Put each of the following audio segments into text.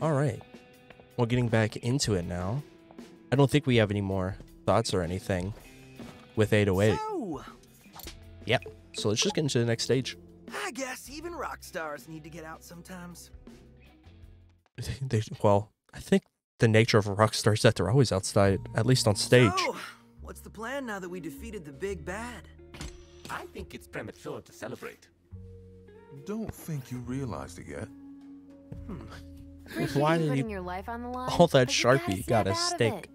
All right. Well, getting back into it now. I don't think we have any more thoughts or anything with 808. So, Yep. So let's just get into the next stage. I guess even rock stars need to get out sometimes. they, well, I think the nature of a rock star is that they're always outside, at least on stage. So, what's the plan now that we defeated the big bad? I think it's premature to celebrate. Don't think you realized it yet. Appreciate Why did you- your life on the line, all that but you gotta Sharpie got a stick.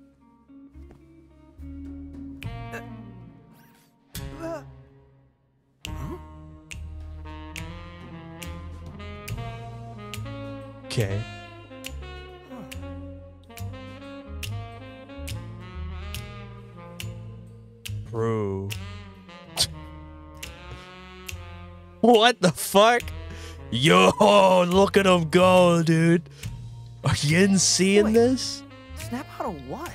Okay. Bro. what the fuck? Yo, look at him go, dude. Are you seeing Wait. this? snap out of what?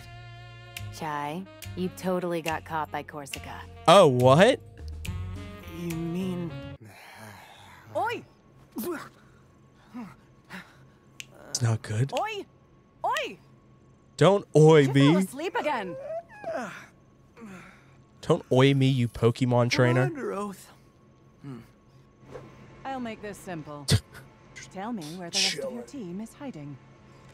Chai, you totally got caught by Korsica. Oh, what? You mean? Oi! It's not good. Oi! Oi! Don't oi You fell me. asleep again. Don't oi me, you Pokemon trainer. Under oath. I'll make this simple. Tell me where the rest of your team is hiding.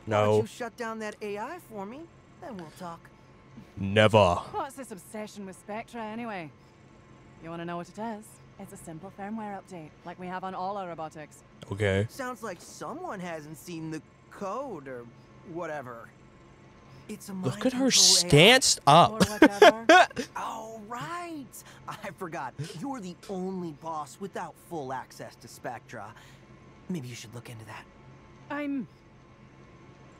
Why don't No, you shut down that AI for me? Then we'll talk. never. What's this obsession with Spectra anyway? You want to know what it is? It's a simple firmware update, like we have on all our robotics. Okay. Sounds like someone hasn't seen the code or whatever. It's a Look at her control AI. stanced up. Or. Oh, right. I forgot. You're the only boss without full access to Spectra. Maybe you should look into that. I'm.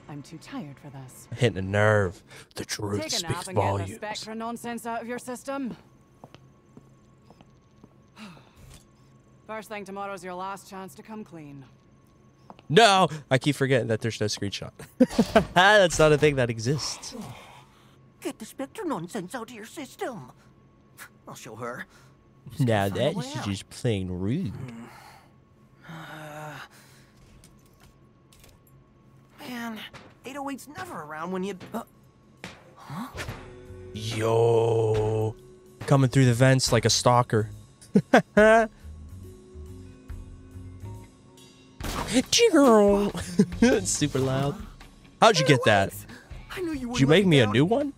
I'm too tired for this. Hitting a nerve. The truth Take a speaks nap and get the. Spectra nonsense out of your system. First thing tomorrow's your last chance to come clean. No, I keep forgetting that there's no screenshot. That's not a thing that exists. Get the Spectra nonsense out of your system. I'll show her. Now find a that is out. just plain rude. Man, 808's never around when you. Uh, Yo, coming through the vents like a stalker. Girl, it's super loud. How'd you get that? I knew you Did you make me a new one?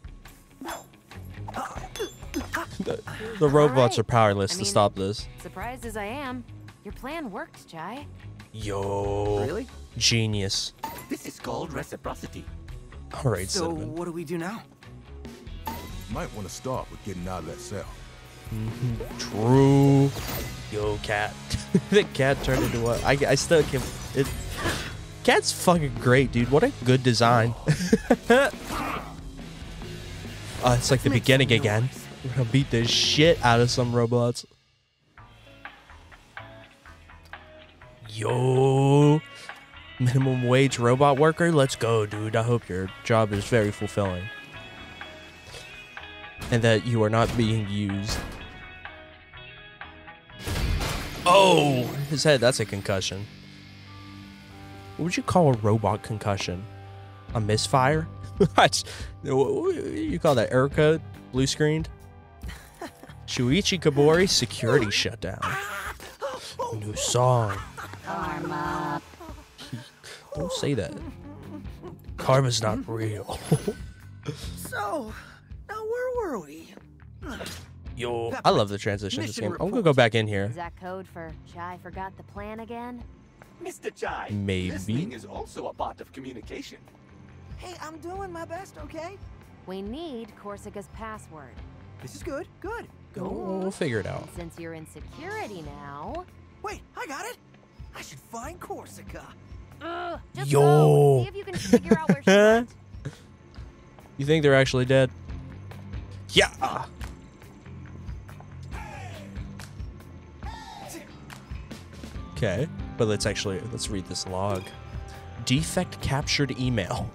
The, the robots Alright. are powerless I to stop this. Surprised as I am, your plan worked, Chai. Yo, Really? genius. This is called reciprocity. All right, So, Cinnamon. what do we do now? Might want to start with getting out of that cell. True. Yo, cat. the cat turned into what? I, I still can't. It. Cat's fucking great, dude. What a good design. uh, it's like the beginning again. We're gonna beat the shit out of some robots. Yo, minimum wage robot worker. Let's go, dude. I hope your job is very fulfilling. And that you are not being used. Oh, his head. That's a concussion. What would you call a robot concussion? A misfire? That's- you call that error code? Blue screened? Shuichi Kabori security shutdown. New song. Karma. Don't say that. Karma's not real. So, now where were we? Yo, I love the transition in this Mission game. I'm gonna go back in here. Is that code for Chai forgot the plan again? Mr. Chai, Maybe. listening is also a part of communication. Hey, I'm doing my best, okay? We need Korsica's password. This is good, good. Go We'll, we'll figure it out. And since you're in security now, Wait, I got it. I should find Korsica. Ugh, just Yo. go. See if you can figure out where she went. You think they're actually dead? Yeah. Ah. Okay, but let's actually let's read this log. Defect captured email.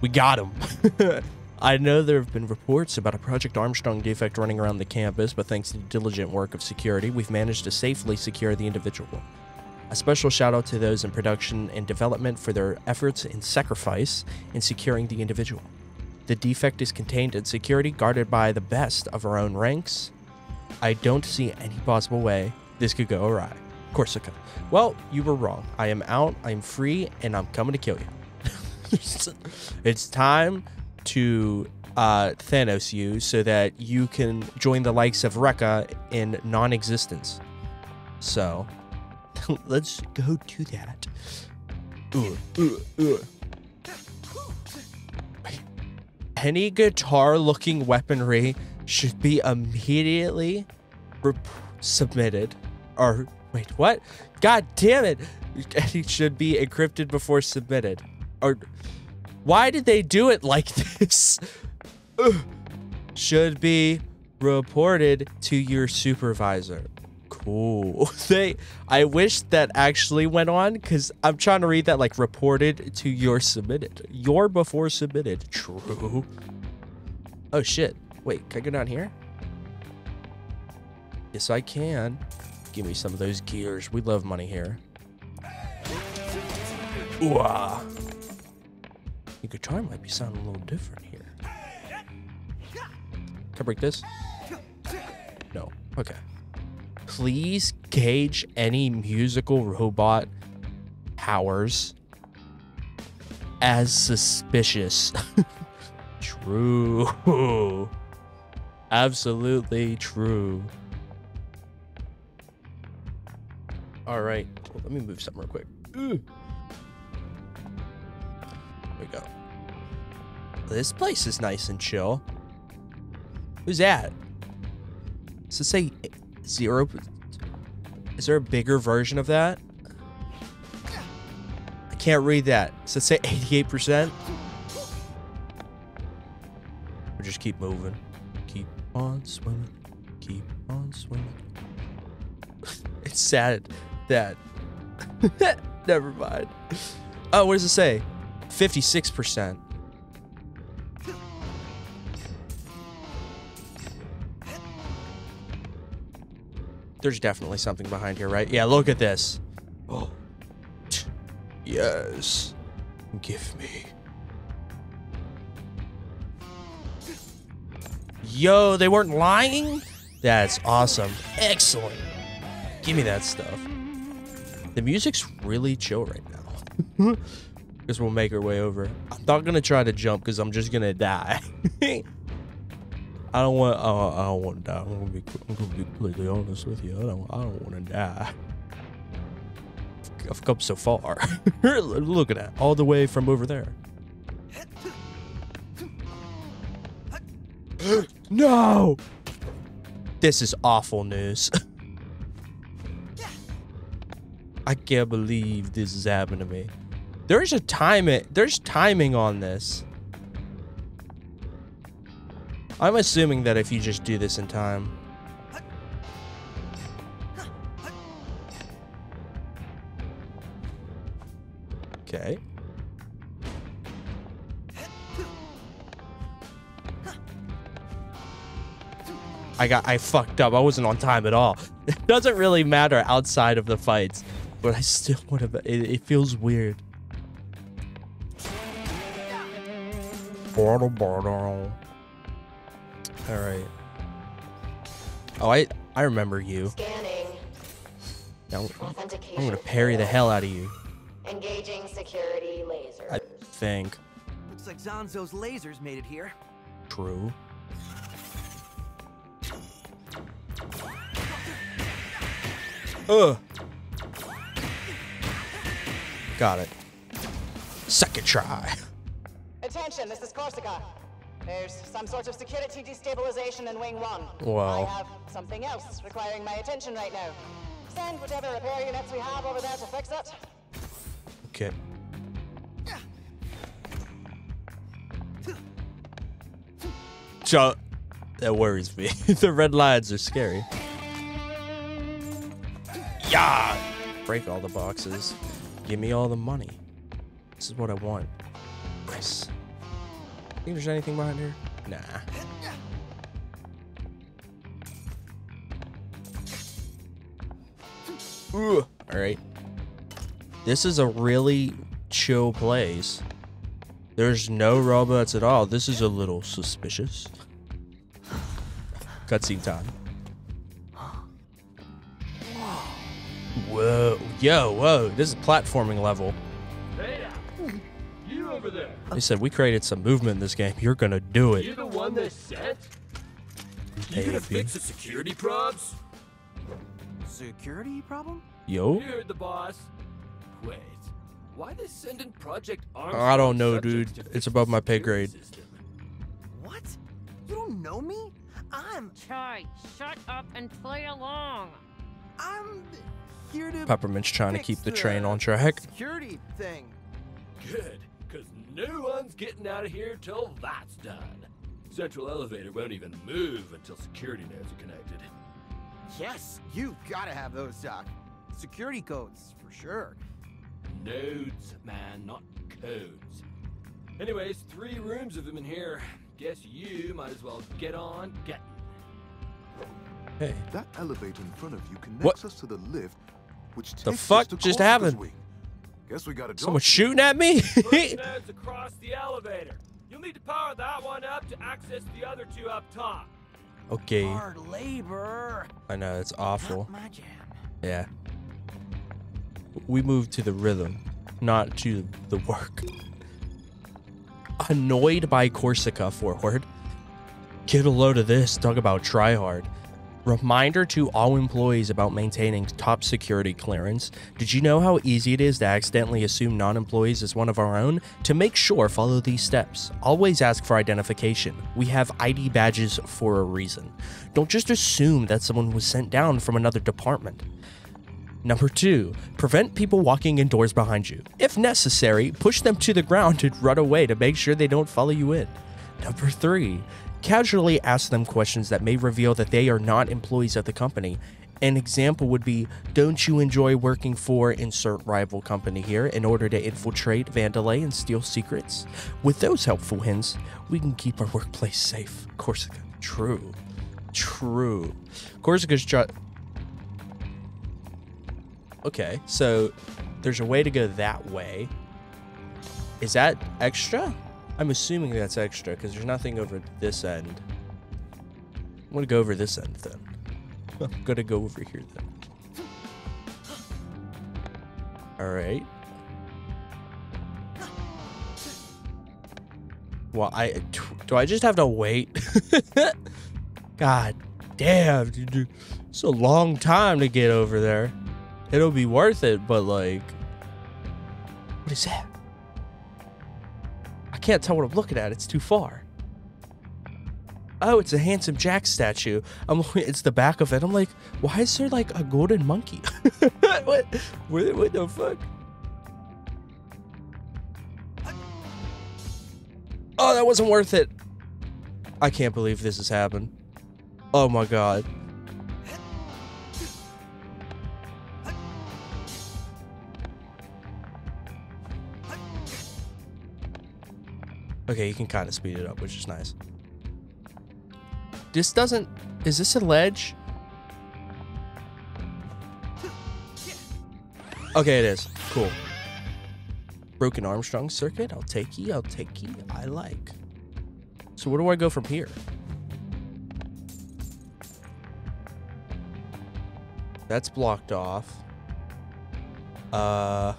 We got him. I know there have been reports about a Project Armstrong defect running around the campus, but thanks to the diligent work of security, we've managed to safely secure the individual. A special shout out to those in production and development for their efforts and sacrifice in securing the individual. The defect is contained in security guarded by the best of our own ranks. I don't see any possible way this could go awry. Korsica. Well, you were wrong. I am out, I'm free, and I'm coming to kill you. it's time to uh, Thanos you so that you can join the likes of Rekka in non existence. So, let's go do that. Any guitar looking weaponry should be immediately submitted. Or, wait, what? God damn it! It should be encrypted before submitted. Or, why did they do it like this? Ugh. Should be reported to your supervisor. Cool. They I wish that actually went on cuz I'm trying to read that like reported to your submitted. Your before submitted. True. Oh shit. Wait, can I go down here? Yes, I can. Give me some of those gears. We love money here. Ooh. ah. Your guitar might be sounding a little different here. Can I break this? No. Okay. Please gauge any musical robot powers as suspicious. true. Absolutely true. All right. Well, let me move something real quick. Ooh. There we go. This place is nice and chill. Who's that? Does it say zero? Is there a bigger version of that? I can't read that. Does it say 88%? Or just keep moving. Keep on swimming. Keep on swimming. it's sad that. Never mind. Oh, what does it say? 56%. There's definitely something behind here, right? Yeah, look at this. Oh. Yes. Give me. Yo, they weren't lying? That's awesome. Excellent. Give me that stuff. The music's really chill right now. Guess we'll make our way over. I'm not gonna try to jump because I'm just gonna die. I don't want. Uh, I don't want to die. I'm gonna be. I'm gonna be completely honest with you. I don't. I don't want to die. I've come so far. Look at that. All the way from over there. no. This is awful news. I can't believe this is happening to me. There's a timing. There's timing on this. I'm assuming that if you just do this in time. Okay. I got I fucked up. I wasn't on time at all. It doesn't really matter outside of the fights, but I still want to. It, it feels weird. All right. Oh, I I remember you. Scanning. Now, I'm gonna parry the hell out of you. Engaging security lasers. I think. Looks like Zanzo's lasers made it here. True. Ugh. Got it. Second try. Attention, this is Korsica. There's some sort of security destabilization in Wing 1. Wow. I have something else requiring my attention right now. Send whatever repair units we have over there to fix it. Okay. So, that worries me. the red lines are scary. Yeah! Break all the boxes. Give me all the money. This is what I want. Nice. Think there's anything behind here? Nah. Ooh. All right. This is a really chill place. There's no robots at all. This is a little suspicious. Cutscene time. Whoa. Yo, whoa. This is a platforming level. Hey, you over there. They said we created some movement in this game. You're gonna do it. You're the one that set? Hey, You gonna fix the security probs? Security problem? Yo. You heard the boss. Wait, why they sending Project Arms? I don't know, dude. It's above my pay grade. What? You don't know me? I'm Chai, shut up and play along. I'm here to Peppermint's trying to keep the train on track. security thing. Good, because no one's getting out of here till that's done. Central elevator won't even move until security nodes are connected. Yes, you've gotta have those Doc. security codes for sure. Nodes, man, not codes. Anyways, three rooms of them in here. Guess you might as well get on getting. Hey. That elevator in front of you connects What? us to the lift, which The fuck to just happened? wing. Guess we gotta Someone shooting at me? First across the elevator. You'll need to power that one up to access the other two up top. okay. Hard labor. I know, it's awful. Not my jam. Yeah. We move to the rhythm, not to the work. Annoyed by Korsica forward. Get a load of this. Talk about try hard. Reminder to all employees about maintaining top security clearance. Did you know how easy it is to accidentally assume non employees as one of our own? To make sure, follow these steps. Always ask for identification. We have ID badges for a reason. Don't just assume that someone was sent down from another department. Number two, prevent people walking indoors behind you. If necessary, push them to the ground and run away to make sure they don't follow you in. Number three, casually ask them questions that may reveal that they are not employees of the company. An example would be Don't you enjoy working for insert rival company here in order to infiltrate, vandalay, and steal secrets? With those helpful hints, we can keep our workplace safe. Korsica. True. True. Korsica's try- Okay, so there's a way to go that way. Is that extra? I'm assuming that's extra because there's nothing over this end. I'm gonna go over this end then. I'm gonna go over here then. All right. Well, I do I just have to wait? God damn, dude. It's a long time to get over there. It'll be worth it, but like, what is that? Can't tell what I'm looking at. It's too far. Oh, it's a handsome Jack statue. I'm looking. It's the back of it. I'm like, why is there like a golden monkey? what? What, what the fuck? Oh, that wasn't worth it. I can't believe this has happened. Oh my god. Okay, you can kind of speed it up, which is nice. This doesn't. Is this a ledge? Okay, it is. Cool. Broken Armstrong circuit. I'll take you. I'll take you. I like. So where do I go from here? That's blocked off. Uh,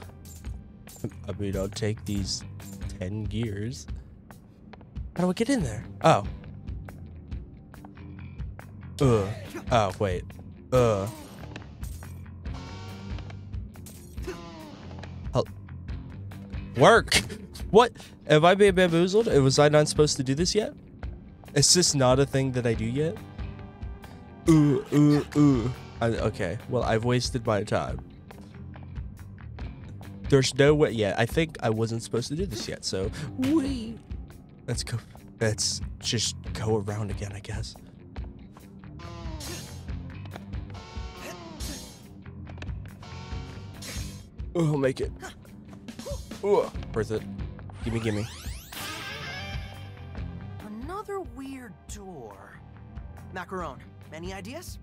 I mean, I'll take these 10 gears. How do I get in there? Oh. Ugh. Oh, wait. Uh. Hel- Work! What? Have I been bamboozled? Was I not supposed to do this yet? Is this not a thing that I do yet? Ooh, ooh, ooh. I, okay, well, I've wasted my time. There's no way. Yeah, I think I wasn't supposed to do this yet, so. Wee. Let's go. Let's just go around again, I guess. Oh, I'll make it. Ooh, worth it. Gimme, gimme. Another weird door. Macaron, any ideas?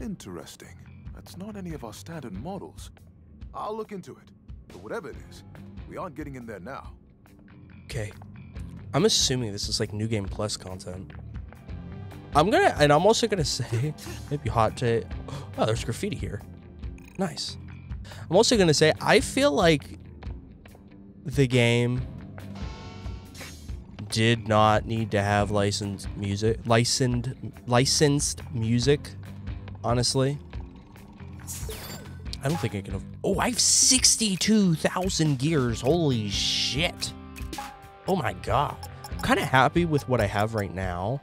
Interesting. That's not any of our standard models. I'll look into it. But whatever it is, we aren't getting in there now. Okay. I'm assuming this is like new game plus content. I'm gonna, and I'm also gonna say, maybe hot take. Oh, there's graffiti here. Nice. I'm also gonna say, I feel like the game did not need to have licensed music, licensed, licensed music. Honestly, I don't think I can. Oh, I have 62,000 gears. Holy shit. Oh my god. I'm kind of happy with what I have right now.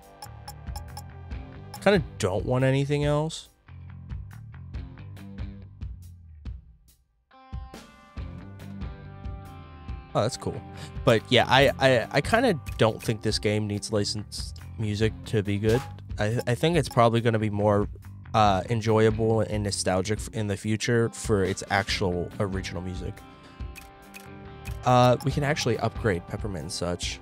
Kind of don't want anything else. Oh, that's cool. But yeah, I I, I kind of don't think this game needs licensed music to be good. I, I think it's probably going to be more uh, enjoyable and nostalgic in the future for its actual original music. Uh, we can actually upgrade Peppermint and such.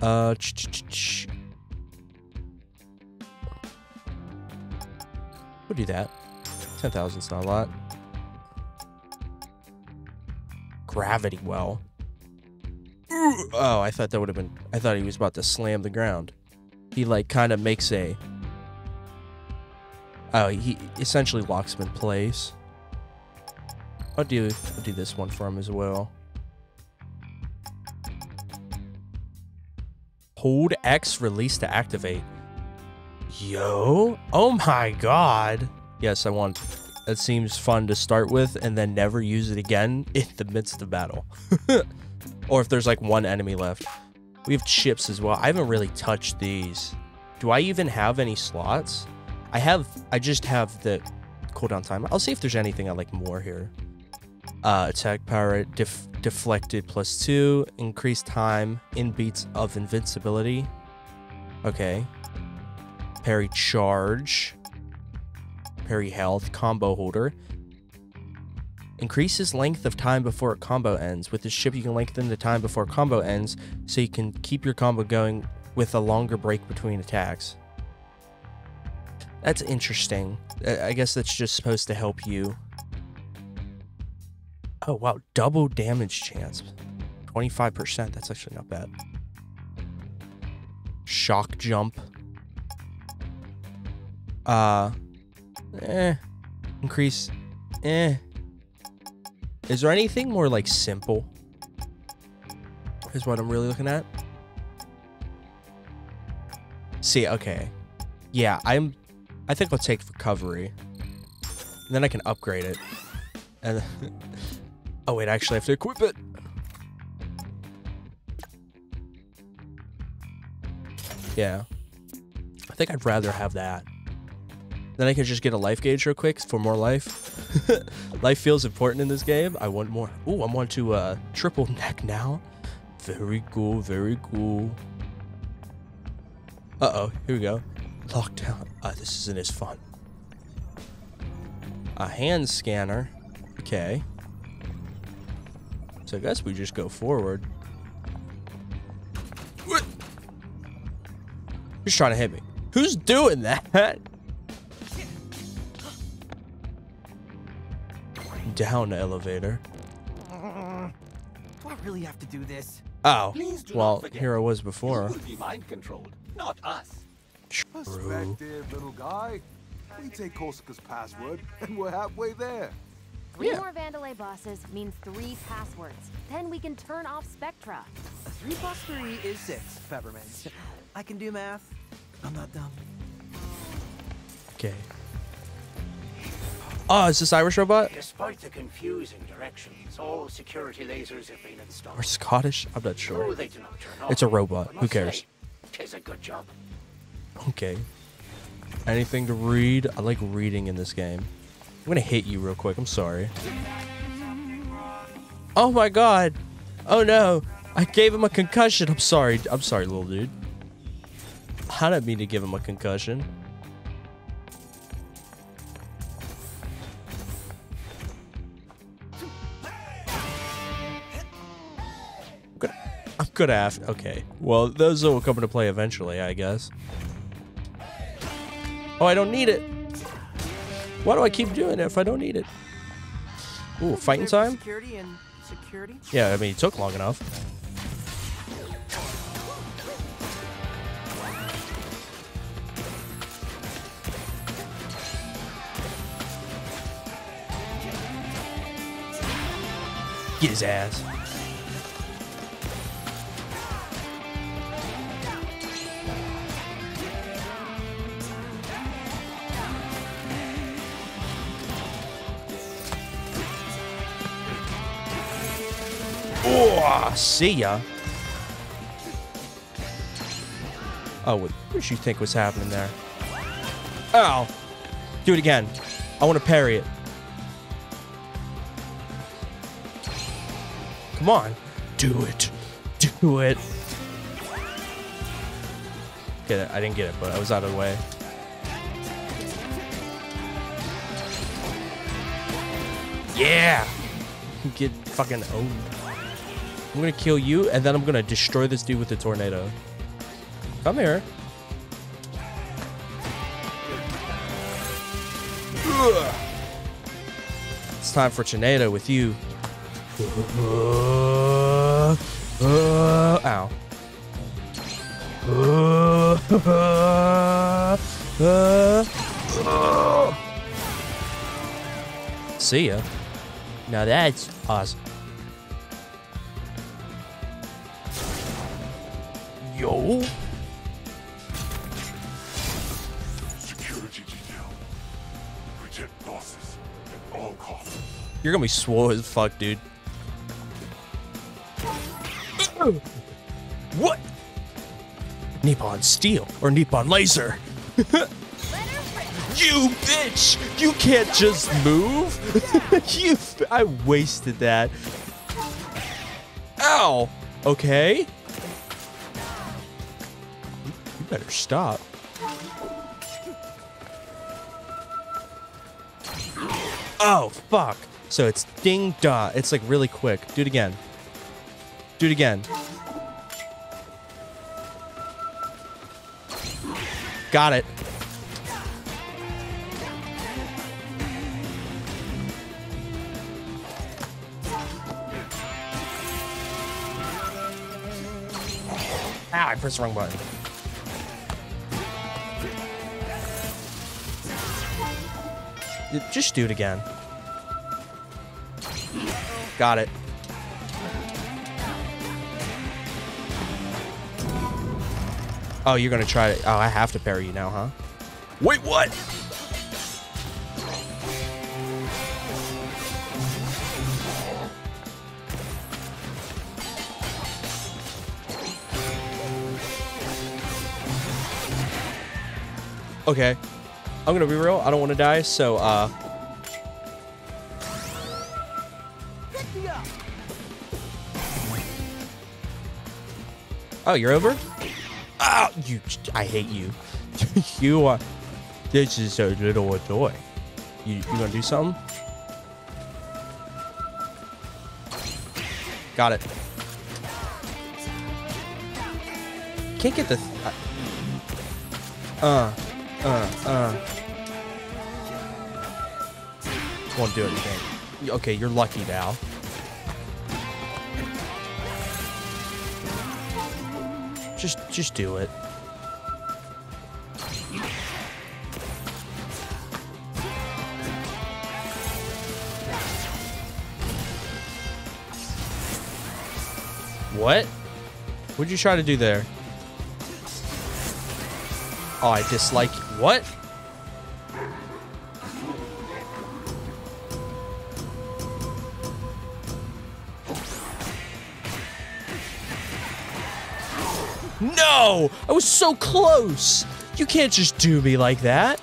Uh, ch -ch -ch we'll do that. 10,000 is not a lot. Gravity well. Oh, I thought that would have been. I thought he was about to slam the ground. He like kind of makes a. Oh, he essentially locks him in place. I'll do I'll do this one for him as well. Hold X release to activate. Yo, oh my god. Yes, I want. That seems fun to start with and then never use it again in the midst of battle. or if there's like one enemy left. We have chips as well. I haven't really touched these. Do I even have any slots? I have, I just have the cooldown time. I'll see if there's anything I like more here. Uh, attack power, def deflected plus two, increased time in beats of invincibility. Okay. Parry charge. Parry health, combo holder. Increases length of time before a combo ends. With this ship, you can lengthen the time before combo ends, so you can keep your combo going with a longer break between attacks. That's interesting. I guess that's just supposed to help you. Oh, wow. Double damage chance. 25%. That's actually not bad. Shock jump. Uh, eh. Increase. Eh. Is there anything more like simple? Is what I'm really looking at. See, okay. Yeah, I'm I think I'll take recovery. And then I can upgrade it. And Oh wait, actually I have to equip it. Yeah. I think I'd rather have that. Then I could just get a life gauge real quick for more life. life feels important in this game. I want more. Ooh, I'm on to uh, triple neck now. Very cool, very cool. Uh-oh, here we go. Lockdown. Uh, this isn't as fun. A hand scanner. Okay. So I guess we just go forward. What? Who's trying to hit me? Who's doing that? Down elevator. Do I really have to do this? Oh, well, here I was before. Be mind controlled, not us. Perspective, little guy. We take Korsica's password, and we're halfway there. Three more Vandelay bosses means three passwords. Then we can turn off Spectra. Three plus three is six, Peppermint. I can do math. I'm not dumb. Okay. Oh, is this Irish robot? Despite the confusing directions, all security lasers have been installed. Or Scottish? I'm not sure. They do not turn off. It's a robot. Who cares? say, Tis a good job. Okay. Anything to read? I like reading in this game. I'm gonna hit you real quick. I'm sorry. Oh my god. Oh no. I gave him a concussion. I'm sorry. I'm sorry, little dude. I didn't mean to give him a concussion. I'm gonna, I'm gonna have. Okay. Well, those will come into play eventually, I guess. Oh, I don't need it. Why do I keep doing it if I don't need it? Ooh, fighting time? Security and security? Yeah, I mean, it took long enough. Get his ass. Oh, see ya. Oh, what did you think was happening there? Ow. Do it again. I want to parry it. Come on. Do it. Do it. Get it. I didn't get it, but I was out of the way. Yeah. Get fucking owned. I'm gonna kill you, and then I'm gonna destroy this dude with the tornado. Come here. It's time for tornado with you. Ow. See ya. Now that's awesome. You're gonna be swole as fuck, dude. What? Nippon steel or Nippon laser? you bitch! You can't just move. you. I wasted that. Ow. Okay. You better stop. Oh, fuck. So it's ding da. It's like really quick. Do it again. Do it again. Got it. Ah, I pressed the wrong button. Just do it again. Got it. Oh, you're gonna try it. Oh, I have to parry you now, huh? Wait, what? Okay. I'm gonna be real. I don't want to die, so uh. Oh, you're over? Oh, you! I hate you. you are. This is so little annoying. You you gonna do something? Got it. Can't get the. Uh, uh, uh. Won't do anything. Okay, you're lucky now. Just, do it. What? What'd you try to do there? Oh, I dislike. What? No! I was so close! You can't just do me like that.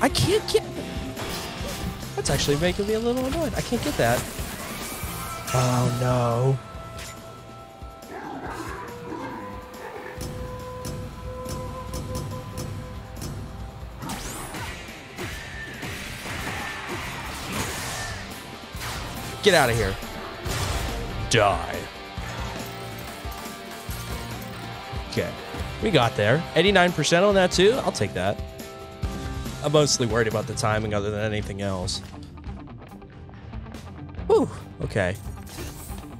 I can't get... That's actually making me a little annoyed. I can't get that. Oh, no. Get out of here. Die. Okay. We got there. 89% on that too? I'll take that. I'm mostly worried about the timing other than anything else. Whew. Okay.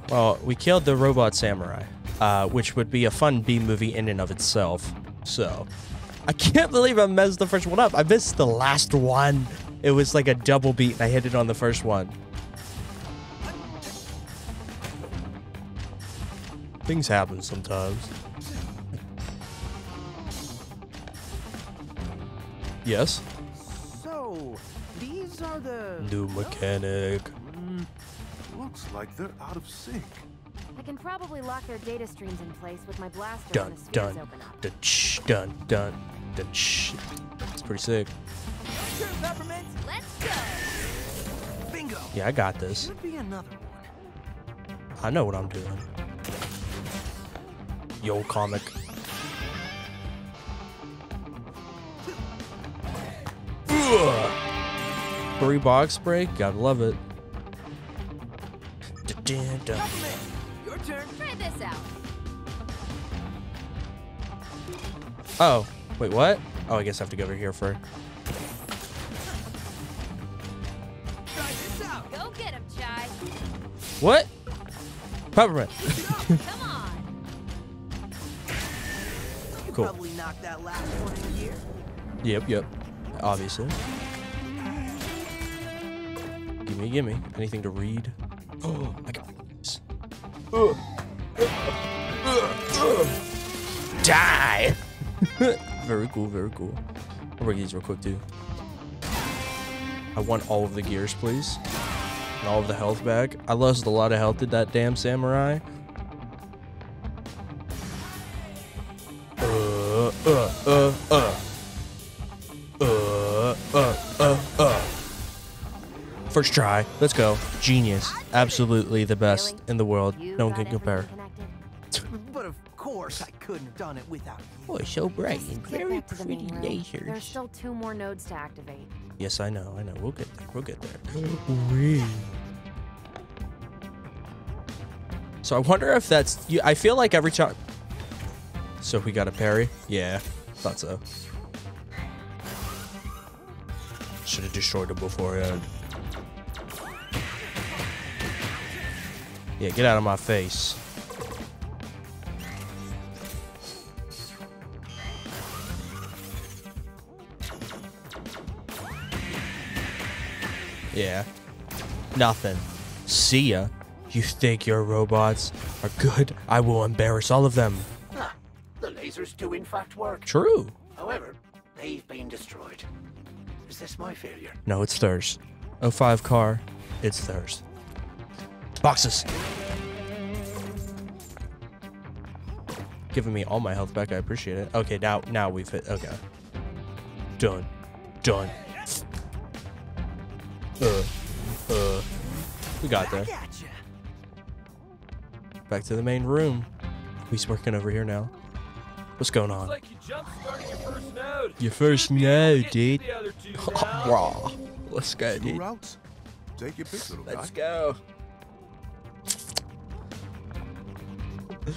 Well, we killed the robot samurai, uh, which would be a fun B movie in and of itself. So, I can't believe I messed the first one up. I missed the last one. It was like a double beat, and I hit it on the first one. Things happen sometimes. Yes? So, these are the... New mechanic. Mm, looks like they're out of sync. I can probably lock their data streams in place with my blaster Dun, when the spheres dun, open up. dun, shh, dun, dun, dun, shh. It's pretty sick. Sure, Peppermint. Let's go! Bingo. Yeah, I got this. Should be another one. I know what I'm doing. Yo, comic. Ugh. Three box break, gotta love it. Dun, dun. Peppermint, your turn. Try this out. Oh, wait, what? Oh, I guess I have to go over here for. Try this out. Go get him, Chai. What? Peppermint. Cool. probably knocked that last one in gear. Yep, yep. Obviously. Gimme, gimme. Anything to read? Oh, I got this. Die! very cool, very cool. I'll break these real quick, too. I want all of the gears, please. And all of the health back. I lost a lot of health to that damn samurai. Uh, uh, uh. Uh, uh, uh. First try. Let's go. Genius. Absolutely the best Really? in the world. You No one got can compare. everything connected? But of course, I couldn't have done it without you. Oh, it's so bright Just and get very back to the pretty main room. There's lasers. still two more nodes to activate. Yes, I know. I know. We'll get there. We'll get there. Wee. So I wonder if that's. you- I feel like every time. So we got a parry. Yeah, thought so. Should have destroyed him beforehand. Yeah, get out of my face. Yeah. Nothing. See ya. You think your robots are good? I will embarrass all of them. Lasers do in fact work. True. However, they've been destroyed. Is this my failure? No, it's theirs. 05 car, it's theirs. Boxes. Giving me all my health back, I appreciate it. Okay, now now we've hit. Okay. Done. Done. Uh. Uh. We got there. Back. Back to the main room. He's working over here now. What's going on? like you your first node. Your first Should be able to node, dude. The other two now. Raw. Let's go, dude. routes. Take your pick, little Let's guy. go.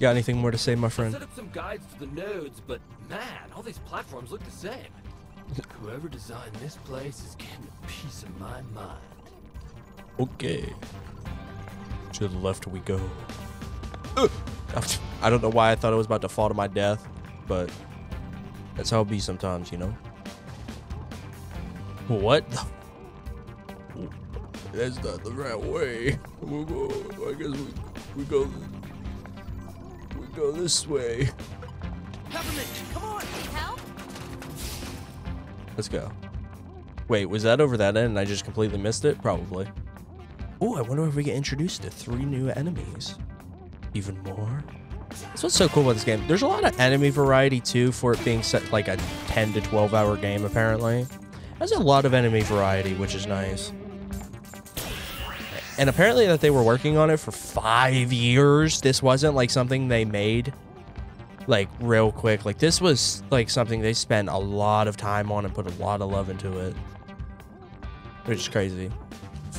Got anything more to say, my friend? Set up some guides to the nodes, but man, all these platforms look the same. Whoever designed this place is getting a piece of my mind. Okay. To the left we go. Ugh. I don't know why I thought I was about to fall to my death, but that's how it be sometimes, you know? What the? That's not the right way. We'll go. I guess we, we go. We go this way. Peppermint, come on. Need help? Let's go. Wait, was that over that end and I just completely missed it? Probably. Oh, I wonder if we get introduced to three new enemies. Even more? That's what's so cool about this game. There's a lot of enemy variety too for it being set like a 10 to 12 hour game apparently. There's a lot of enemy variety, which is nice. And apparently that they were working on it for five years. This wasn't like something they made like real quick. Like this was like something they spent a lot of time on and put a lot of love into it. Which is crazy.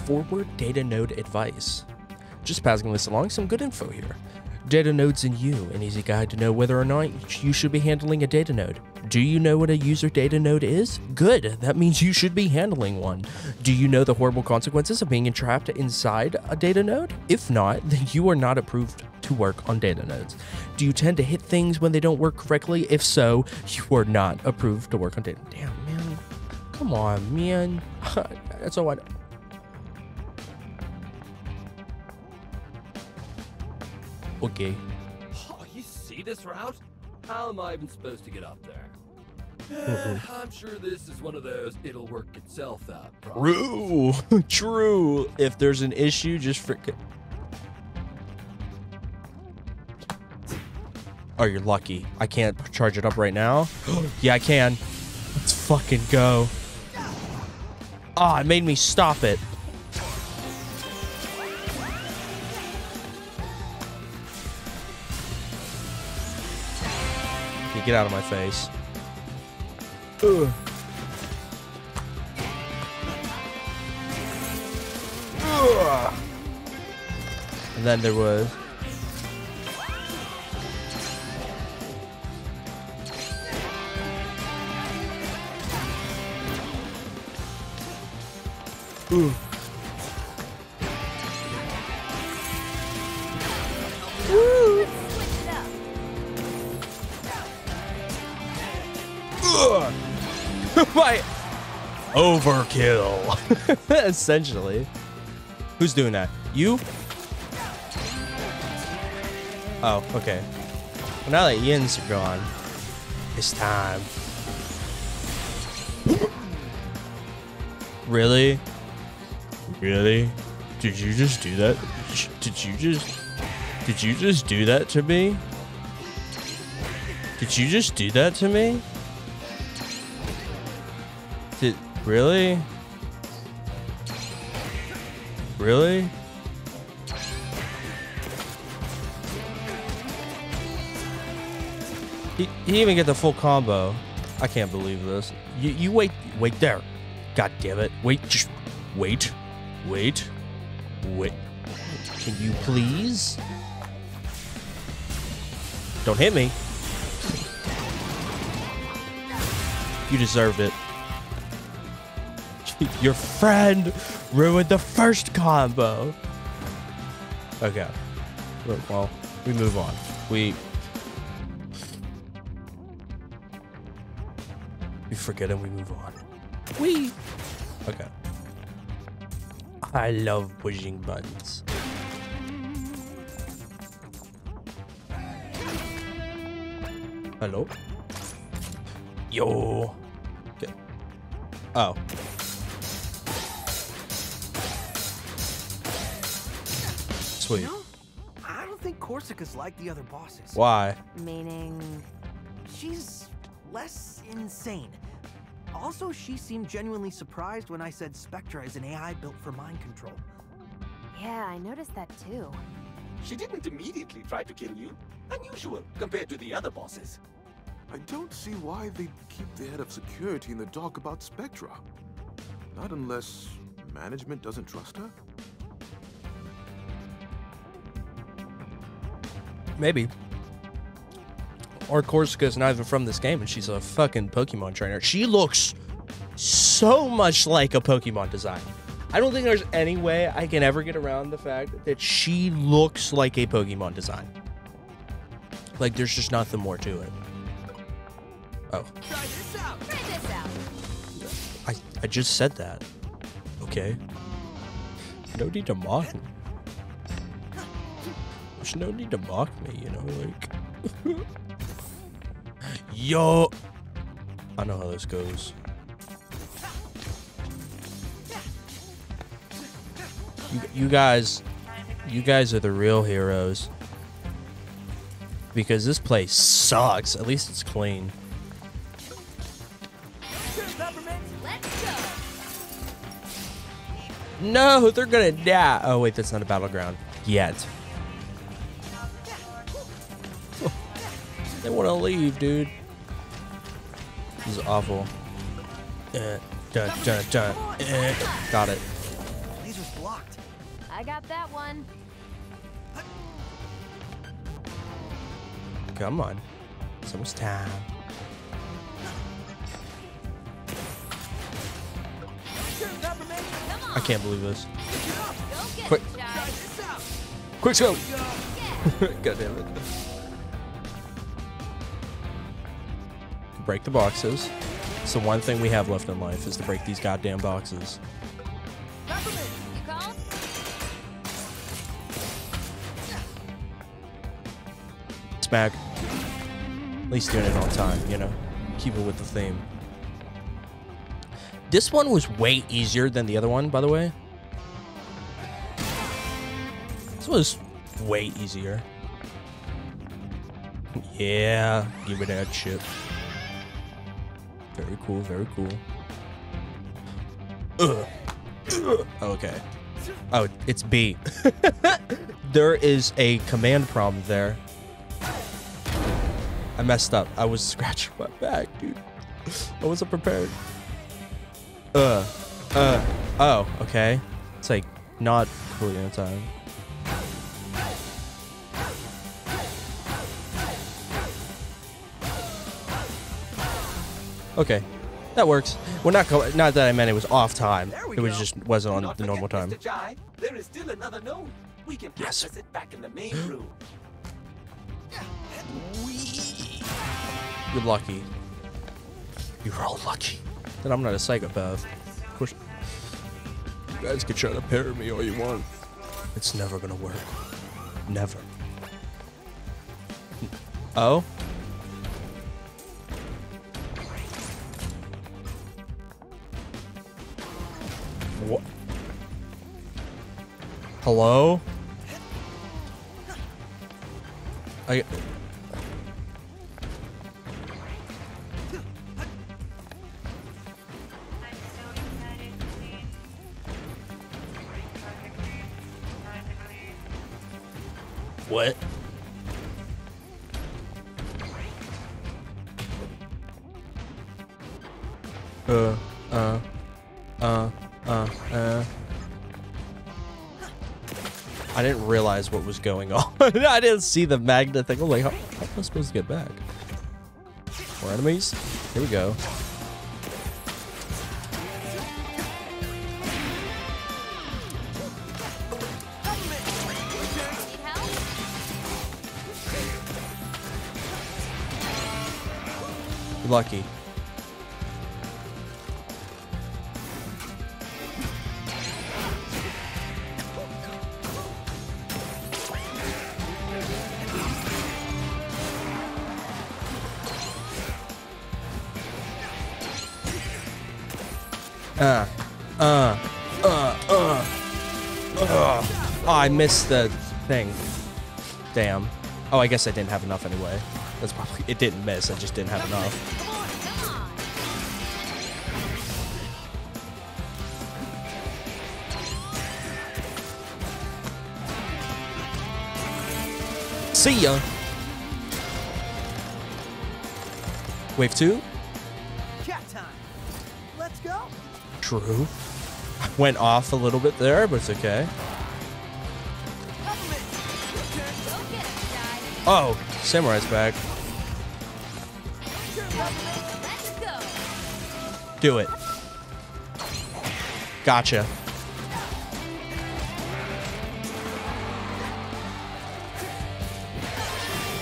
Forward data node advice. Just passing this along, some good info here. Data nodes in you, an easy guide to know whether or not you should be handling a data node. Do you know what a user data node is? Good, that means you should be handling one. Do you know the horrible consequences of being entrapped inside a data node? If not, then you are not approved to work on data nodes. Do you tend to hit things when they don't work correctly? If so, you are not approved to work on data. Damn, man. Come on, man. That's all I. Okay. Oh, you see this route? How am I even supposed to get up there? I'm sure this is one of those it'll work itself out. True. True. If there's an issue, just freaking. Oh, you're lucky. I can't charge it up right now. yeah, I can. Let's fucking go. Ah, oh, it made me stop it. Get out of my face. Ugh. And then there was Ooh. Overkill. Essentially. Who's doing that? You? Oh, okay. Well, now that Yin's gone, it's time. really? Really? Did you just do that? Did you just... Did you just do that to me? Did you just do that to me? Really? Really? He, he even get the full combo. I can't believe this. You, you wait, wait there. God damn it. Wait, just wait. Wait. Wait. Can you please? Don't hit me. You deserved it. Your friend ruined the first combo. Okay. Well, we move on. We... We forget and we move on. We... Okay. I love pushing buttons. Hello? Yo. Okay. Oh. Sweet. You know, I don't think Korsica's like the other bosses. Why? Meaning. She's less insane. Also, she seemed genuinely surprised when I said Spectra is an AI built for mind control. Yeah, I noticed that too. She didn't immediately try to kill you. Unusual compared to the other bosses. I don't see why they keep the head of security in the dark about Spectra. Not unless management doesn't trust her? Maybe. Or Korsica's not even from this game and she's a fucking Pokemon trainer. She looks so much like a Pokemon design. I don't think there's any way I can ever get around the fact that she looks like a Pokemon design. Like there's just nothing more to it. Oh. I, I just said that. Okay. No need to mock me. There's no need to mock me, you know, like. Yo! I know how this goes. You, you guys, you guys are the real heroes. Because this place sucks. At least it's clean. No, they're gonna die. Oh wait, that's not a battleground yet. They want to leave, dude. This is awful. Uh, dun, dun, dun, uh, got it. Laser's blocked. I got that one. Come on. It's almost time. I can't believe this. Quick. Quick, go! God damn it. Break the boxes. So one thing we have left in life is to break these goddamn boxes. Smack. At least doing it on time, you know? Keep it with the theme. This one was way easier than the other one, by the way. This was way easier. Yeah, give me that shit. Very cool, very cool. Ugh. Ugh. Okay. Oh, it's B. there is a command problem there. I messed up. I was scratching my back, dude. I wasn't prepared. Uh, uh, oh, okay. It's like not completely on time. Okay, that works. Well, not not that I meant it was off time. It was just wasn't on the normal time. Chai, there is still another node. We can Yes, process it back in the main room. You're lucky. You're all lucky that I'm not a psychopath. Of course, you guys can try to pair me all you want. It's never gonna work. Never. Hmm. Oh? Hello? I. What? Uh, realize what was going on. I didn't see the magnet thing. I'm like, how, how am I supposed to get back? More enemies? Here we go. Lucky. I missed the thing. Damn. Oh, I guess I didn't have enough anyway. That's probably it. Didn't miss. I just didn't have enough. See ya. Wave two. Cat time. Let's go. True. Went off a little bit there, but it's okay. Oh, Samurai's back. Do it. Gotcha.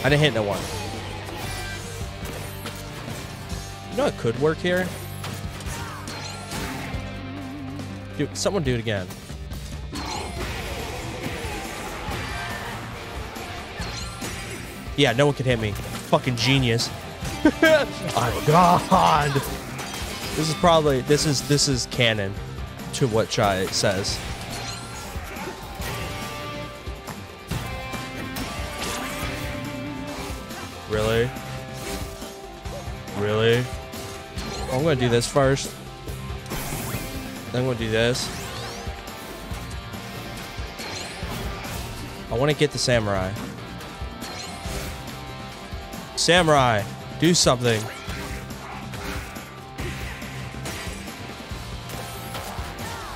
I didn't hit no one. You know it could work here? Do someone do it again. Yeah, no one can hit me. Fucking genius. oh god. This is probably this is this is canon to what Chai says. Really? Really? I'm gonna do this first. Then I'm gonna do this. I want to get the samurai. Samurai, do something.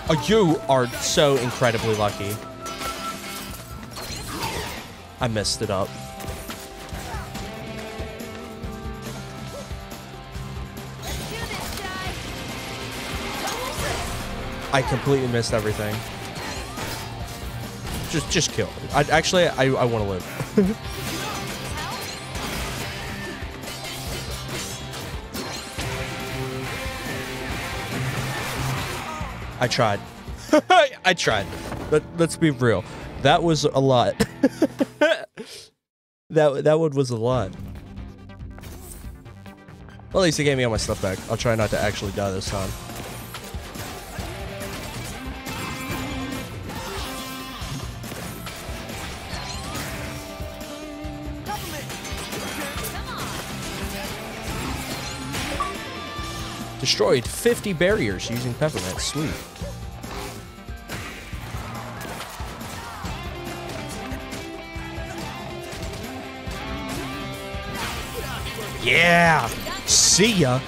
Oh, you are so incredibly lucky. I messed it up. I completely missed everything. Just, just kill. I actually, I, I want to live. I tried. I tried. Let, let's be real. That was a lot. that that one was a lot. Well, at least it gave me all my stuff back. I'll try not to actually die this time. Destroyed 50 barriers using peppermint. Sweet. Yeah. See ya.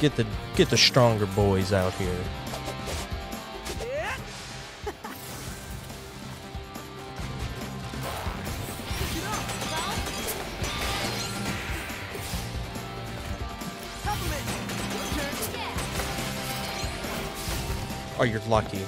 Get the get the stronger boys out here. Oh, you're lucky.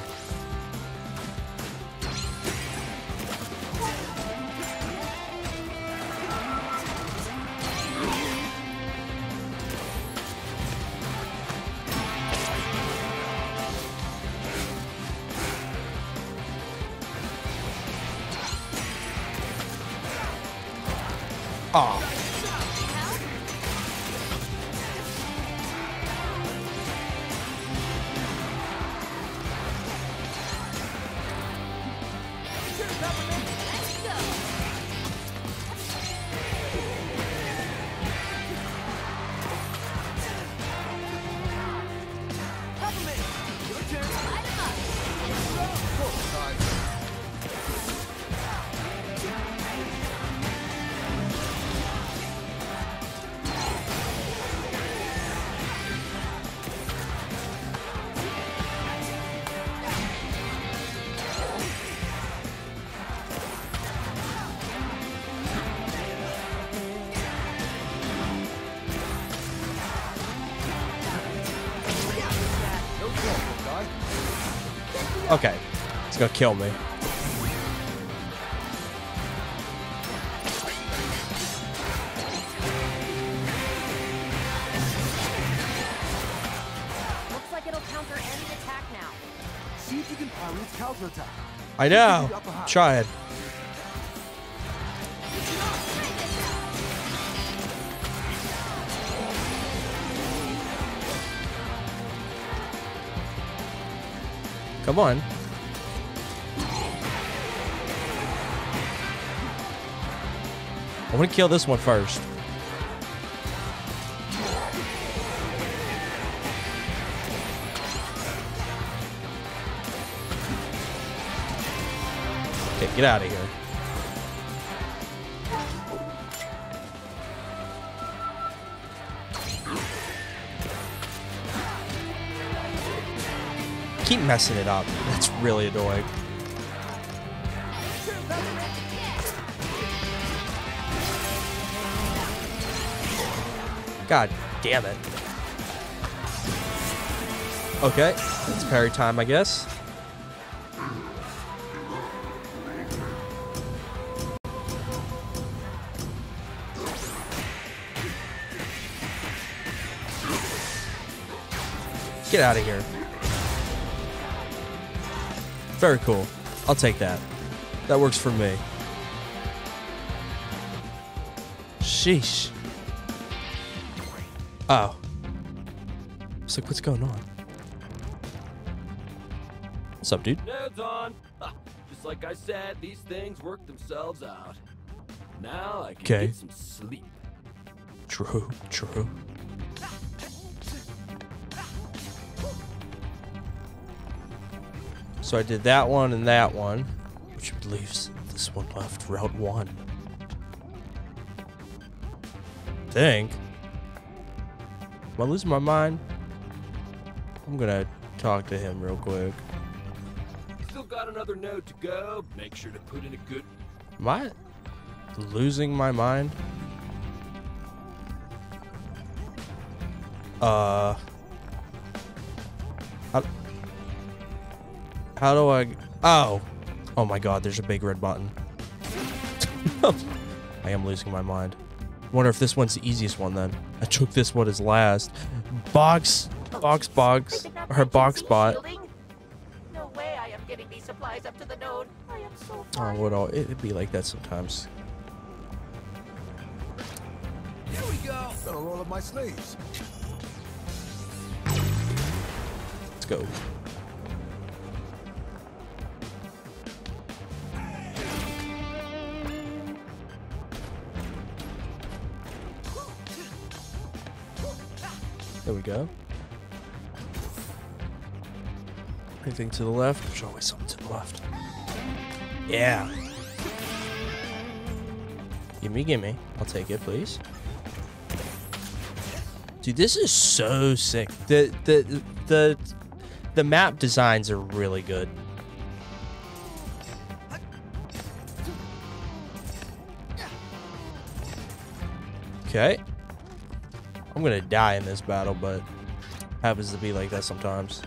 Pilot its counterattack. I know. Try it. Come on. To kill this one first. Okay, get out of here. Keep messing it up. That's really annoying. God damn it. Okay, it's parry time, I guess. Get out of here. Very cool. I'll take that. That works for me. Sheesh. Oh. It's like, what's going on? What's up, dude? Nodes on. Just like I said, these things work themselves out. Now I can Okay. get some sleep. True, true. So I did that one and that one, which leaves this one left, Route 1. Think. Am I losing my mind? I'm gonna talk to him real quick. Still got another node to go. Make sure to put in a good. Am I losing my mind? Uh. How, how do I? Oh, oh my God! There's a big red button. I am losing my mind. Wonder if this one's the easiest one then. I took this one as last. Box, box, box, or box bot. No way I am getting these supplies up to the node. I am so Oh, what all? It'd be like that sometimes. Here we go. Gonna roll up my sleeves. Let's go. Anything to the left? There's always something to the left. Yeah. Gimme, gimme. I'll take it, please. Dude, this is so sick. The the the the map designs are really good. Okay. I'm gonna die in this battle, but happens to be like that sometimes.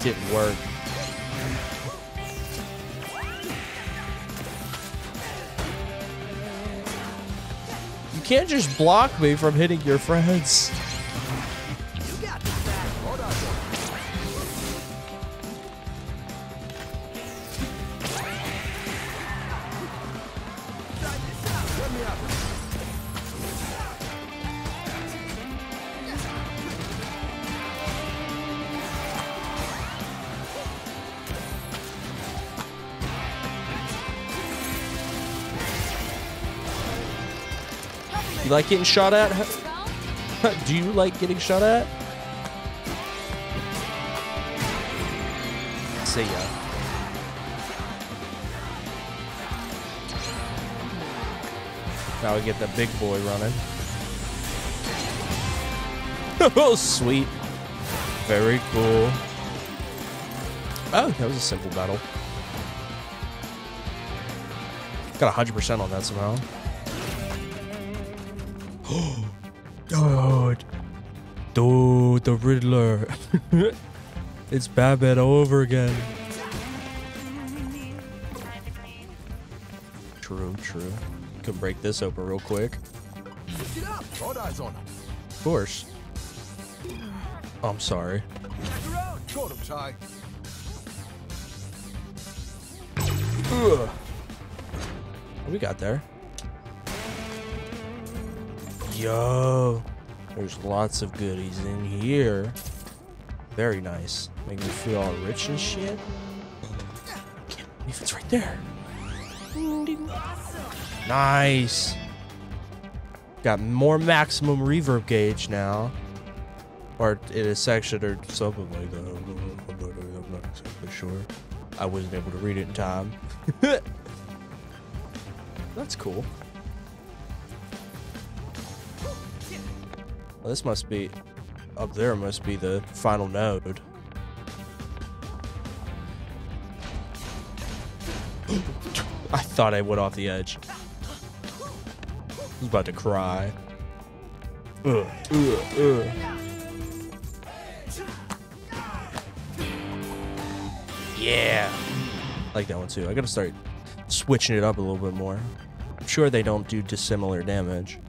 Didn't work. You can't just block me from hitting your friends. Getting shot at? Do you like getting shot at? See ya. Now we get the big boy running. oh, sweet. Very cool. Oh, that was a simple battle. Got 100% on that somehow. The Riddler. it's Batman all over again. True, true. Could break this open real quick. Get up. All eyes on him. Of course. I'm sorry. Got him, Ty. Ugh. What we got there? Yo, there's lots of goodies in here. Very nice. Make me feel all rich and shit. Believe it's right there. Nice. Got more maximum reverb gauge now. Or in a section or something like that. I'm not exactly sure. I wasn't able to read it in time. That's cool. This must be up there. Must be the final node. I thought I went off the edge. I was about to cry. Ugh, ugh, ugh. Yeah. I like that one too. I gotta start switching it up a little bit more. I'm sure they don't do dissimilar damage.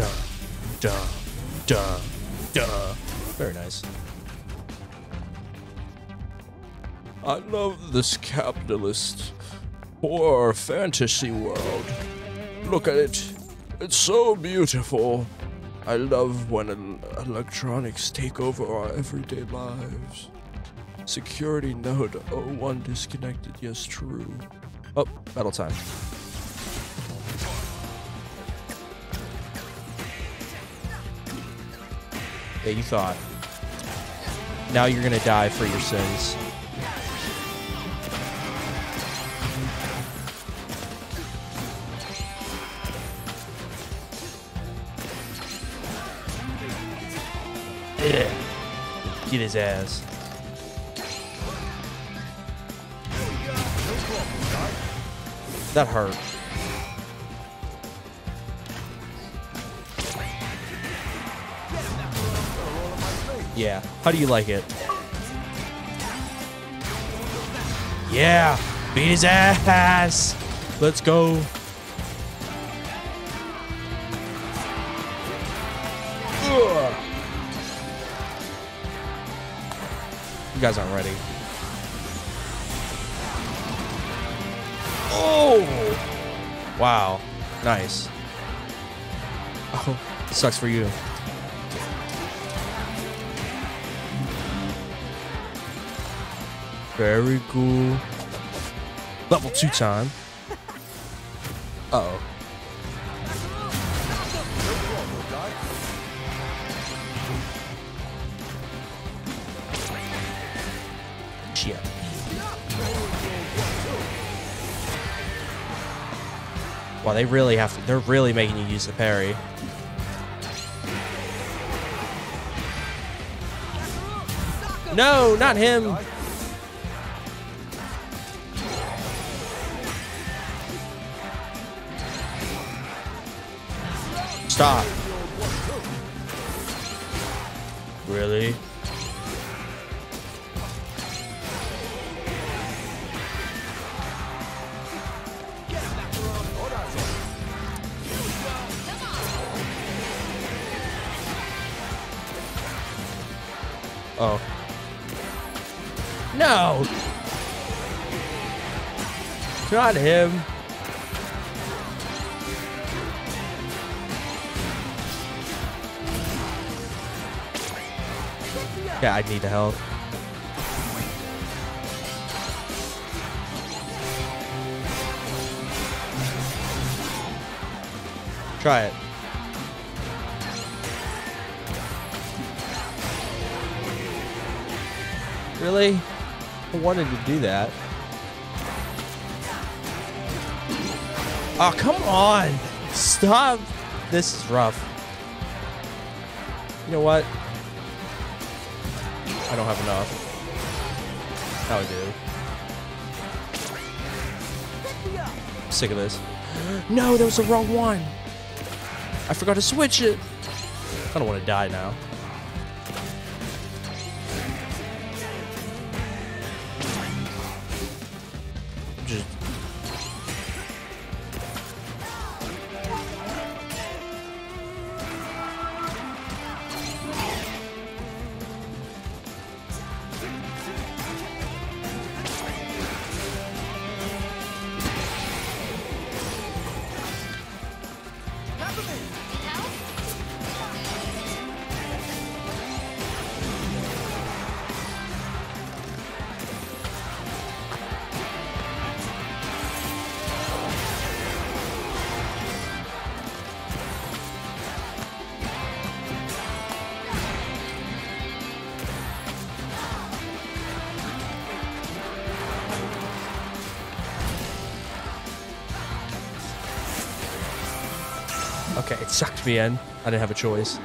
Duh, duh, duh, duh. Very nice. I love this capitalist poor fantasy world. Look at it. It's so beautiful. I love when el- electronics take over our everyday lives. Security node 01 disconnected. Yes, true. Oh, battle time. that you thought. Now you're going to die for your sins. Ugh. Get his ass. That hurt. Yeah. How do you like it? Yeah. Beat his ass. Let's go. Ugh. You guys aren't ready. Oh! Wow. Nice. Oh, sucks for you. Very cool. Level two time. Uh oh. Shit. Wow, they really have to. They're really making you use the parry. No, not him. Stop. Really? Oh. No! Not him. Need help. Try it. Really? I wanted to do that. Oh, come on! Stop! This is rough. You know what? Have enough. Now I do. I'm sick of this. No, that was the wrong one. I forgot to switch it. I don't want to die now. In. I didn't have a choice.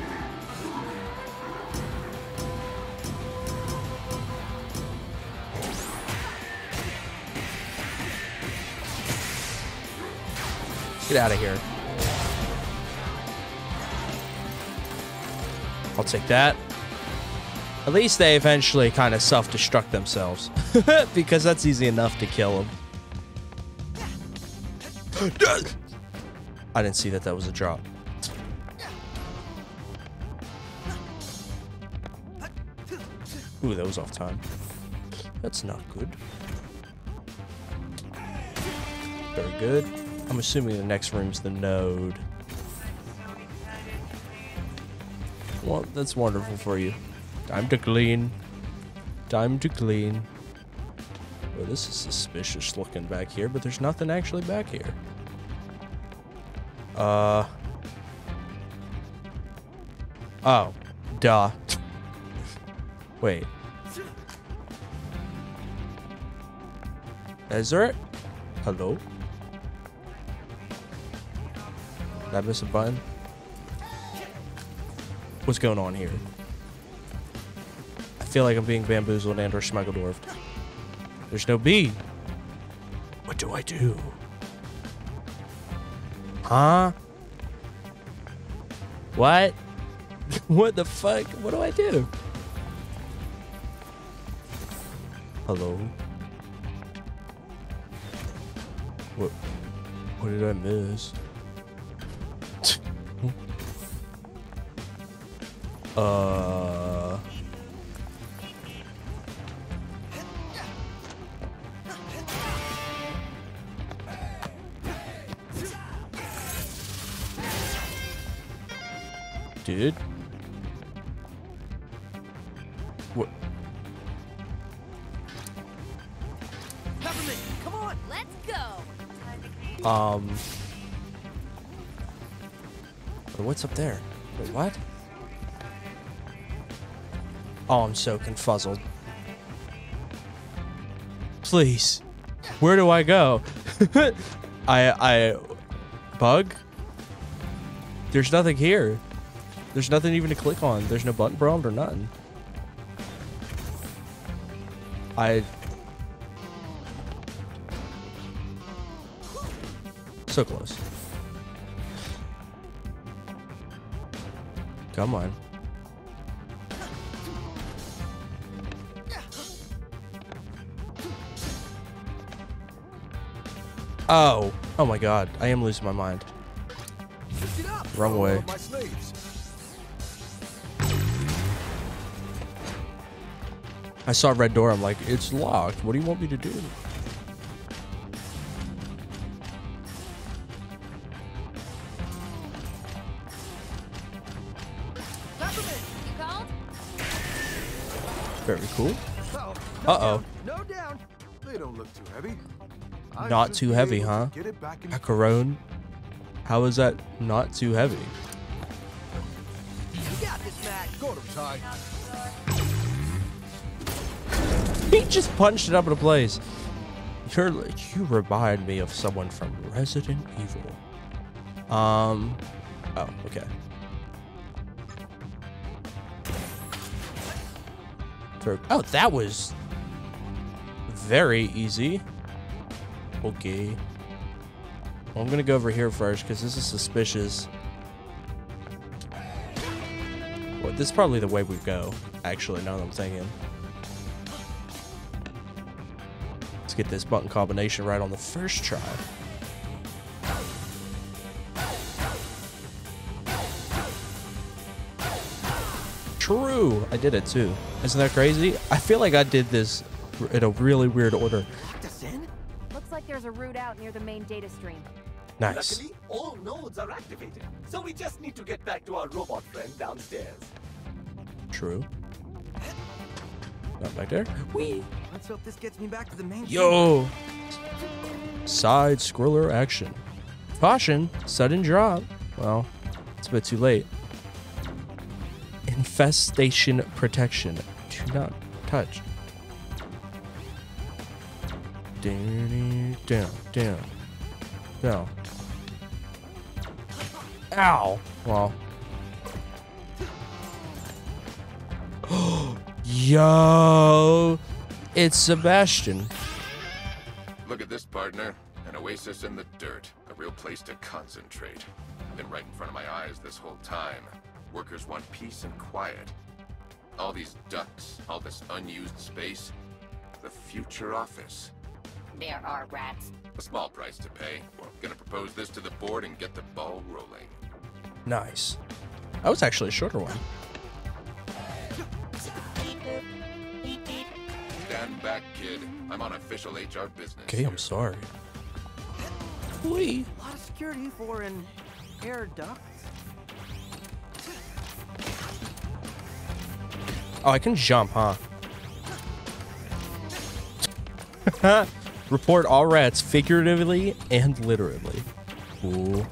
Get out of here. I'll take that. At least they eventually kind of self-destruct themselves. because that's easy enough to kill them. I didn't see that that was a drop. Ooh, that was off time. That's not good. Very good. I'm assuming the next room's the node. Well, that's wonderful for you. Time to clean. Time to clean. Well, this is suspicious looking back here, but there's nothing actually back here. Uh. Oh. Duh. Ezra? Hello? Did I miss a button? What's going on here? I feel like I'm being bamboozled and or schmegeldorfed. There's no B. What do I do? Huh? What? what the fuck? What do I do? Hello? What did I miss? uh. What's up there? Wait, what? Oh, I'm so confuzzled. Please. Where do I go? I I bug? There's nothing here. There's nothing even to click on. There's no button prompt or nothing. I So close. Come on. Oh. Oh my god. I am losing my mind. Wrong way. I saw a red door. I'm like, it's locked. What do you want me to do? Heavy. I Not too heavy, huh? Get it back in Macaron. How is that not too heavy? You got this, Mac. Got him, He just punched it up into place. You're you remind me of someone from Resident Evil. Um. Oh, okay. For- Oh, that was very easy. Okay. Well, I'm gonna go over here first because this is suspicious. Well, this is probably the way we go. Actually, now that I'm thinking. Let's get this button combination right on the first try. True, I did it too. Isn't that crazy? I feel like I did this in a really weird order. Locked us in? Looks like there's a route out near the main data stream. Nice. Luckily, all nodes are activated, so we just need to get back to our robot friend downstairs. True. Not back there. Wee. Let's hope this gets me back to the main. Yo. Side scroller action. Caution, sudden drop. Well, it's a bit too late. Infestation protection. Do not touch. Down, down, down. Ow. Well. Yo, it's Sebastian. Look at this, partner. An oasis in the dirt. A real place to concentrate. Been right in front of my eyes this whole time. Workers want peace and quiet. All these ducts, all this unused space. The future office. There are rats. A small price to pay. Well, gonna propose this to the board and get the ball rolling. Nice. That was actually a shorter one. Stand back, kid. I'm on official HR business. Okay, I'm sorry. Wee. A lot of security for an air duct. Oh, I can jump, huh? Report all rats figuratively and literally. Cool.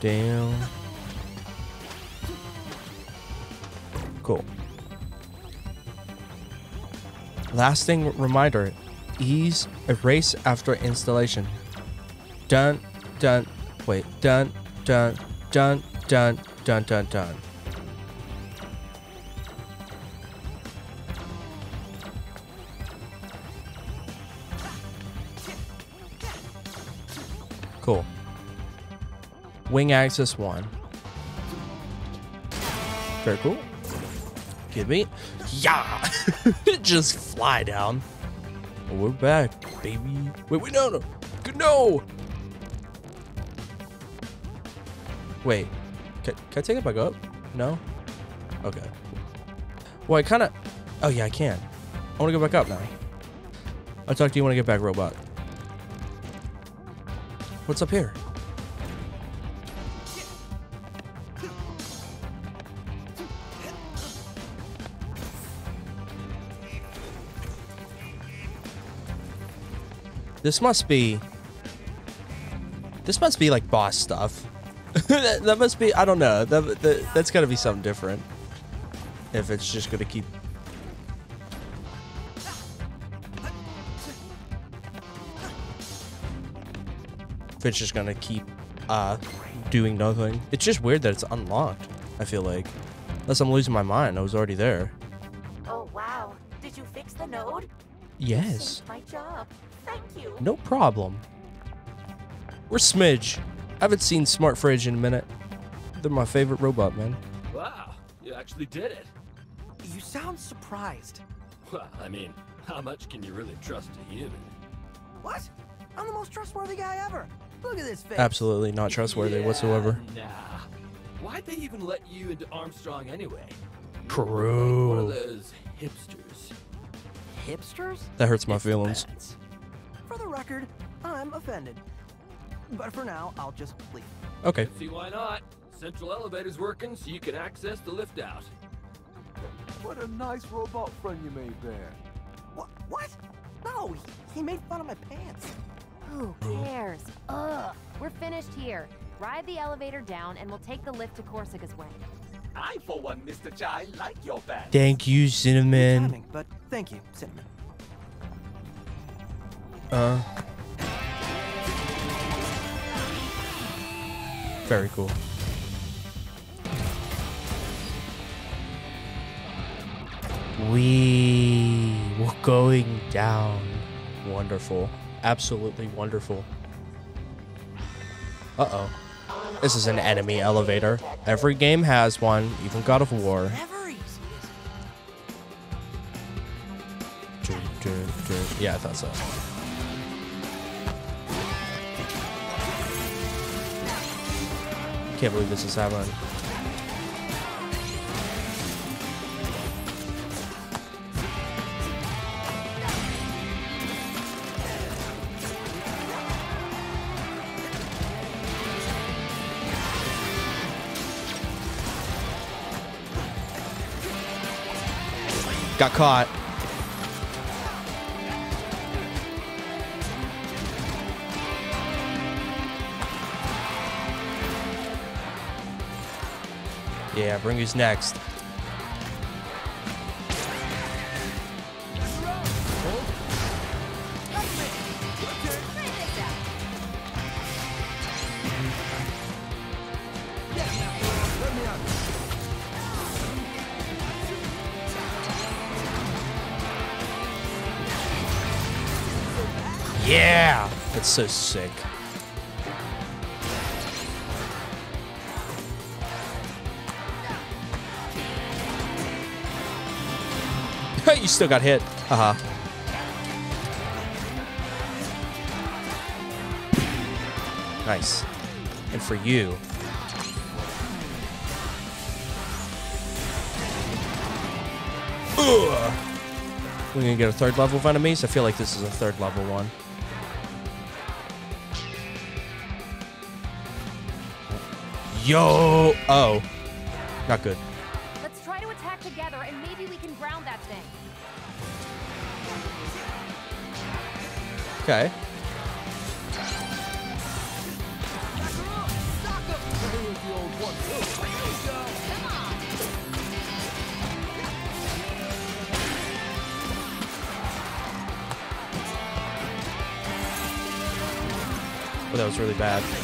Down. Cool. Lasting reminder. Ease erase after installation. Dun dun Wait, dun, dun, dun, dun, dun, dun, dun. Cool. Wing axis one. Very cool. Give me. Yeah! Just fly down. We're back, baby. Wait, wait, no, no. No! Wait. Can, can I take it back up? No? Okay. Well, I kind of... Oh, yeah, I can. I want to go back up now. I'll talk to you when I get back, robot. What's up here? This must be... This must be like boss stuff. That, that must be... I don't know. That, that, that's got to be something different. If it's just going to keep... If it's just going to keep uh, doing nothing. It's just weird that it's unlocked, I feel like. Unless I'm losing my mind. I was already there. Oh, wow. Did you fix the node? Yes. My job. Thank you. No problem. We're Smidge. I haven't seen Smart Fridge in a minute. They're my favorite robot, man. Wow, you actually did it. You sound surprised. Well, I mean, how much can you really trust a human? What? I'm the most trustworthy guy ever. Look at this face. Absolutely not trustworthy Yeah, whatsoever. Nah. Why'd they even let you into Armstrong anyway? True. One of those hipsters. Hipsters? That hurts my feelings. For the record, I'm offended. But for now, I'll just leave. Okay. See why not? Central elevator's working so you can access the lift out. What a nice robot friend you made there. What? What? No, he, he made fun of my pants. Who cares? Ugh. We're finished here. Ride the elevator down and we'll take the lift to Korsica's way. I, for one, Mr. Chai, like your band. Thank you, Cinnamon. Timing, but thank you, Cinnamon. Uh. Very cool. We were going down. Wonderful. Absolutely wonderful. Uh oh. This is an enemy elevator. Every game has one, even God of War. Yeah, I thought so. Can't believe this is happening. Got caught. Yeah, bring who's next. Yeah! That's so sick. You still got hit. Haha. Nice. And for you. Ugh. We're gonna get a third level of enemies. I feel like this is a third level one. Yo! Oh. Not good. Okay. Oh, that was really bad.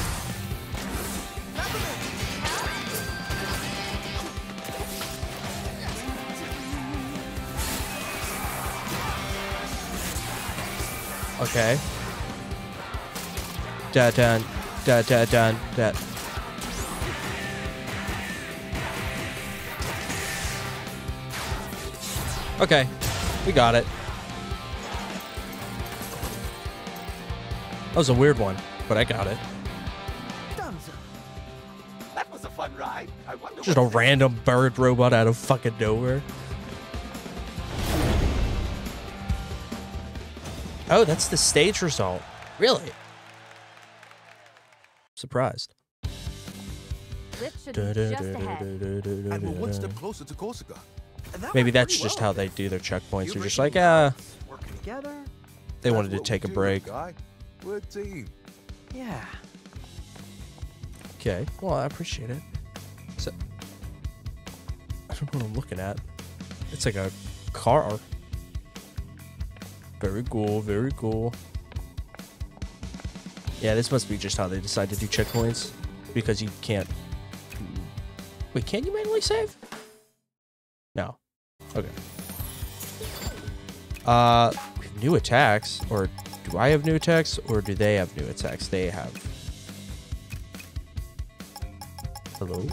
Okay. Da dun da da dun da. Okay, we got it. That was a weird one, but I got it. That was a fun ride. I Just a random bird robot out of fucking nowhere. Oh, that's the stage result. Really? Surprised. Lift should be just ahead. One step closer to Korsica. Maybe that's just how they do their checkpoints. They're just like, ah, Working together. they wanted to take a break. Guy. We're a team. Yeah. Okay, well, I appreciate it. So, I don't know what I'm looking at. It's like a car. Very cool, very cool. Yeah, this must be just how they decide to do checkpoints. Because you can't. Wait, can you manually save? No. Okay. Uh, new attacks, or do I have new attacks, or do they have new attacks? They have. Hello?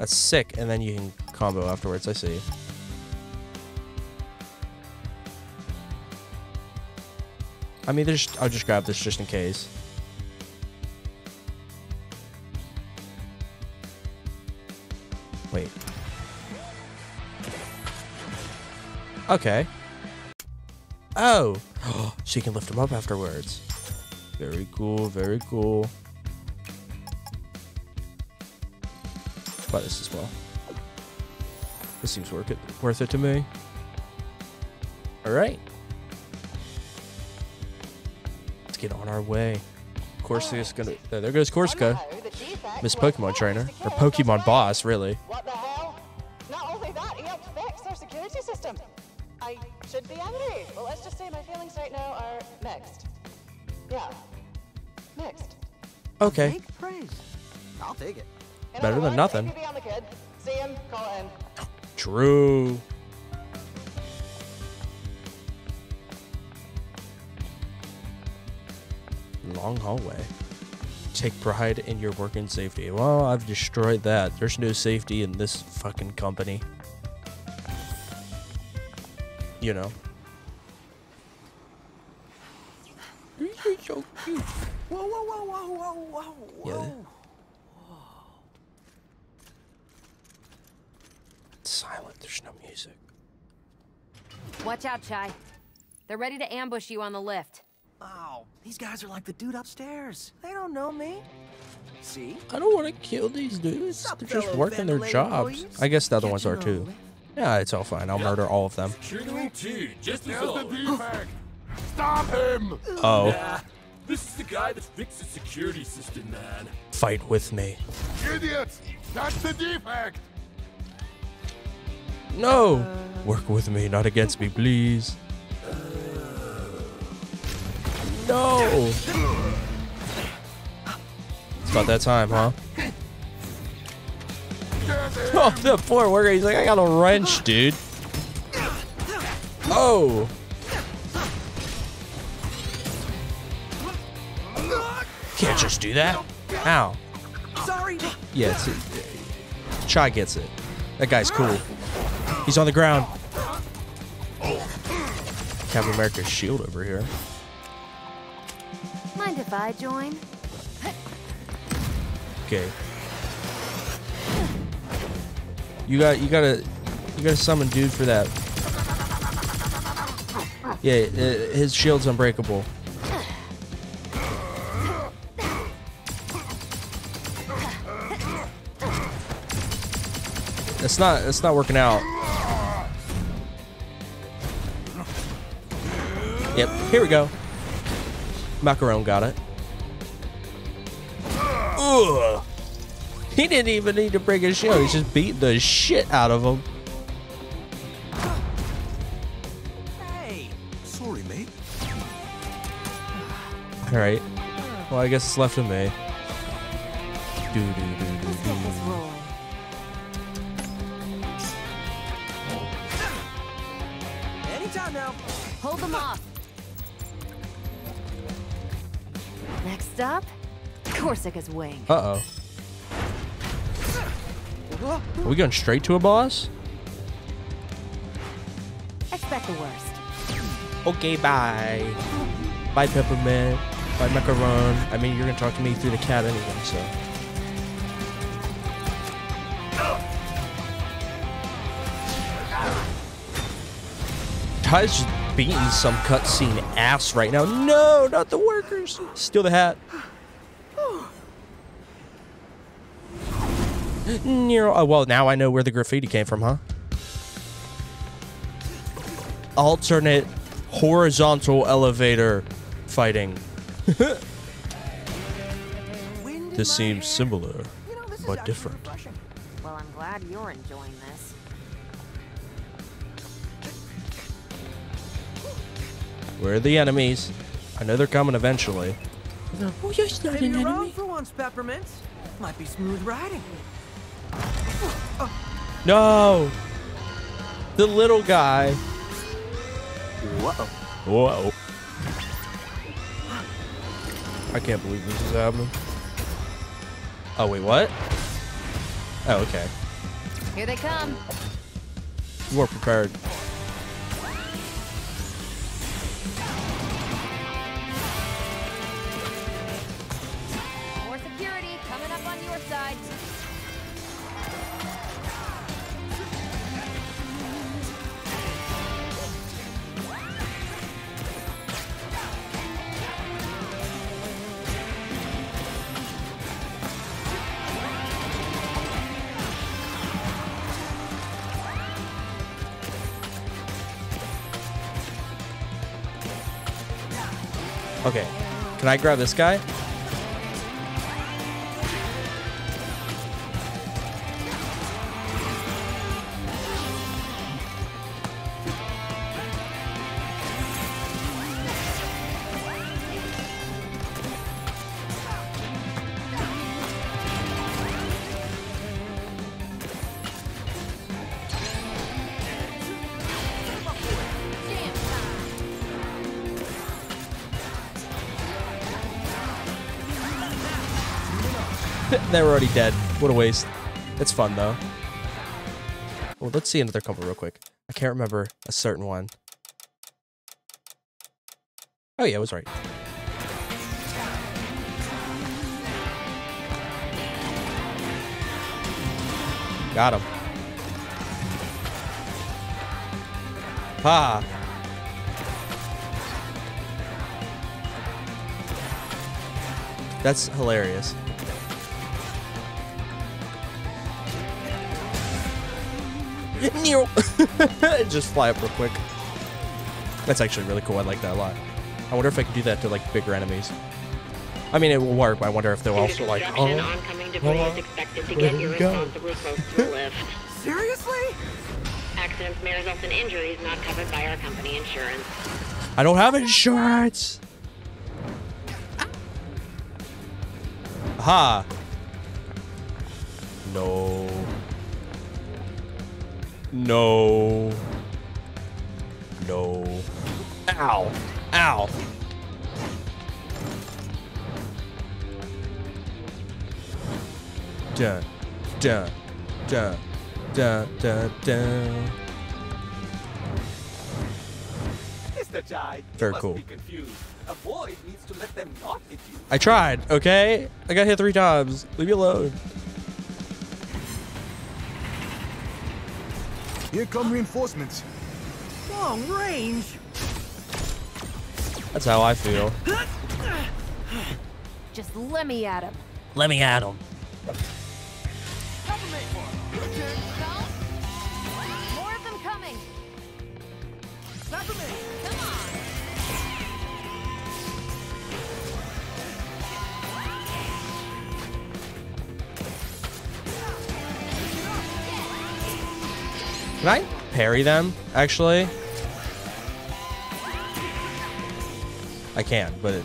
That's sick, and then you can combo afterwards, I see. I mean, there's. I'll just grab this just in case. Wait. Okay. Oh! you can lift him up afterwards. Very cool, very cool. Buy this as well. This seems worth it, worth it to me. Alright. Let's get on our way. Korsica's gonna. There, there goes Corsica. Miss Pokemon Trainer. Or Pokemon Boss, really. What the hell? Not only that, he helped fix our security system. I should be angry, but let's just say my feelings right now are mixed. Yeah, mixed. Okay. Better than nothing. APB on the kid. See him, call it in. True. Long hallway. Take pride in your work and safety. Well, I've destroyed that. There's no safety in this fucking company. You know. You're so cute. Whoa, whoa, whoa, whoa, whoa, whoa, Yeah. whoa. It's silent. There's no music. Watch out, Chai. They're ready to ambush you on the lift. Oh, these guys are like the dude upstairs. They don't know me. See? I don't want to kill these dudes. Sup, They're just working their jobs. I guess the other Get ones are too. me. Yeah, it's all fine. I'll murder all of them. Sure just the Stop him! Oh, Nah, this is the guy that fixed the security system, man. fight with me. Idiots! That's the defect! No! Work with me, not against me, please. No! It's about that time, huh? Oh, the poor worker. He's like, I got a wrench, dude. Oh! Can't just do that. Ow. Sorry. Yeah, it's, Chai gets it. That guy's cool. He's on the ground. Captain America's shield over here. Mind if I join? Okay. You got you gotta you gotta summon dude for that. Yeah, uh, his shield's unbreakable. It's not. It's not working out. Yep. Here we go. Macaron got it. Ugh. He didn't even need to break his shield. He's just beat the shit out of him. Hey, Sorry, mate. All right. Well, I guess it's left to me. Do do do Next up, Korsica's wing. Uh oh. Are we going straight to a boss? Expect the worst. Okay, bye. Bye, Peppermint. Bye, Macaron. I mean, you're gonna talk to me through the cat anyway, so. Ty's just beating some cutscene ass right now. No, not the workers. Steal the hat. Nero. Oh, well, now I know where the graffiti came from, huh? Alternate horizontal elevator fighting. this seems similar, but different. Well, I'm glad you're enjoying this. Where are the enemies? I know they're coming eventually. Oh, yes, not Maybe you're wrong for once, Peppermint. Might be smooth riding. No! The little guy. Whoa. Whoa. I can't believe this is happening. Oh, wait, what? Oh, okay. Here they come. More prepared. Can I grab this guy? Waste. It's fun though. Well, let's see another couple real quick. I can't remember a certain one. Oh yeah, I was right. Got him. Ha! That's hilarious. Just fly up real quick. That's actually really cool. I like that a lot. I wonder if I can do that to like bigger enemies. I mean, it will work. but I wonder if they'll also like. Oh, oncoming debris oh, is expected to where get did it go? irresponsible folks to lift. Seriously? Accidents may result in injuries not covered by our company insurance. I don't have insurance. Ha! No. No. No. Ow. Ow. Dun. Dun. Dun. Dun. Dun. Dun. Mr. Chai, Very cool. be confused. A boy needs to let them not hit you. I tried, okay? I got hit three times. Leave me alone. Here come reinforcements. Long range. That's how I feel. Just let me at him. Let me at him. More of them coming. Can I parry them, actually? I can, but it,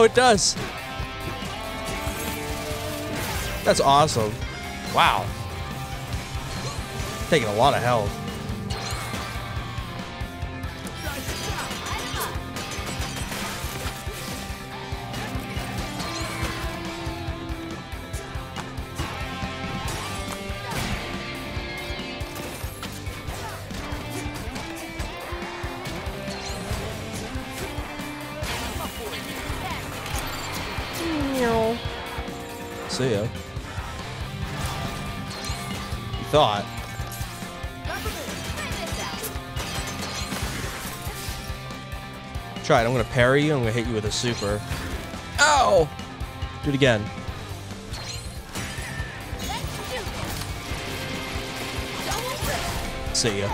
Oh, it does. That's awesome. Wow. Taking a lot of health. Try it. I'm gonna parry you. I'm gonna hit you with a super. Ow! Do it again. See ya.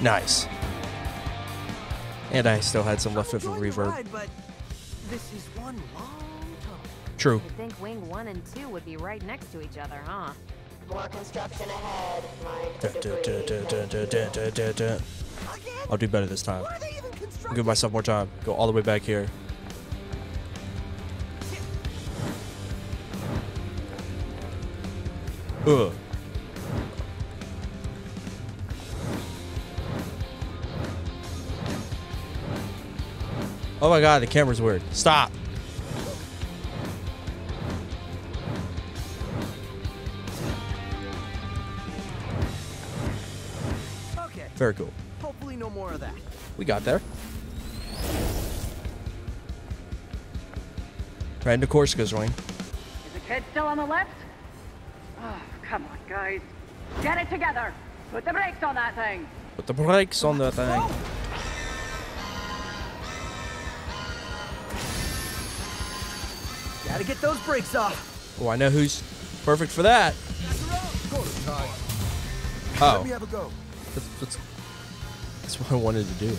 Nice. And I still had some left over reverb. Ride, but this is one long. True. You'd think Wing 1 and 2 would be right next to each other, huh? More construction ahead. Mind I'll do better this time. I'll give myself more time. Go all the way back here. Ugh. Oh my god, the camera's weird. Stop. Okay. Very cool. We got there. Right into Korsica's ring. Is the kid still on the left? Oh, come on, guys. Get it together. Put the brakes on that thing. Put the brakes on that thing. Gotta get those brakes off. Oh, I know who's perfect for that. Got it, Ty. Oh. Let me have a go. That's, that's, that's what I wanted to do.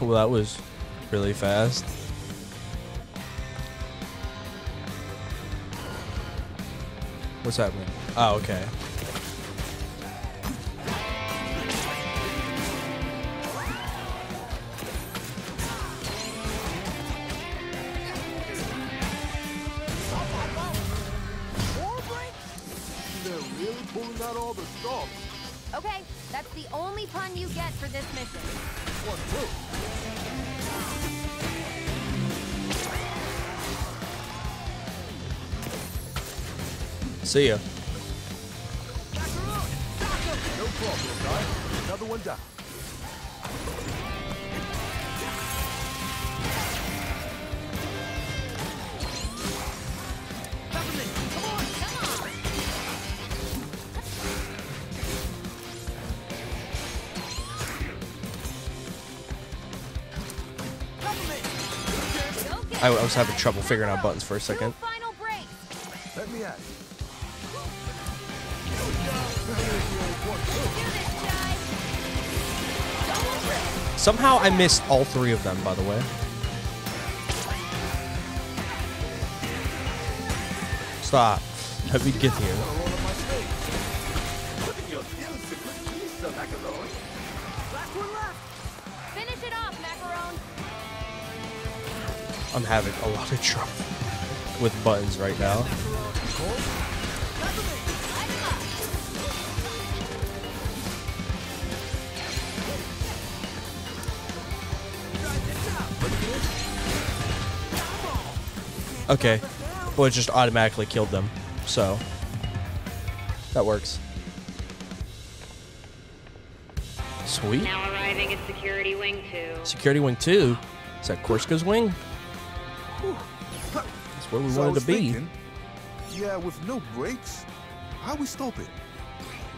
Well, that was really fast. What's happening? Oh, okay. See ya. I, was having trouble figuring out buttons for a second. Somehow I missed all three of them, by the way. Stop. Let me get here. I'm having a lot of trouble with buttons right now. Okay. Well, it just automatically killed them. So, that works. Sweet. Now arriving at Security Wing 2. Security Wing 2? Is that Korska's wing? That's where we So wanted was to be. thinking, yeah, with no brakes, how we stop it?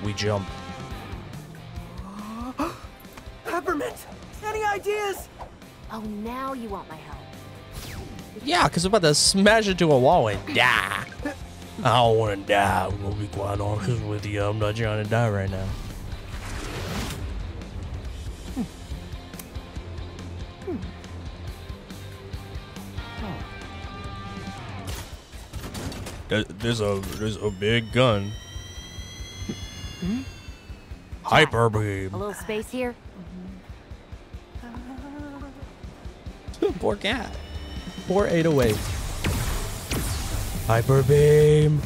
We jump. Peppermint! Any ideas? Oh, now you want my help. Yeah, because I'm about to smash into a wall and die. I don't want to die. I'm going to be quite honest with you. I'm not trying to die right now. There's a there's a big gun. Hyper beam. A little space here. Poor cat. Poor 808. Hyper beam.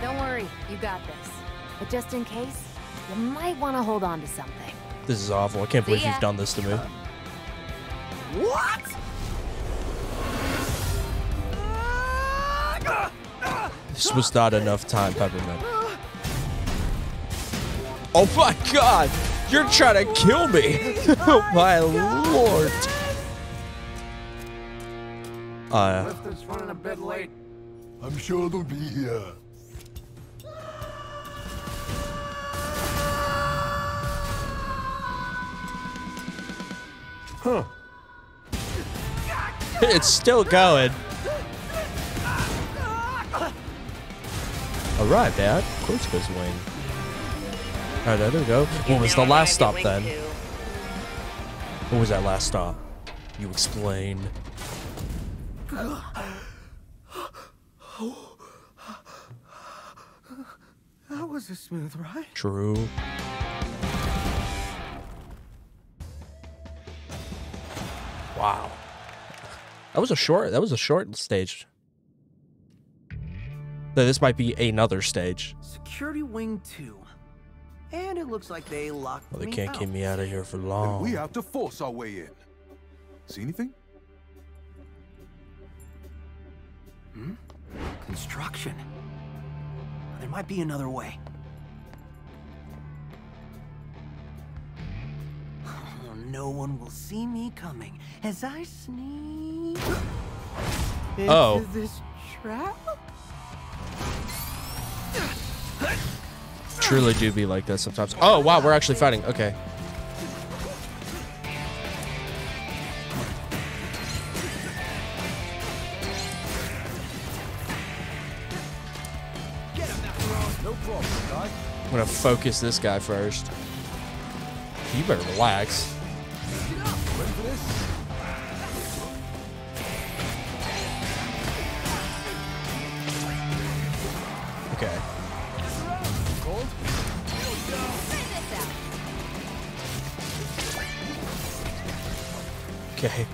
Don't worry, you got this. But just in case, you might want to hold on to something. This is awful. I can't believe See you've done this to me. What? This was not enough time, Peppermint. Oh my god! You're trying to kill me! oh my lord! Uh, running a bit late. I'm sure they'll be here. Huh. it's still going. Alright, Dad. Korska's wing. Alright, there we go. What was the last stop then? What was that last stop? You explain. That was a smooth ride. True. Wow. That was a short. That was a short stage. Though This might be another stage. Security Wing 2. And it looks like they locked Well, they me can't out. keep me out of here for long. Then long. we have to force our way in. See anything? Hmm? Construction. There might be another way. Oh, no one will see me coming as I sneak into Oh. this trap. Truly do be like that sometimes. Oh wow, we're actually fighting. Okay. I'm gonna focus this guy first. You better relax. Okay.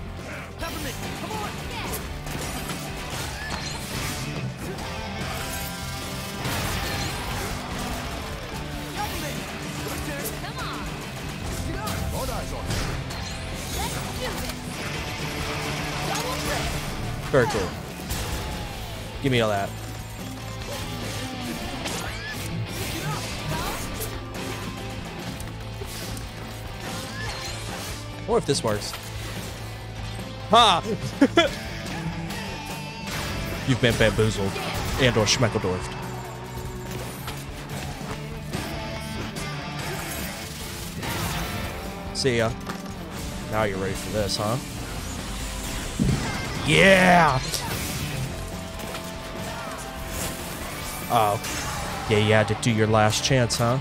Very cool. Give me all that. Or if this works. You've been bamboozled and or schmeckeldorfed. See ya. Now you're ready for this, huh? Yeah! Oh. Yeah, you had to do your last chance, huh?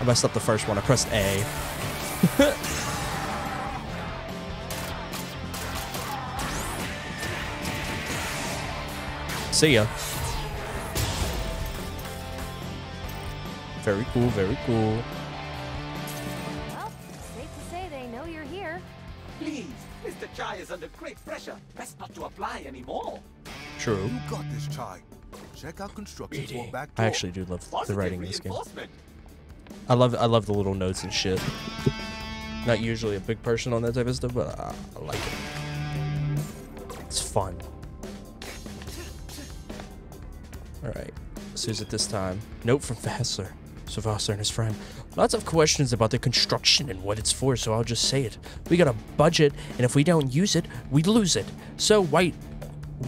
I messed up the first one. I pressed A. See ya. Very cool, very cool. Well, safe to say they know you're here. Please, Mr. Chai is under great pressure. Best not to apply anymore. True. You got this, Chai. Check out construction for back I actually do love the writing in this game. I love I love the little notes and shit. Not usually a big person on that type of stuff, but I, I like it. It's fun. All right, who's it this time? Note from Fassler. So Vassar and his friend. Lots of questions about the construction and what it's for, so I'll just say it. We got a budget, and if we don't use it, we lose it. So White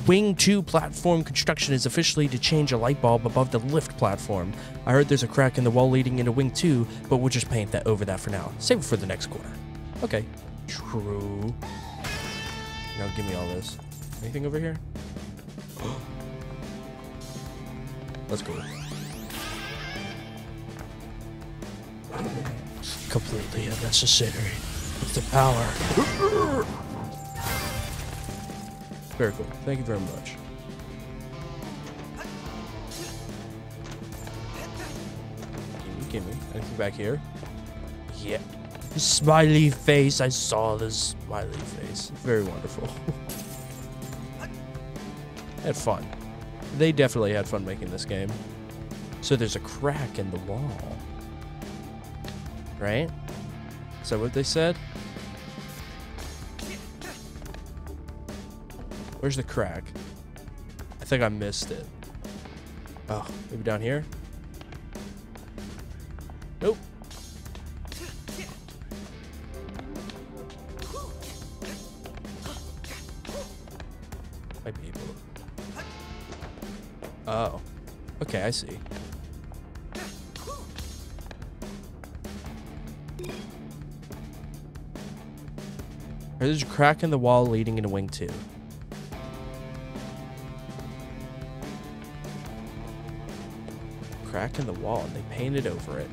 Wing 2 platform construction is officially to change a light bulb above the lift platform. I heard there's a crack in the wall leading into Wing 2, but we'll just paint that over that for now. Save it for the next quarter. Okay. True. Now give me all this. Anything over here? Let's go. Completely unnecessary. With the power. Very cool. Thank you very much. Gimme, gimme. Anything back here? Yeah. Smiley face. I saw this smiley face. Very wonderful. had fun. They definitely had fun making this game. So there's a crack in the wall. Right? Is that what they said? Where's the crack? I think I missed it. Oh, maybe down here? Okay, I see. There's a crack in the wall leading into Wing 2. Crack in the wall, and they painted over it.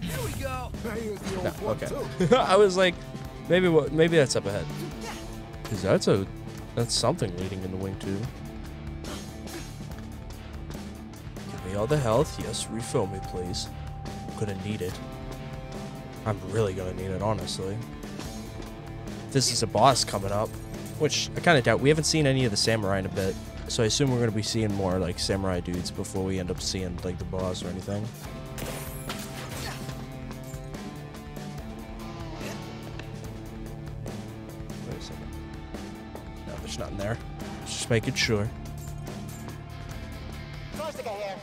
Here we go. Here's the old No, okay. I was like, maybe what? Maybe that's up ahead. Cause that's a, that's something leading into Wing 2. Give me all the health. Yes, refill me, please. I'm gonna need it. I'm really gonna need it, honestly. This is a boss coming up, which I kind of doubt. We haven't seen any of the samurai in a bit, so I assume we're gonna be seeing more like samurai dudes before we end up seeing like the boss or anything. Making sure. Korsica here.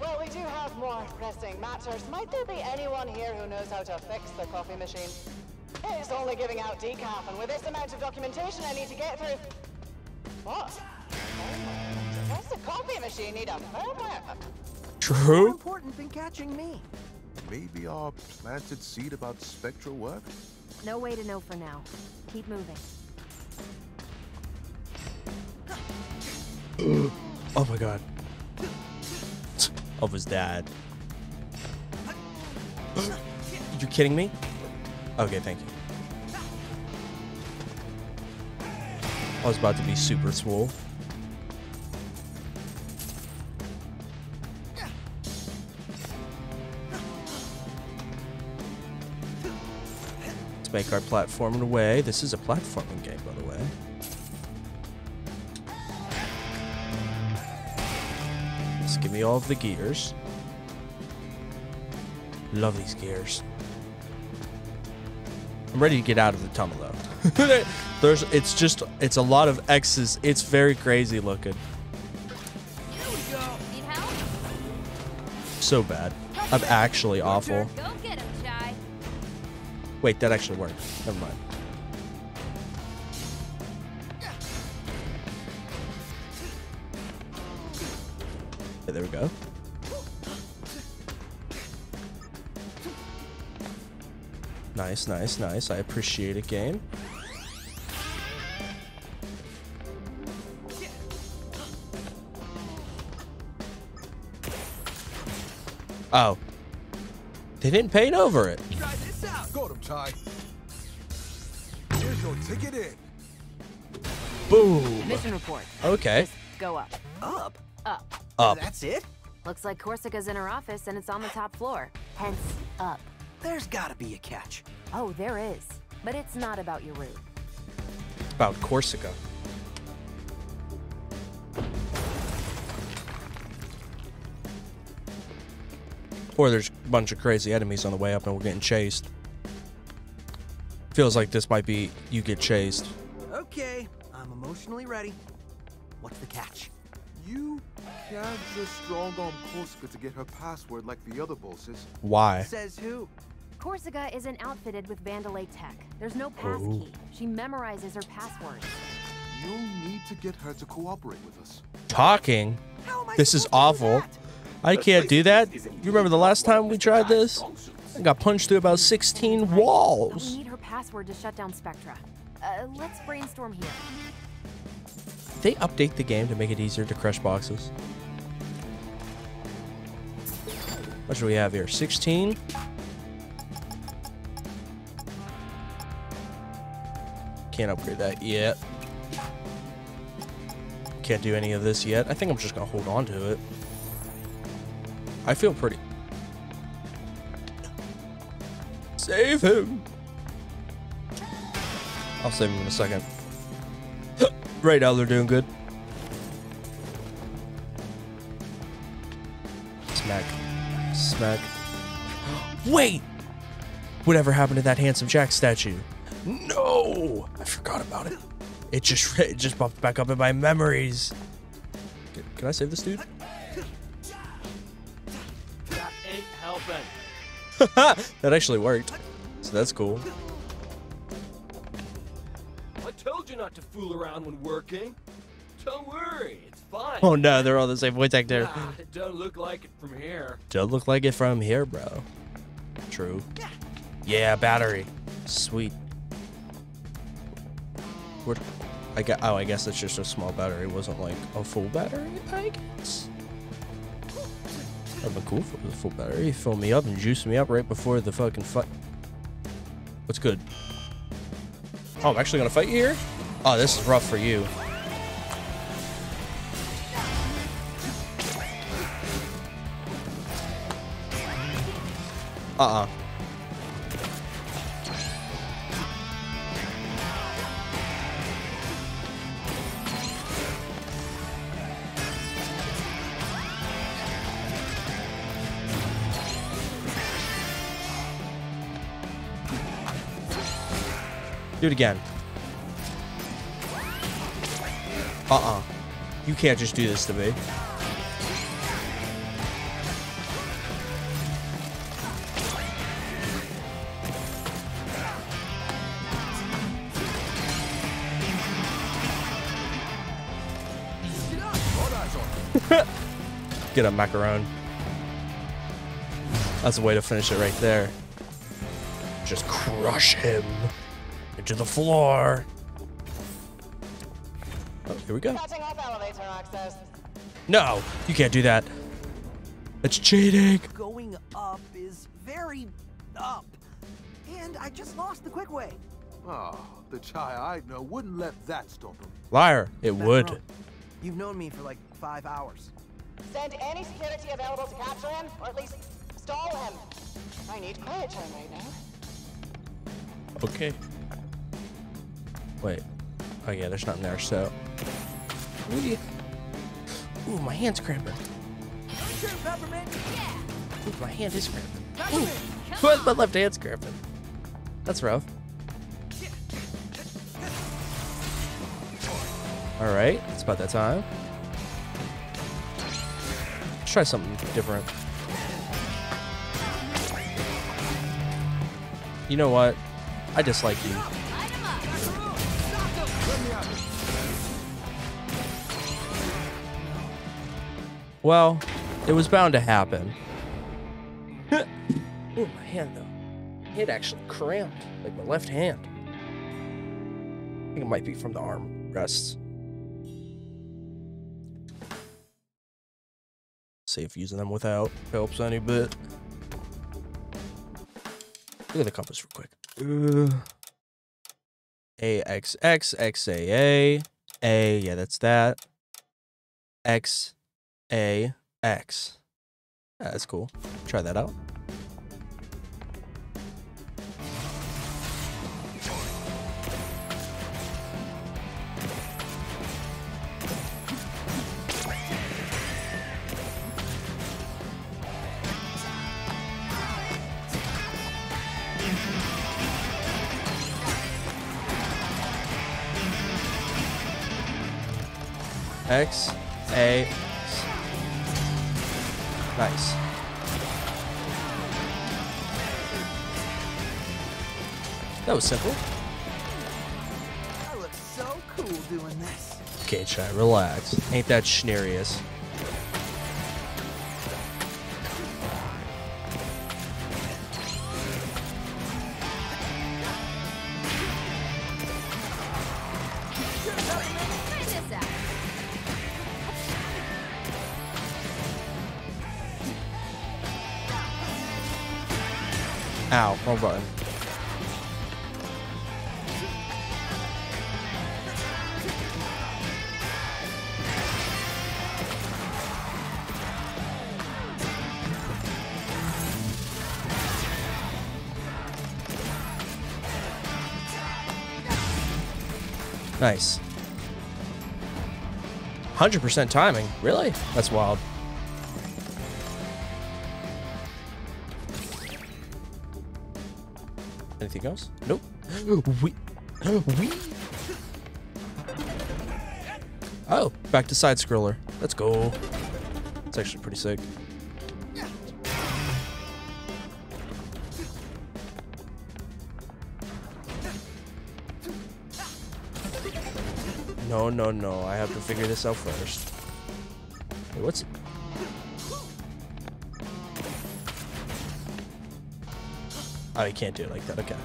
Well, we do have more pressing matters. Might there be anyone here who knows how to fix the coffee machine? It's only giving out decaf, and with this amount of documentation I need to get through... What? Firmware? Does the coffee machine need a firmware? More True. important than catching me. Maybe our planted seed about Spectra work? No way to know for now. Keep moving. Oh my god. Of his dad. you kidding me? Okay, thank you. I was about to be super swole. Let's make our platforming away. This is a platforming game, by the way. Give me all of the gears. Love these gears. I'm ready to get out of the tunnel though. There's it's just it's a lot of X's. It's very crazy looking. Need help? So bad. I'm actually awful. Go get him, Wait, that actually worked. Never mind. Okay, there we go. Nice, nice, nice. I appreciate it, game. Oh. They didn't paint over it. Try this out. Got him, Ty. Here's your ticket in. Boom. Mission report. Okay. Go up. Up? Up. Up. That's it? Looks like Korsica's in her office and it's on the top floor. Hence, up. There's gotta be a catch. Oh, there is. But it's not about your route. About Korsica. Or there's a bunch of crazy enemies on the way up and we're getting chased. Feels like this might be you get chased. Okay, I'm emotionally ready. What's the catch? You can't just strong arm Korsica to get her password like the other bosses. Why? Says who? Korsica isn't outfitted with Vandelay tech. There's no pass Oh. key. She memorizes her passwords. You'll need to get her to cooperate with us. Talking? This is awful. I can't do that. You remember the last time we tried this? I got punched through about 16 walls. We walls. need her password to shut down Spectra. Uh, let's brainstorm here. They update the game to make it easier to crush boxes. What should we have here? 16? Can't upgrade that yet. Can't do any of this yet. I think I'm just gonna hold on to it. I feel pretty. Save him! I'll save him in a second. Right now they're doing good. Smack. Smack. Wait! Whatever happened to that handsome Jack statue? No! I forgot about it. It just it just popped back up in my memories. Can, can I save this dude? That ain't helping. that actually worked. So that's cool. Fool around when working. Don't worry, it's fine. Oh no, they're all the same voice actor. Ah, it don't look like it from here. Don't look like it from here, bro. True. Yeah, battery. Sweet. Where, I got. Oh, I guess it's just a small battery. It wasn't like a full battery. I guess. That'd be cool if it was a full battery. Fill me up and juice me up right before the fucking fight. What's good? Oh, I'm actually gonna fight you here. Oh, this is rough for you. Uh-uh. Do it again. Uh-uh. You can't just do this to me. Get a macaron. That's a way to finish it right there. Just crush him into the floor. Oh, here we go. Off elevator access. No, you can't do that. It's cheating. Going up is very up. And I just lost the quick way. Ah, the Chai I know wouldn't let that stop him. Liar. It That's would. wrong. You've known me for like five hours. Send any security available to capture him, or at least stall him. I need quiet time right now. Okay. Wait. Oh yeah, there's nothing there, so. Ooh, Ooh my hand's cramping. Ooh, my hand is cramping. Ooh, my my left hand's cramping. That's rough. All right, it's about that time. Let's try something different. You know what? I dislike you. Well, It was bound to happen. oh, my hand though. It actually cramped, like my left hand. I think it might be from the arm rests. See if using them without helps any bit. Look at the compass real quick. A X X X A A A. Yeah, that's that. X A X. That's cool. Try that out. X A. Nice. That was simple. I look so cool doing this. Okay, chat, relax. Ain't that schnerious? Ow, wrong button. Nice. 100% timing. Really? That's wild. Anything else? Nope. we, we. Oh, back to side scroller. Let's go. It's actually pretty sick. No, no, no. I have to figure this out first. Oh, you can't do it like that. Okay.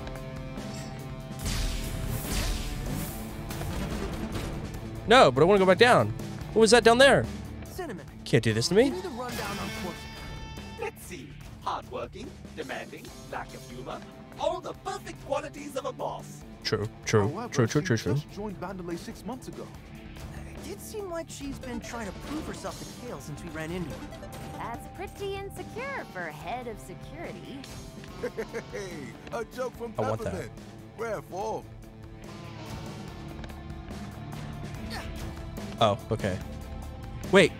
No, but I want to go back down. What was that down there? Cinnamon, Can't do this to me. give me the rundown on Korsica. Let's see. Hardworking, demanding, lack of humor. All the perfect qualities of a boss. True, true, However, true, true, true, true. just joined Vandelay six months ago. It did seem like she's been trying to prove herself to Kale since we ran into her. That's pretty insecure for head of security. Hey, a joke from I want that. Wherefore? Oh, okay. Wait.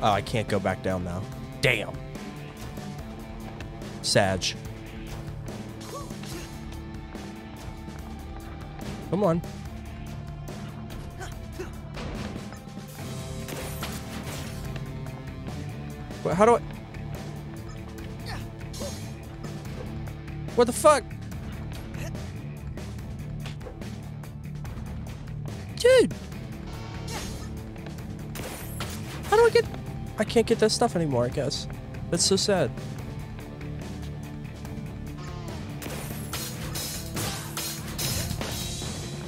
Oh, I can't go back down now. Damn. Sag. Come on. Wait, how do I? What the fuck? Dude! How do I get... I can't get that stuff anymore, I guess. That's so sad.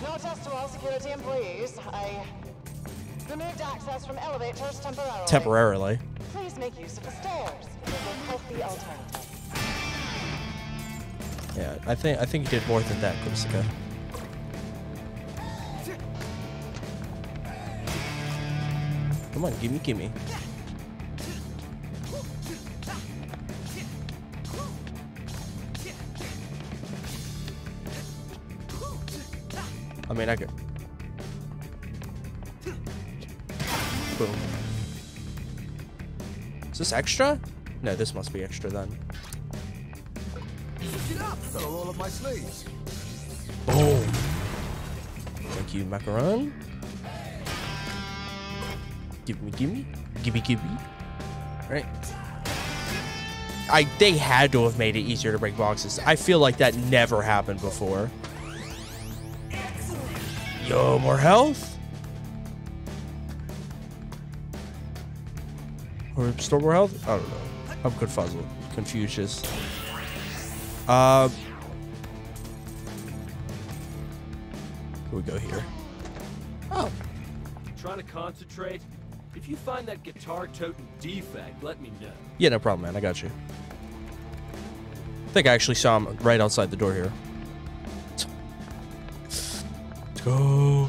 Notice to all security employees, I removed access from elevators temporarily. Temporarily. I think I think you did more than that, Korsica. Come on, gimme, gimme. I mean, I could. Boom. Is this extra? No, this must be extra then. Up my sleeves. Oh. Thank you, macaron. Give me, give me, give me, give me. Right. I they had to have made it easier to break boxes. I feel like that never happened before. Yo, more health. Or restore more health? I don't know. I'm confuzzled. Confucius. Uh, concentrate? If you find that guitar toting defect, let me know. Yeah, no problem, man. I got you. I think I actually saw him right outside the door here. Go.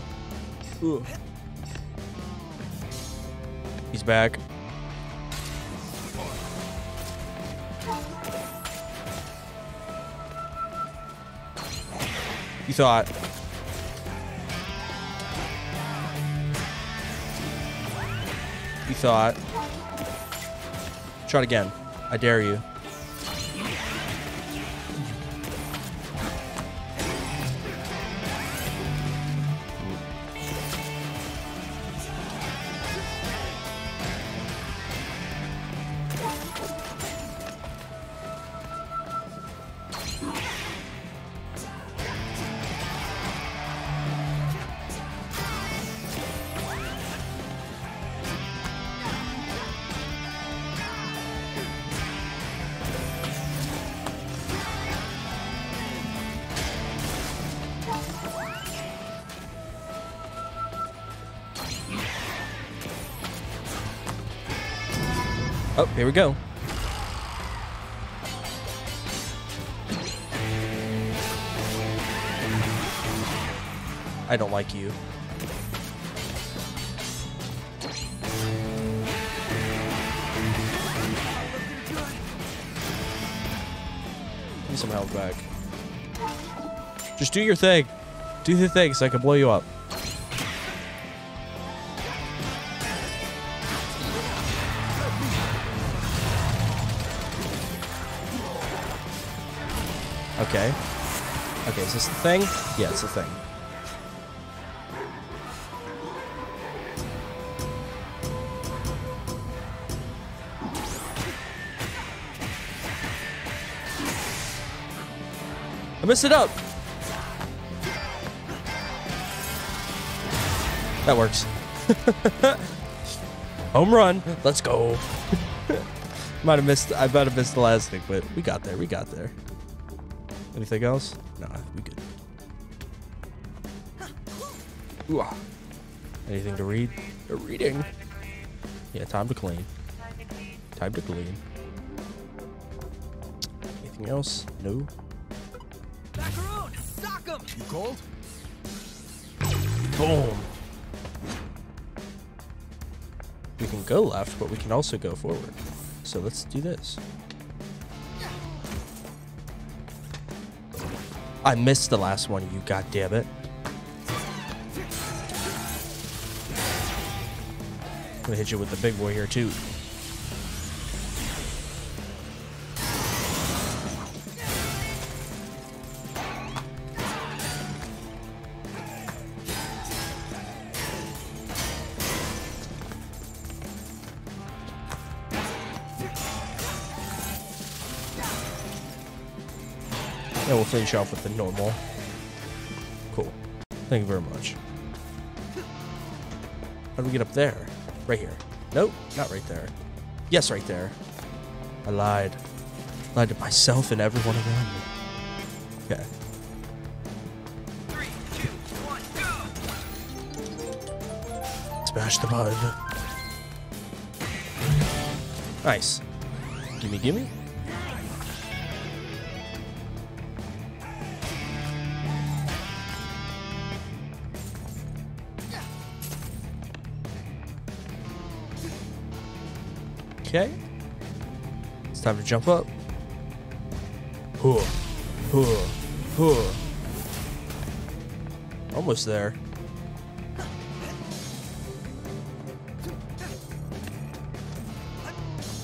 He's back. You thought. Thought. Try it again. I dare you. Oh, here we go. I don't like you. Give me some health back. Just do your thing. Do the thing so I can blow you up. Thing? Yeah, it's a thing. I messed it up. That works. Home run. Let's go. might have missed I might have missed the last thing, but we got there. We got there. Anything else? Nah, Ooh. Anything to read? A reading. Yeah, time to clean. Time to clean. Anything else? No. Macaroon! Sock him! You cold? Boom. We can go left, but we can also go forward. So let's do this. I missed the last one, you goddammit. Gonna hit you with the big boy here too. And we'll finish off with the normal. Cool. Thank you very much. How do we get up there? Right here. Nope, not right there. Yes, right there. I lied. Lied to myself and everyone around me. Okay. Smash the mud. Nice. Gimme, gimme. Time to jump up. Huh. Huh. Huh. Almost there.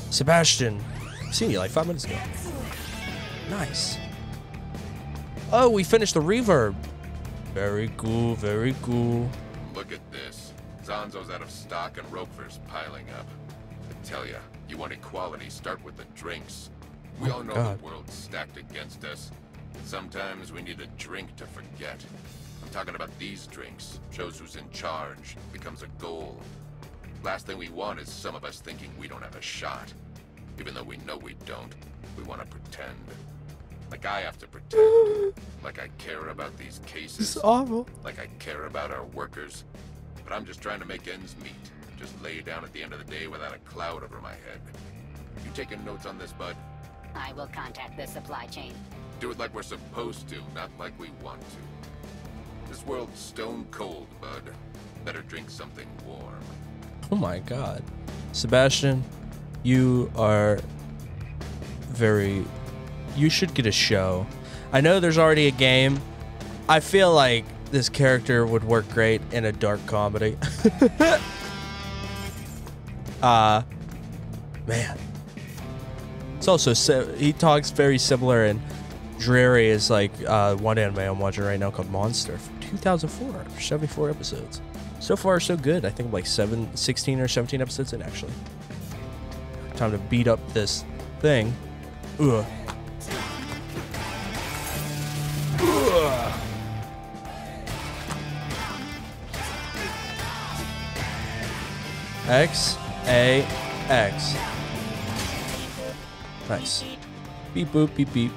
Sebastian. Seen you like five minutes ago. Nice. Oh, we finished the reverb. Very cool, very cool. Look at this. Zanzo's out of stock and Ropever's piling up. I tell ya, you want equality, start with the drinks. We Oh all know God. the world's stacked against us. Sometimes we need a drink to forget. I'm talking about these drinks. Shows who's in charge. Becomes a goal. Last thing we want is some of us thinking we don't have a shot. Even though we know we don't, we want to pretend. Like I have to pretend. like I care about these cases. Awful. Like I care about our workers. But I'm just trying to make ends meet. Just lay down at the end of the day without a cloud over my head. You taking notes on this, bud? I will contact the supply chain. Do it like we're supposed to, not like we want to. This world's stone cold, bud. Better drink something warm. Oh my god. Sebastian, you are very. You should get a show. I know there's already a game. I feel like this character would work great in a dark comedy. uh, man. It's also, he talks very similar and dreary is like uh, one anime I'm watching right now called Monster from 2004, 74 episodes. So far, so good. I think like seven, 16 or 17 episodes in, actually. Time to beat up this thing. Ugh. X, A, X. Nice. Beep boop, beep beep.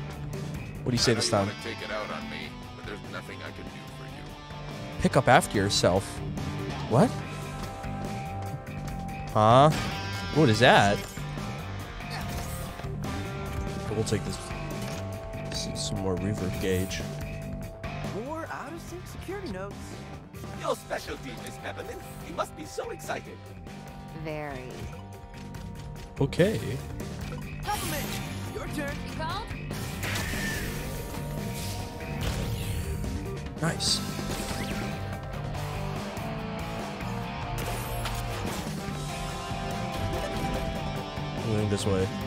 What do you say this time? you wanna take it out on me, but there's nothing I can do for you. Pick up after yourself. What? Huh? What is that? We'll take this. this is some more reverb gauge. More out of sync security notes. Your specialty, Miss Peppermint. You must be so excited. Very. Okay. Peppermint, your turn. You called? Nice. Moving this way.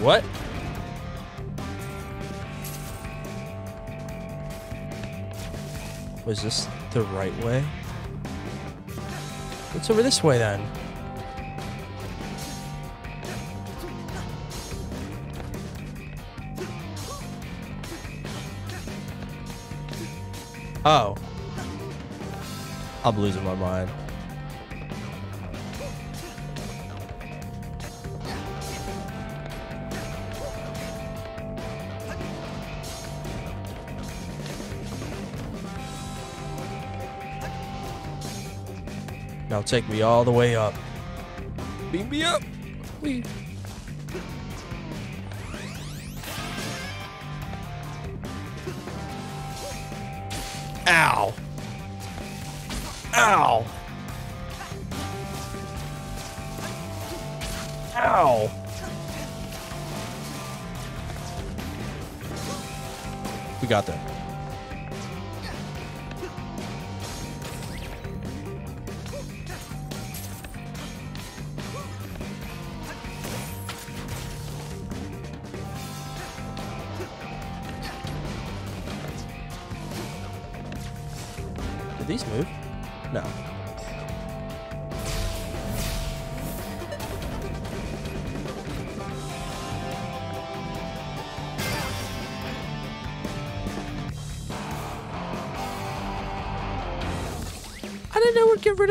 What? Was this the right way? What's over this way then? Oh. I'm losing my mind. Take me all the way up. Beam me up. Whee.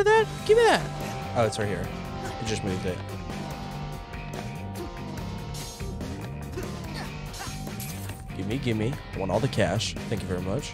That. Give me that. Oh, it's right here. I just moved it. Gimme, gimme. I want all the cash. Thank you very much.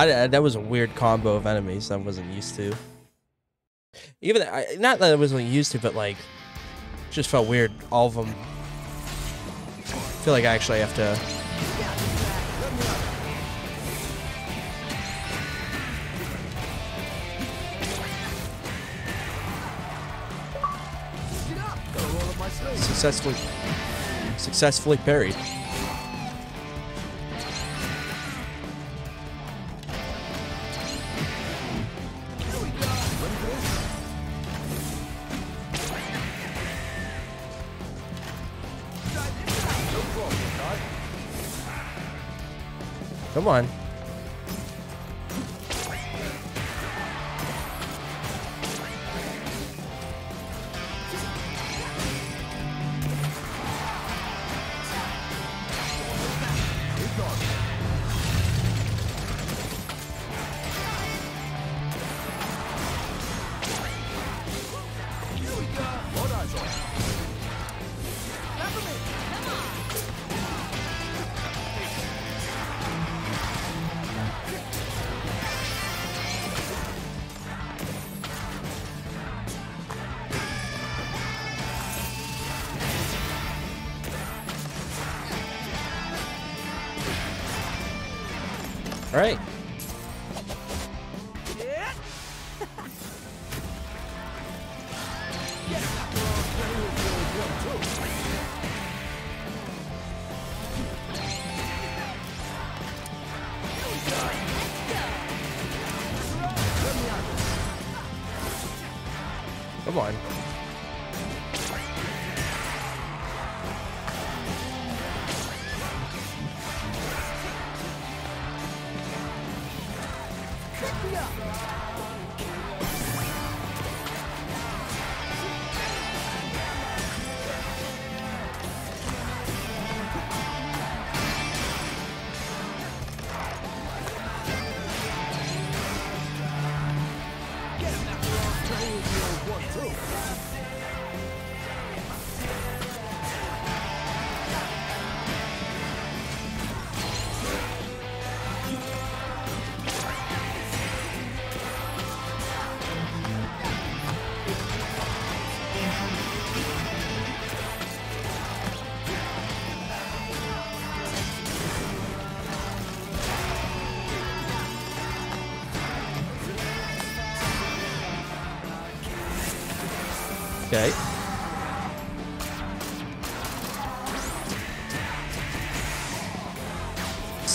I, that was a weird combo of enemies I wasn't used to. Even I, not that I wasn't used to, but like, just felt weird. All of them. I feel like I actually have to. Successfully, successfully parried. Come on.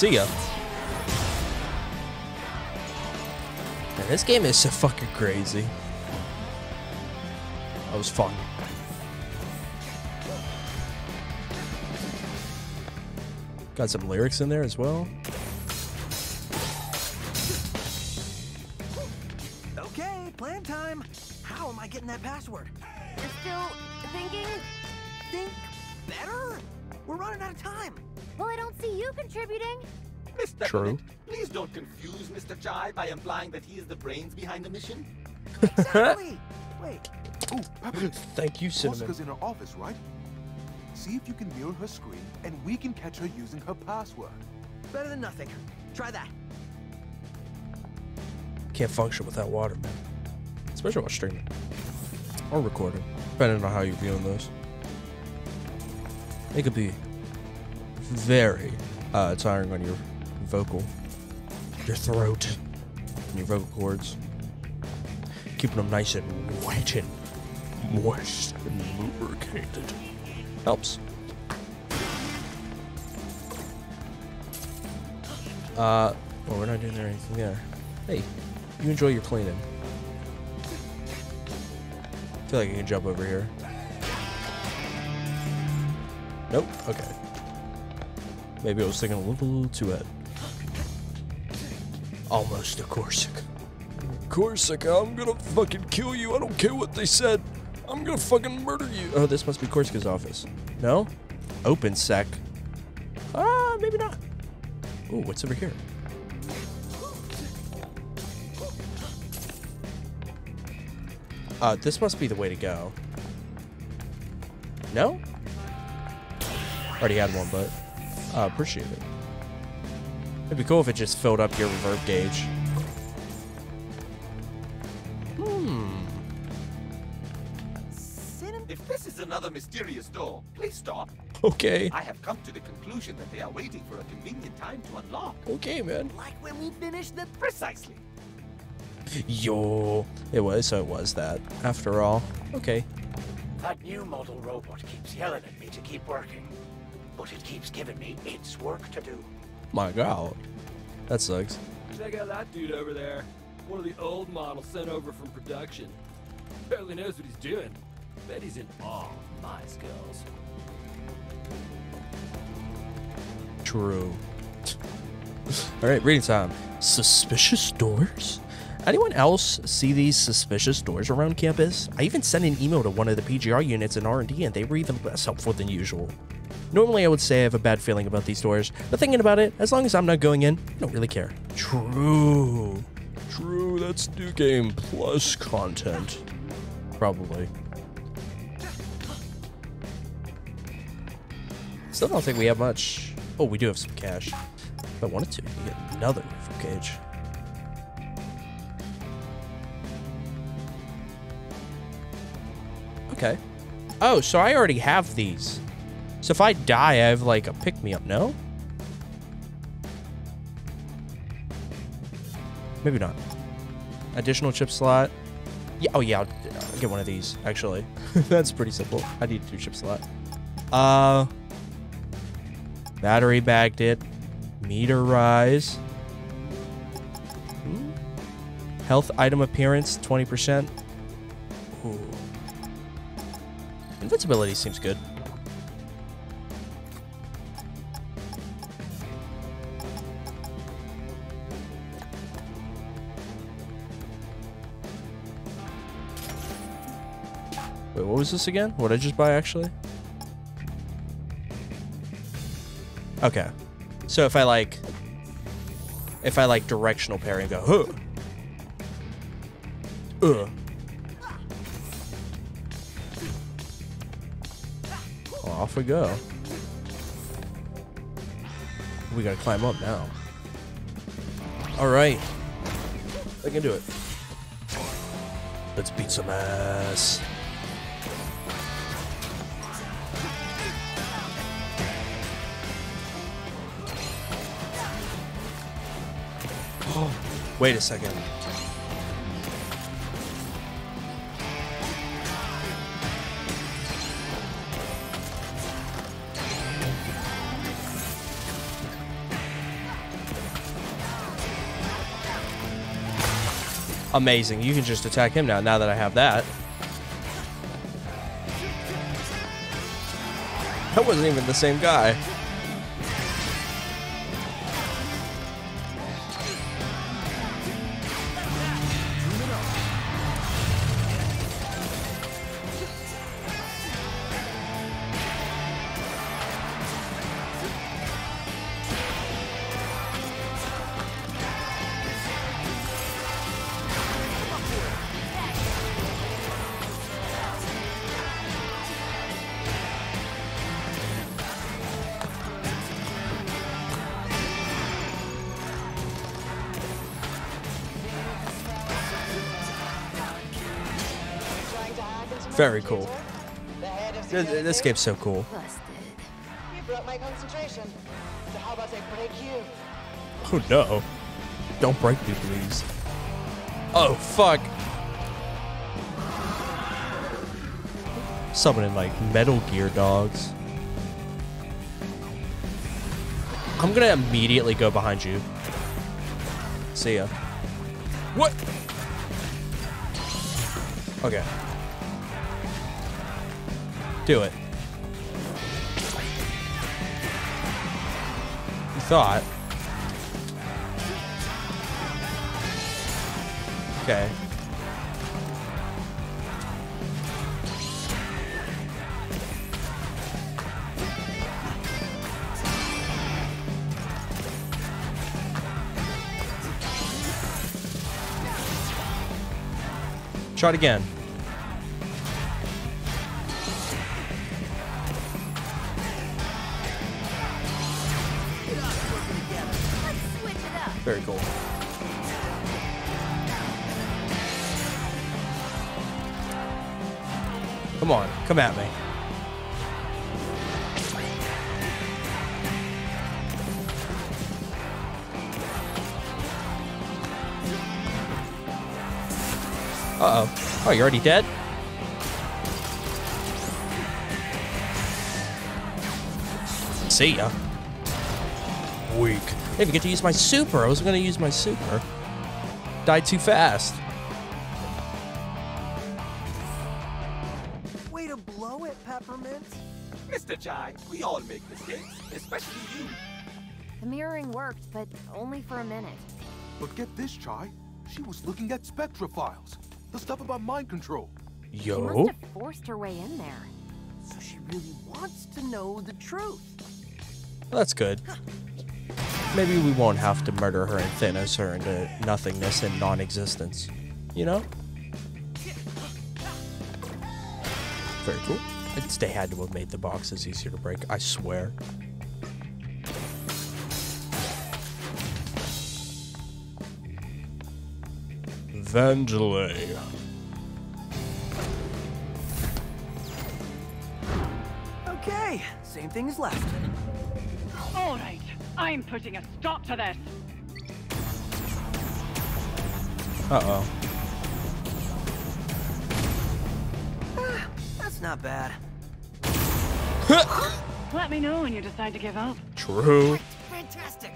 See ya. Man, this game is so fucking crazy. That was fun. Got some lyrics in there as well. Mr. Chai by implying that he is the brains behind the mission. Exactly. Wait. Ooh, Pepper. Thank you, Cinnamon. Posca's in her office, right? See if you can mirror her screen, and we can catch her using her password. Better than nothing. Try that. Can't function without water, man. Especially while streaming or recording, depending on how you're viewing those. It could be very uh, tiring on your vocal, your throat, your vocal cords. Keeping them nice and wet and moist and lubricated helps. Uh, well, we're not doing anything there. Hey, you enjoy your cleaning. I feel like I can jump over here. Nope. Okay. Maybe I was thinking a little too ahead. Almost a Korsica. Korsica, I'm gonna fucking kill you. I don't care what they said. I'm gonna fucking murder you. Oh, this must be Korsica's office. No? Open sec. Ah, maybe not. Oh, what's over here? Uh, this must be the way to go. No? Already had one, but uh, appreciate it. It'd be cool if it just filled up your reverb gauge. Hmm. If this is another mysterious door, please stop. Okay. I have come to the conclusion that they are waiting for a convenient time to unlock. Okay, man. Like when we finished the Precisely. Yo. It was, so it was that. After all. Okay. That new model robot keeps yelling at me to keep working, but it keeps giving me its work to do. My god. That sucks. Check out that dude over there. One of the old models sent over from production. Barely knows what he's doing. Bet he's in awe of my skills. True. All right, reading time. Suspicious doors? Anyone else see these suspicious doors around campus? I even sent an email to one of the PGR units in R&D and they were even less helpful than usual. Normally I would say I have a bad feeling about these doors, but thinking about it, as long as I'm not going in, I don't really care. True. True, that's new game plus content. Probably. Still don't think we have much. Oh, we do have some cash. If I wanted to, we get another rifle cage. Okay. Oh, so I already have these. So if I die, I have like a pick-me-up, no? Maybe not. Additional chip slot. Yeah, oh yeah, I'll, get one of these, actually. That's pretty simple. I need two chip slot. Uh, battery bagged it. Meter rise. Health item appearance, 20%. Ooh. Invincibility seems good. What was this again? What did I just buy, actually? Okay. So if I like... If I like directional parry and go, huh. Ugh. Well, off we go. We gotta climb up now. Alright. I can do it. Let's beat some ass. Wait a second. Amazing. You can just attack him now, now that I have that. That wasn't even the same guy. Very cool. This, this game's so cool. You broke my concentration. So how about I break you? Oh no. Don't break me, please. Oh, fuck. Summoning like Metal Gear dogs. I'm gonna immediately go behind you. See ya. What? Okay. Do it. You thought. Okay. Try it again. Come at me. Uh-oh. Oh, you're already dead? See ya. Weak. I didn't get to use my super. I was gonna use my super. Died too fast. Worked, but only for a minute. But get this, Chai. She was looking at Spectra files. The stuff about mind control. Yo. She Yo. must have forced her way in there. So she really wants to know the truth. That's good. Maybe we won't have to murder her and Thanos her into nothingness and non-existence. You know? Very cool. It's, they had to have made the boxes easier to break, I swear. Vangelis. Okay, same thing as left. All right, I'm putting a stop to this. Uh-oh. Ah, that's not bad. Let me know when you decide to give up. True. Fantastic.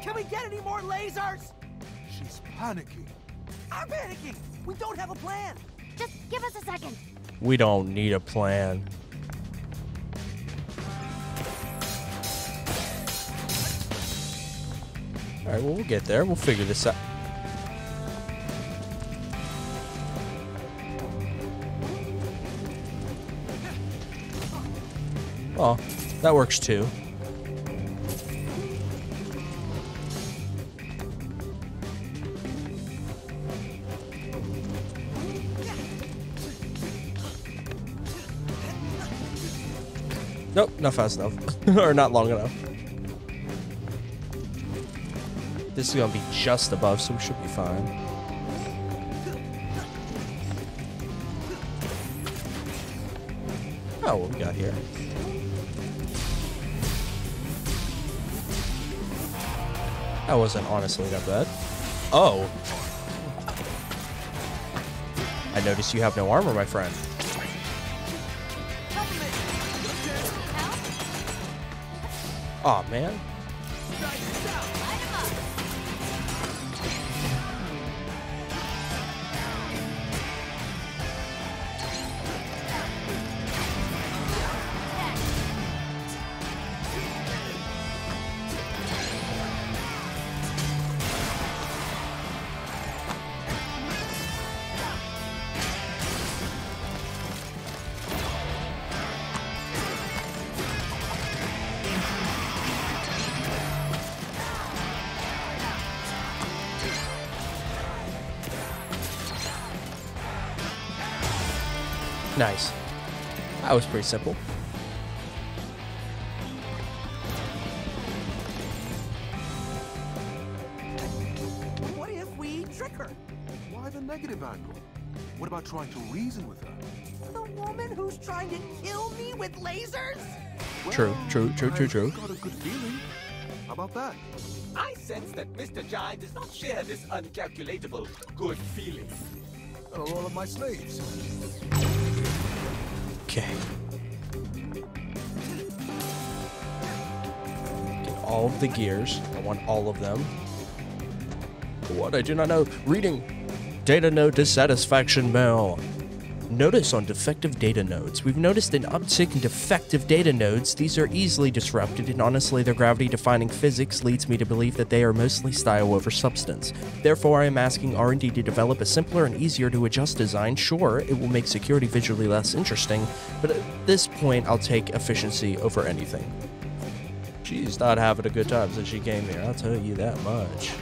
Can we get any more lasers? She's panicking. I'm panicking. We don't have a plan. Just give us a second. We don't need a plan. Alright, well, we'll get there. We'll figure this out. Oh, that works too. Not fast enough. or not long enough. This is gonna be just above, so we should be fine. Oh, what we got here? That wasn't honestly that bad. Oh. I noticed you have no armor, my friend. Aw, man. That was pretty simple. What if we trick her? Why the negative angle? What about trying to reason with her? The woman who's trying to kill me with lasers? True, true, true, true, true. Got a good feeling. How about that? I sense that Mr. Chai does not share this uncalculatable good feeling. Oh, got a roll of my sleeves. Okay. Get all of the gears. I want all of them. What I do not know. Reading. Data no dissatisfaction mail. Notice on defective data nodes. We've noticed an uptick in defective data nodes. These are easily disrupted, and honestly, their gravity-defying physics leads me to believe that they are mostly style over substance. Therefore, I am asking R&D to develop a simpler and easier to adjust design. Sure, it will make security visually less interesting, but at this point, I'll take efficiency over anything. She's not having a good time since she came here, I'll tell you that much.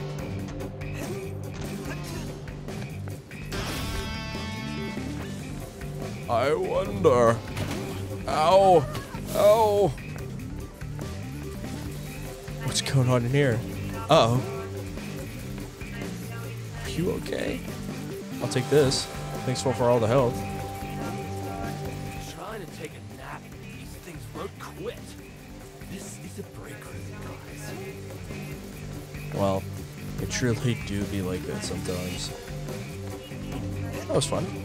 I wonder. Ow. Ow. What's going on in here? Uh oh. You okay? I'll take this. Thanks for, for all the help. Trying to take a nap. These things won't quit. This is a break room, guys. Well, they truly do be like that sometimes. That was fun.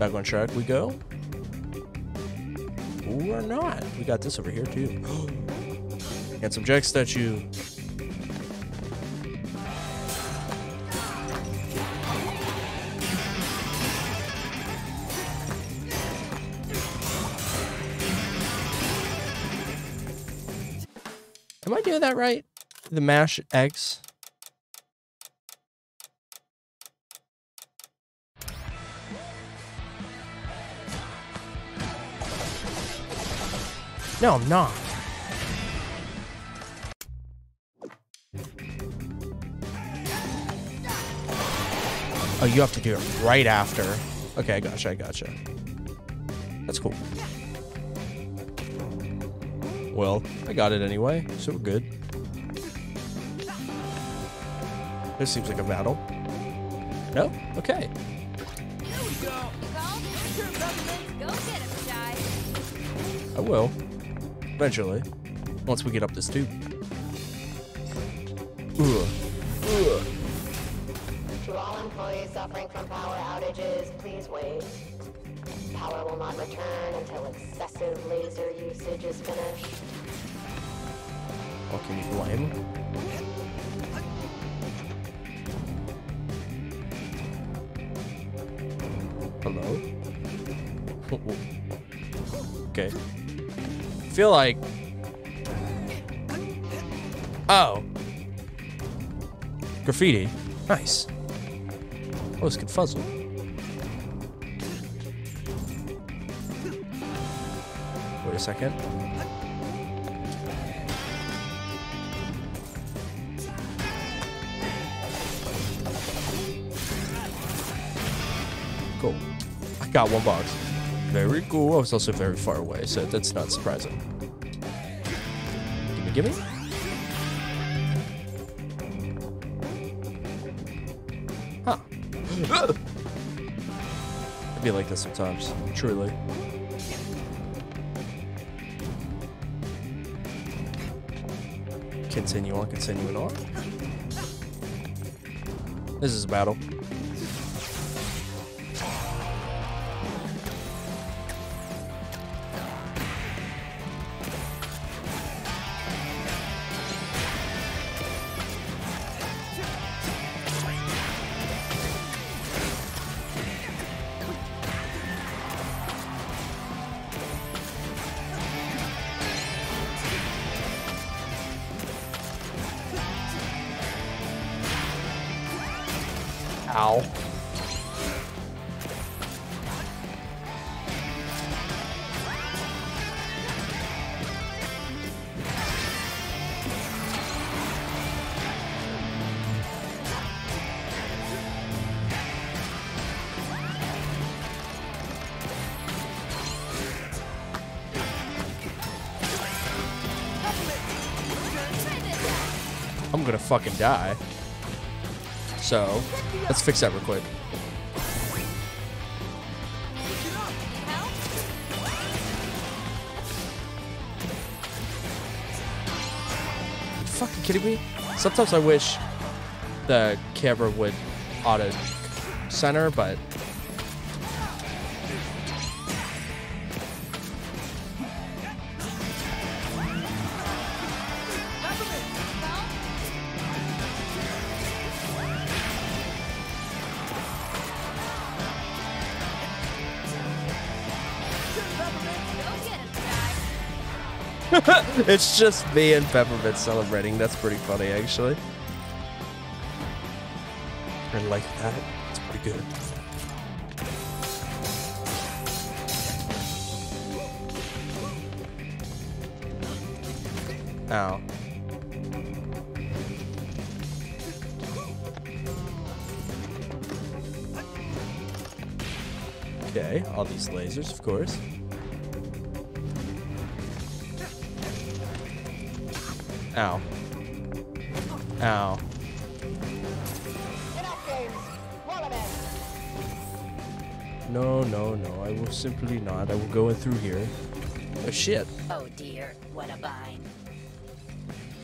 Back on track we go. Or not. We got this over here too. Handsome Jack statue. Am I doing that right? The mash eggs. No, I'm not. Oh, you have to do it right after. Okay, I gotcha, I gotcha. That's cool. Well, I got it anyway, so we're good. This seems like a battle. No? Okay. I will. Eventually. Once we get up this tube. Ugh. Ugh. To all employees suffering from power outages, please wait. Power will not return until excessive laser usage is finished. What can you blame? Hello? okay. Feel like. Oh. Graffiti. Nice. Oh, it's confuzzled. Wait a second. Cool. I got one box. Very cool. Oh, I was also very far away, so that's not surprising. Gimme, gimme. Huh. I'd be like this sometimes, truly. Continue on, continuing on. This is a battle. Fucking die. So, let's fix that real quick. fucking kidding me? Sometimes I wish the camera would auto center, but it's just me and Peppermint celebrating. That's pretty funny, actually. I like that. It's pretty good. Ow. Okay, all these lasers, of course. Ow. Ow. No, no, no. I will simply not. I will go in through here. Oh, shit. Oh dear, what a bind.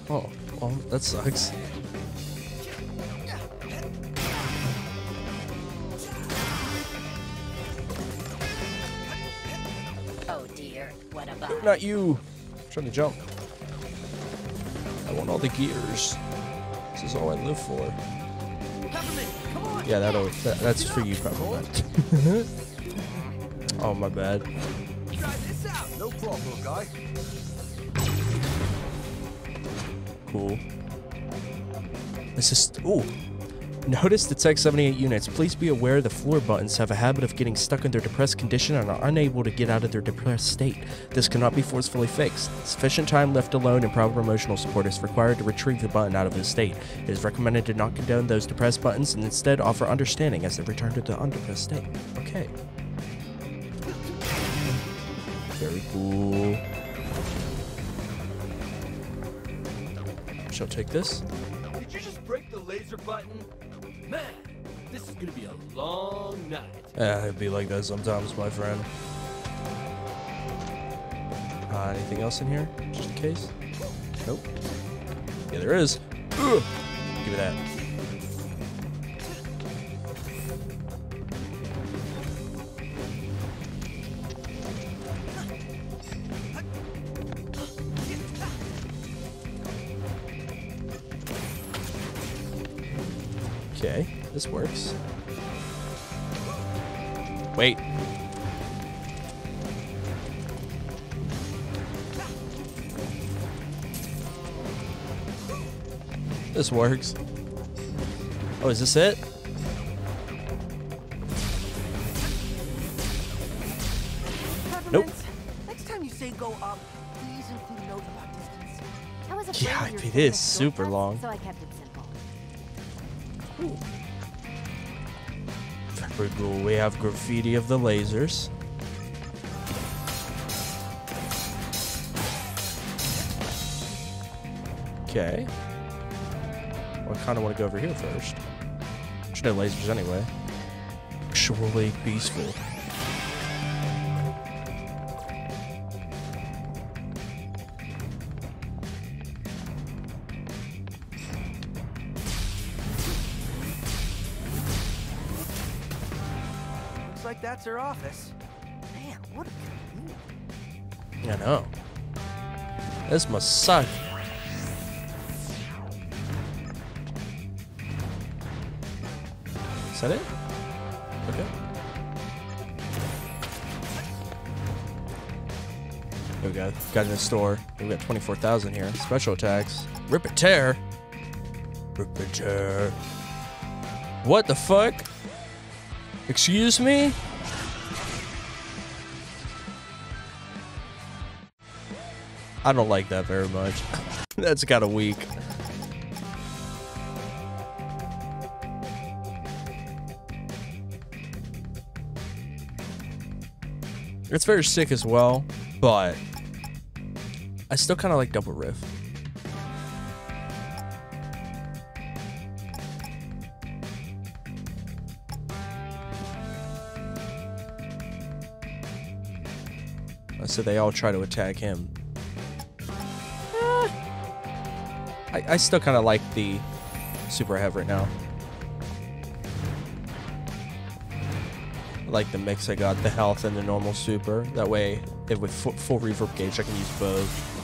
Oh, well, that sucks. Oh dear, what a bind. Not you. I'm trying to jump. All the gears. This is all I live for. Yeah, that'll that, that's for you, Peppermint. oh, my bad. Try this out. No problem, guy. Cool. This is ooh. Notice the Tech 78 units. Please be aware the floor buttons have a habit of getting stuck in their depressed condition and are unable to get out of their depressed state. This cannot be forcefully fixed. Sufficient time left alone and proper emotional support is required to retrieve the button out of this state. It is recommended to not condone those depressed buttons and instead offer understanding as they return to the undepressed state. Okay. Very cool. Shall take this. Did you just break the laser button? Man, this is gonna be a long night. Yeah, it'd be like that sometimes, my friend. Uh, anything else in here? Just in case? Nope. Yeah, there is. Ugh. Give me that. Works. Oh, is this it? Nope. Next time you say go up, please include a note about distance. I was afraid Yeah, of your it silly is super shortcuts, long. So I kept it simple. Very cool. We have graffiti of the lasers. Okay. Well, I kind of want to go over here first. Should have lasers anyway. Surely peaceful. Looks like that's her office. Man, what a convenience. I know. This must suck. Got in the store. We got 24,000 here. Special attacks. Rip and tear. Rip and tear. What the fuck? Excuse me? I don't like that very much. That's kind of weak. It's very sick as well, but I still kind of like Double Riff. So they all try to attack him. Eh. I, I still kind of like the super have right now. I like the mix I got, the health and the normal super. That way, if with fu- full reverb gauge, I can use both.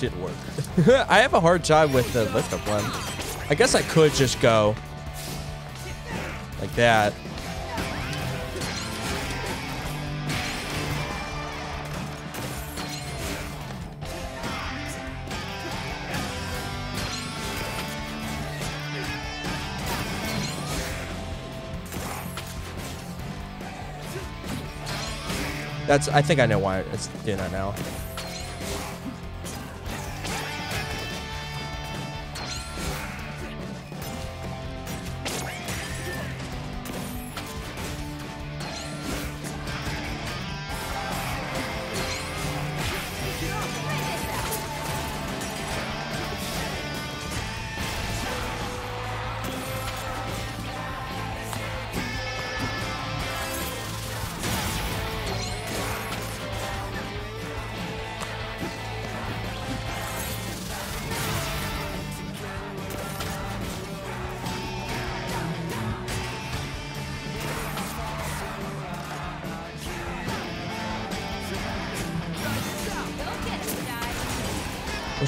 didn't work. I have a hard time with the lift up one. I guess I could just go like that. That's, I think I know why it's doing that now.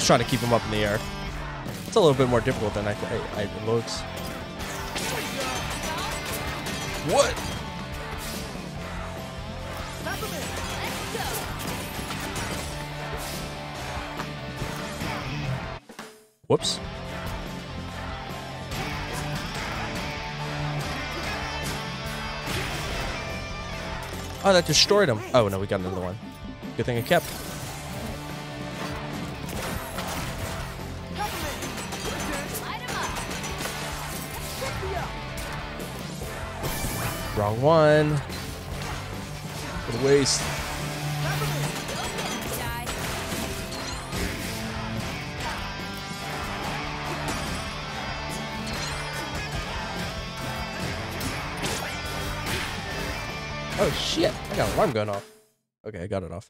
Was trying to keep him up in the air. It's a little bit more difficult than I, I, I it looks. What? Whoops. Oh, that destroyed him. Oh, no, we got another one. Good thing I kept. Wrong one. What a waste. Oh shit, I got alarm going off. Okay, I got it off.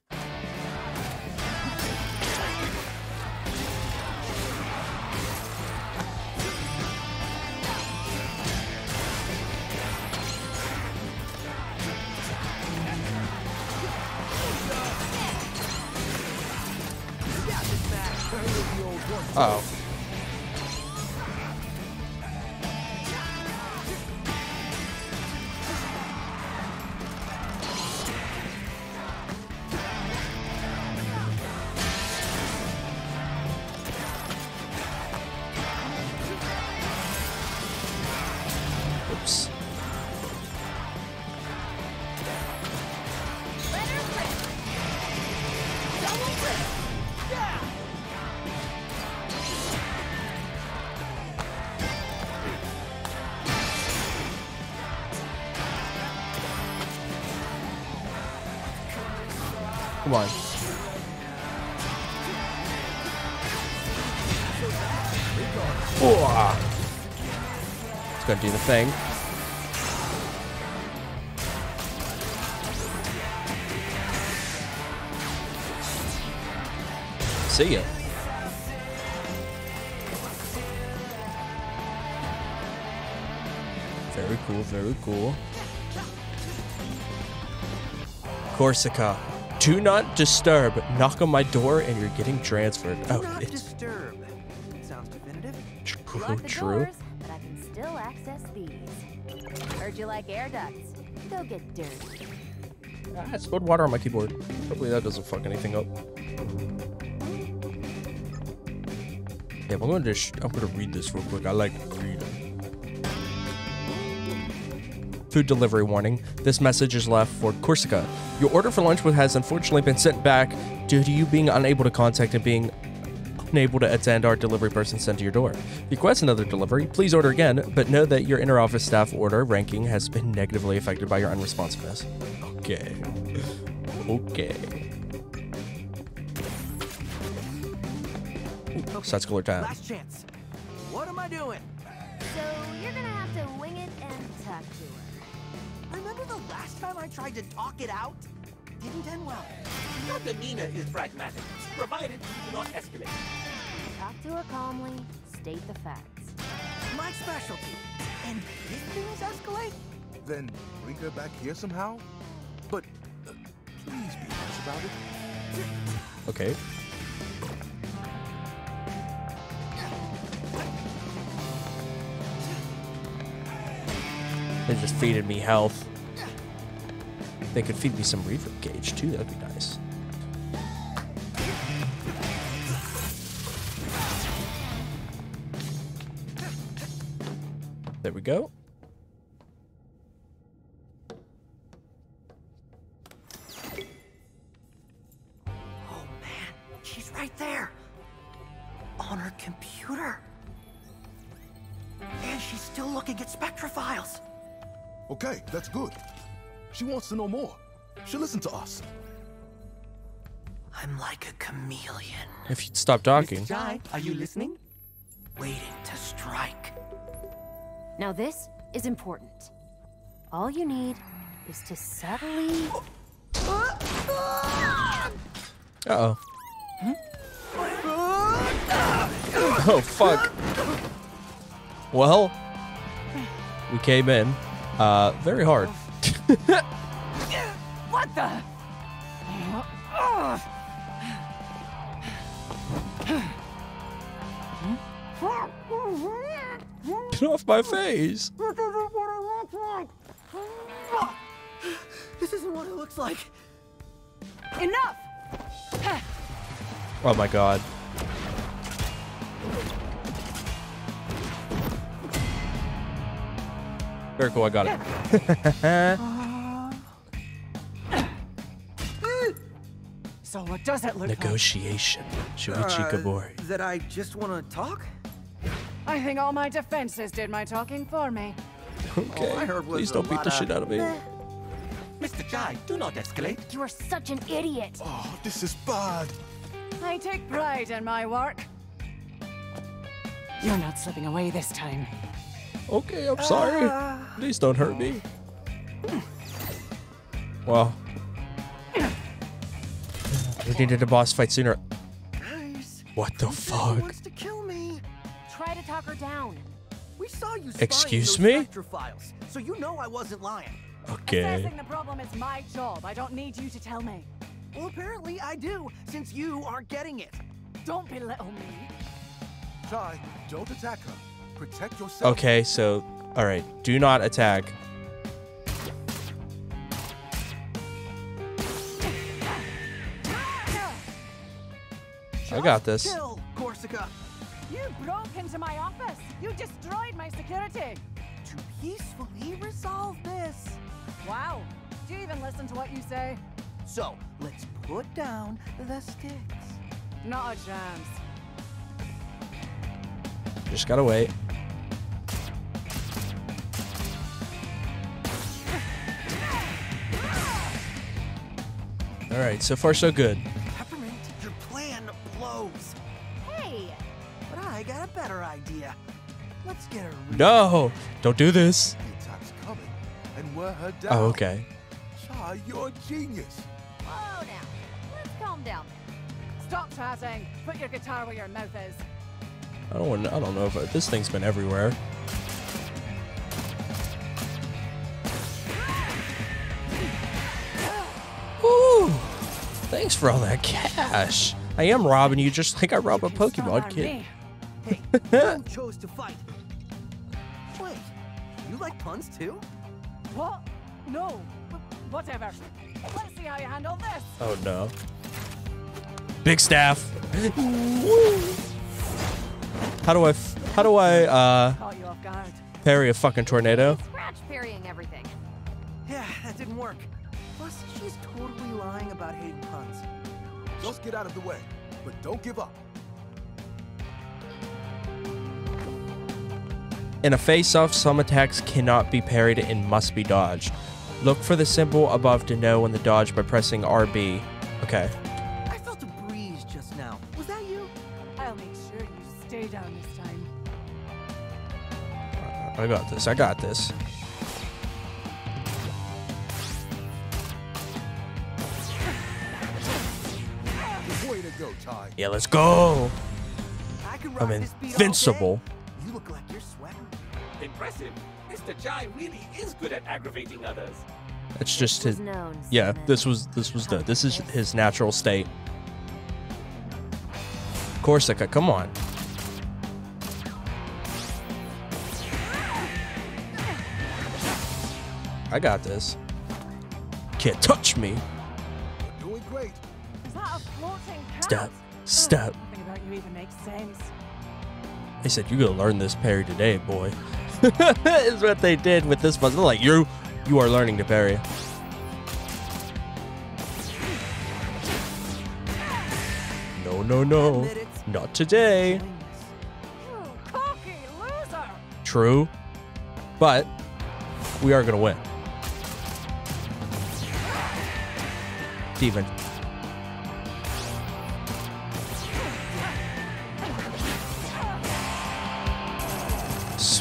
Uh oh. Thing. See ya. Very cool, very cool. Korsica. Do not disturb. Knock on my door and you're getting transferred. Oh, do Oh, not it's disturb. Sounds definitive. true. True. doors, air ducts. Ah, I spilled water on my keyboard. Hopefully that doesn't fuck anything up. Yeah, I'm gonna just I'm gonna read this real quick. I like reading. Food delivery warning. This message is left for Korsica. Your order for lunch has unfortunately been sent back due to you being unable to contact and being unable to attend our delivery person sent to your door. If you request another delivery, please order again, but know that your inter-office staff order ranking has been negatively affected by your unresponsiveness. Okay. Okay. Ooh, Side scroller time. Last chance. What am I doing? So you're gonna have to wing it and talk to her. Remember the last time I tried to talk it out? Didn't end well. Your demeanor is pragmatic, provided you do not escalate. Talk to her calmly, state the facts. My specialty. And did things escalate? Then bring her back here somehow? But uh, please be nice about it. Okay. It just feeded me health they could feed me some reverb gauge too. That'd be nice. There we go. Oh man, she's right there. On her computer. And she's still looking at Spectra files. Okay, that's good. She wants to know more. She'll listen to us. I'm like a chameleon, If you'd stop talking. Chai, are you listening? waiting to strike. Now this is important. All you need is to subtly. Uh oh. Oh fuck. Well, we came in uh very hard. What the? Ugh. Get off my face. This isn't what it looks like! This isn't what it looks like. Enough! Oh my god. Very cool, I got it. Uh, so what does it look like? Negotiation. Shuichi uh, Kabori. that I just want to talk? I think all my defenses did my talking for me. Okay. Oh, I heard Please don't beat the of- uh, shit out of me. Mr. Chai, do not escalate. You are such an idiot. Oh, this is bad. I take pride in my work. You're not slipping away this time. Okay, I'm sorry. Please don't hurt me. Well. We needed a boss fight sooner. Guys, What the fuck? wants to kill me. Try to talk her down. We saw you Excuse me? Files, so you know I wasn't lying. Okay. Assessing the problem is my job. I don't need you to tell me. Well, apparently I do, since you aren't getting it. Don't belittle me. Chai, don't attack her. Protect yourself. Okay, so, alright. Do not attack. I got this. Kill, Korsica. You broke into my office. You destroyed my security. To peacefully resolve this. Wow. Do you even listen to what you say? So, let's put down the sticks. Not a chance. Just gotta wait. Alright, so far so good. Peppermint, your plan blows. Hey, But I got a better idea. Let's get her. No! Don't do this. The attack's coming, and wear her oh, down. Oh, okay. Chai, you're a genius. whoa now. Let's calm down. Stop chatting. Put your guitar where your mouth is. I don't I don't know if this thing's been everywhere. Thanks for all that cash. I am robbing you just like I rob a Pokemon kid. Hey, you chose to fight. Wait, you like puns too? What? No. Whatever. Let's see how you handle this. Oh no. Big staff. how do I f- how do I uh you off guard. parry a fucking tornado? Scratch parrying everything. Yeah, that didn't work. Plus, she's totally lying about hating puns. Just get out of the way, but don't give up. In a face-off, some attacks cannot be parried and must be dodged. Look for the symbol above to know when to dodge by pressing RB. Okay. I felt a breeze just now. Was that you? I'll make sure you stay down this time. I got this. I got this. Yeah, let's go. I could I'm rock this beat all invincible. day. You look like you're sweating. Impressive. Mr. Chai really is good at aggravating others. It's just his. known, Yeah, this was this was the this is his natural state. Korsica, come on. I got this. Can't touch me. You're doing great. Is that a floating cat? Step, step. Nothing about you even makes sense. They said you gotta learn this parry today, boy. is what they did with this puzzle. Like you, you are learning to parry. No, no, no. Not today. True. But we are going to win. Steven.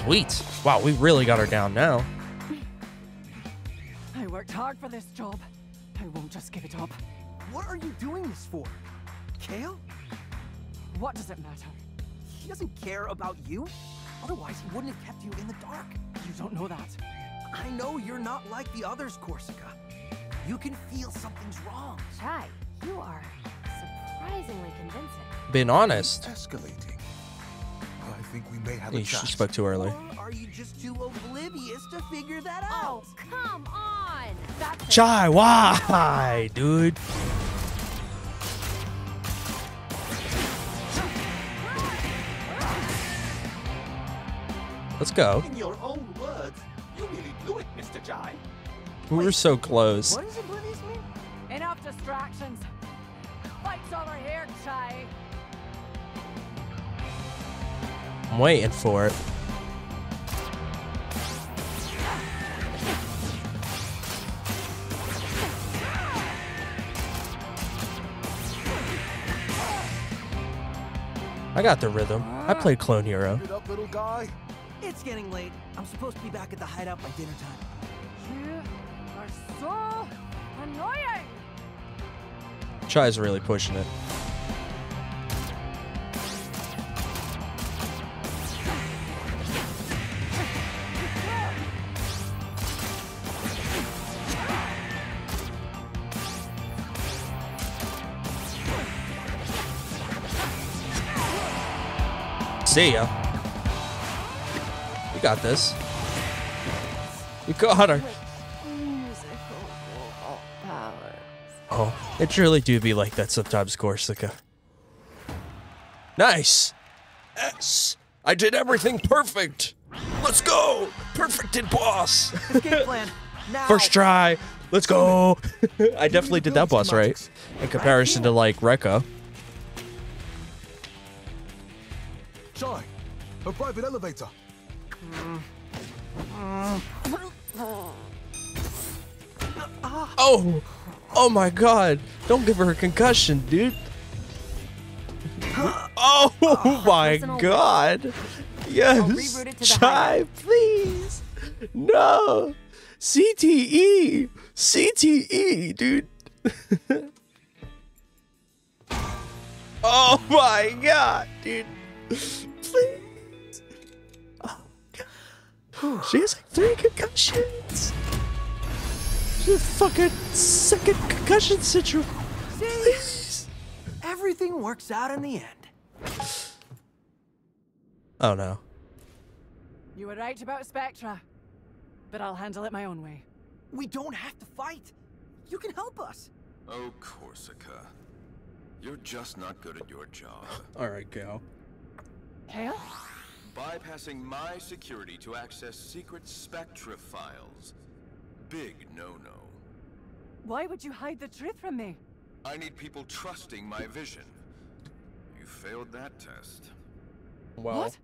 Sweet. Wow, we really got her down now. I worked hard for this job. I won't just give it up. What are you doing this for? Kale? What does it matter? He doesn't care about you. Otherwise, he wouldn't have kept you in the dark. You don't know that. I know you're not like the others, Korsica. You can feel something's wrong. Chai, you are surprisingly convincing. Been honest. Escalating. I think we may have a You chat. spoke too early. Or are you just too oblivious to figure that out? Oh, come on! That's Chai, why, dude? Let's go. In your own words, you really blew it, Mr. Chai. We were so close. What does oblivious mean? Enough distractions. Fight's over here, Chai. I'm waiting for it. I got the rhythm. I played Clone Hero. Get up, little guy. It's getting late. I'm supposed to be back at the hideout by dinner time. You are so annoying. Chai's really pushing it. See ya. You got this. You got her. Oh, it truly do be like that sometimes, Korsica. Nice. Yes. I did everything perfect. Let's go. Perfected boss. Escape plan. Now. First try. Let's go. I definitely did that boss right in comparison to like Rekka. Private elevator. Oh, oh my God! Don't give her a concussion, dude. Oh my God! Yes, reroute it Chai, please. No, CTE, CTE, dude. oh my God, dude. Please. Oh, She has like three concussions. She's a fucking second concussion syndrome. Please. Everything works out in the end. Oh no. You were right about Spectra, but I'll handle it my own way. We don't have to fight. You can help us. Oh, Korsica. You're just not good at your job. All right, Cal. Kale? Bypassing my security to access secret Spectra files. Big no-no. Why would you hide the truth from me? I need people trusting my vision. You failed that test. Well, What?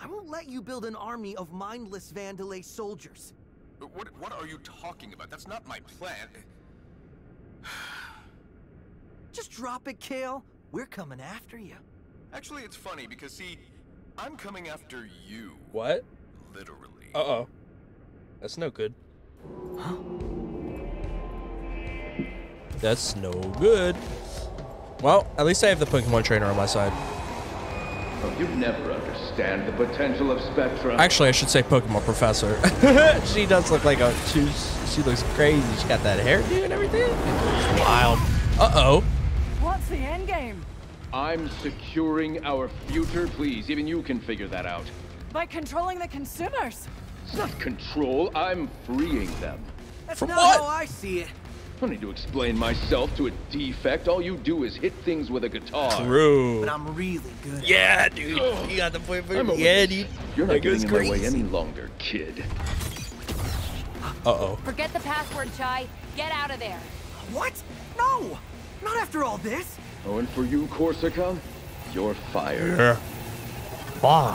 I won't let you build an army of mindless Vandelay soldiers. But What, what are you talking about? That's not my plan. Just drop it, Kale. We're coming after you. Actually, it's funny because, see, I'm coming after you. what? Literally. Uh oh. That's no good. Huh? That's no good. Well, at least I have the Pokemon trainer on my side. Oh, you'd never understand the potential of Spectra. Actually, I should say Pokemon Professor. she does look like a. She's, she looks crazy. She got that hairdo and everything. It's wild. Uh oh. What's the end game? I'm securing our future. Please, even you can figure that out. By controlling the consumers. It's not control. I'm freeing them. That's From not what? how I see it. I don't need to explain myself to a defect. All you do is hit things with a guitar. True. But I'm really good. Yeah, dude. You got the point for I'm Yeah, dude. You're not goes getting in my way any longer, kid. Uh oh. Forget the password, Chai. Get out of there. What? No! Not after all this. Oh, and for you, Korsica, you're fired. Yeah. Bah.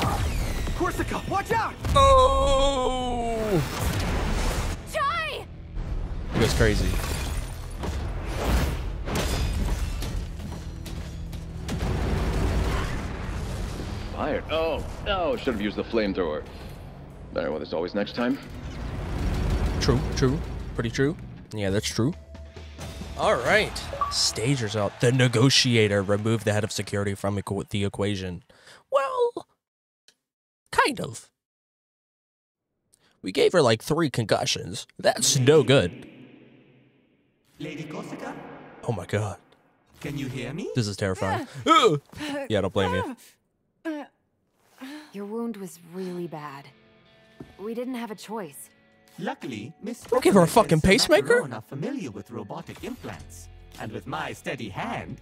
Korsica, watch out! Oh! Chai! He goes crazy. Fired. Oh, oh, should have used the flamethrower. Better well, there's always next time. True, true. Pretty true. Yeah, that's true. All right. Stage result. The negotiator removed the head of security from the equation. Well, kind of. We gave her like three concussions. That's no good. Lady Korsica, Oh my god. can you hear me? This is terrifying. Ugh. yeah, don't blame you. Your wound was really bad. We didn't have a choice. Luckily, Miss Don't give her a fucking pacemaker? Macaron are familiar with robotic implants. And with my steady hand,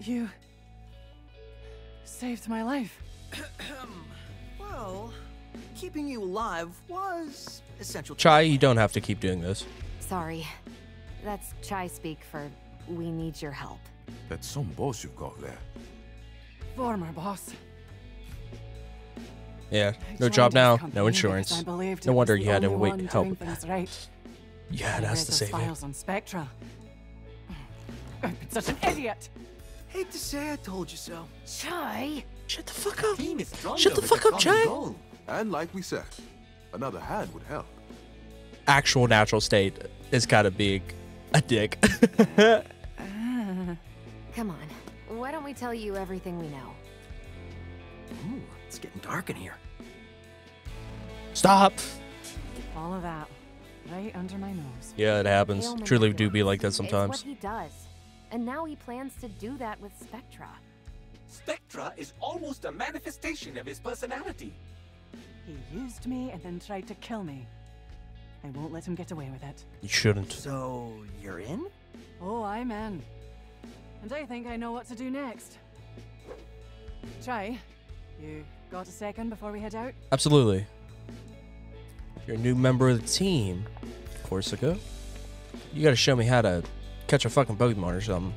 You saved my life. well, keeping you alive was essential. Chai, you don't have to keep doing this. Sorry. That's Chai speak for we need your help. That's some boss you've got there. Former boss. Yeah, no job now, no insurance. I believed No wonder you had to wait one help. doing things right. Yeah, I that's read to those save it. files on Spectra. I've been such an idiot. Hate to say I told you so. Chai! Shut the fuck up. team Shut the fuck up, Chai. And like we said, another hand would help. Actual natural state is kind of being a dick. Uh, uh. Come on. Why don't we tell you everything we know? Ooh, it's getting dark in here. Stop. All of that right under my nose. Yeah, it happens. Ailment Truly of do be like that It's sometimes. what he does. And now he plans to do that with Spectra. Spectra is almost a manifestation of his personality. He used me and then tried to kill me. I won't let him get away with it. You shouldn't. So, you're in? Oh, I'm in. And I think I know what to do next. Chai, you got a second before we head out? Absolutely. You're a new member of the team, Korsica. You gotta show me how to catch a fucking Pokemon or something.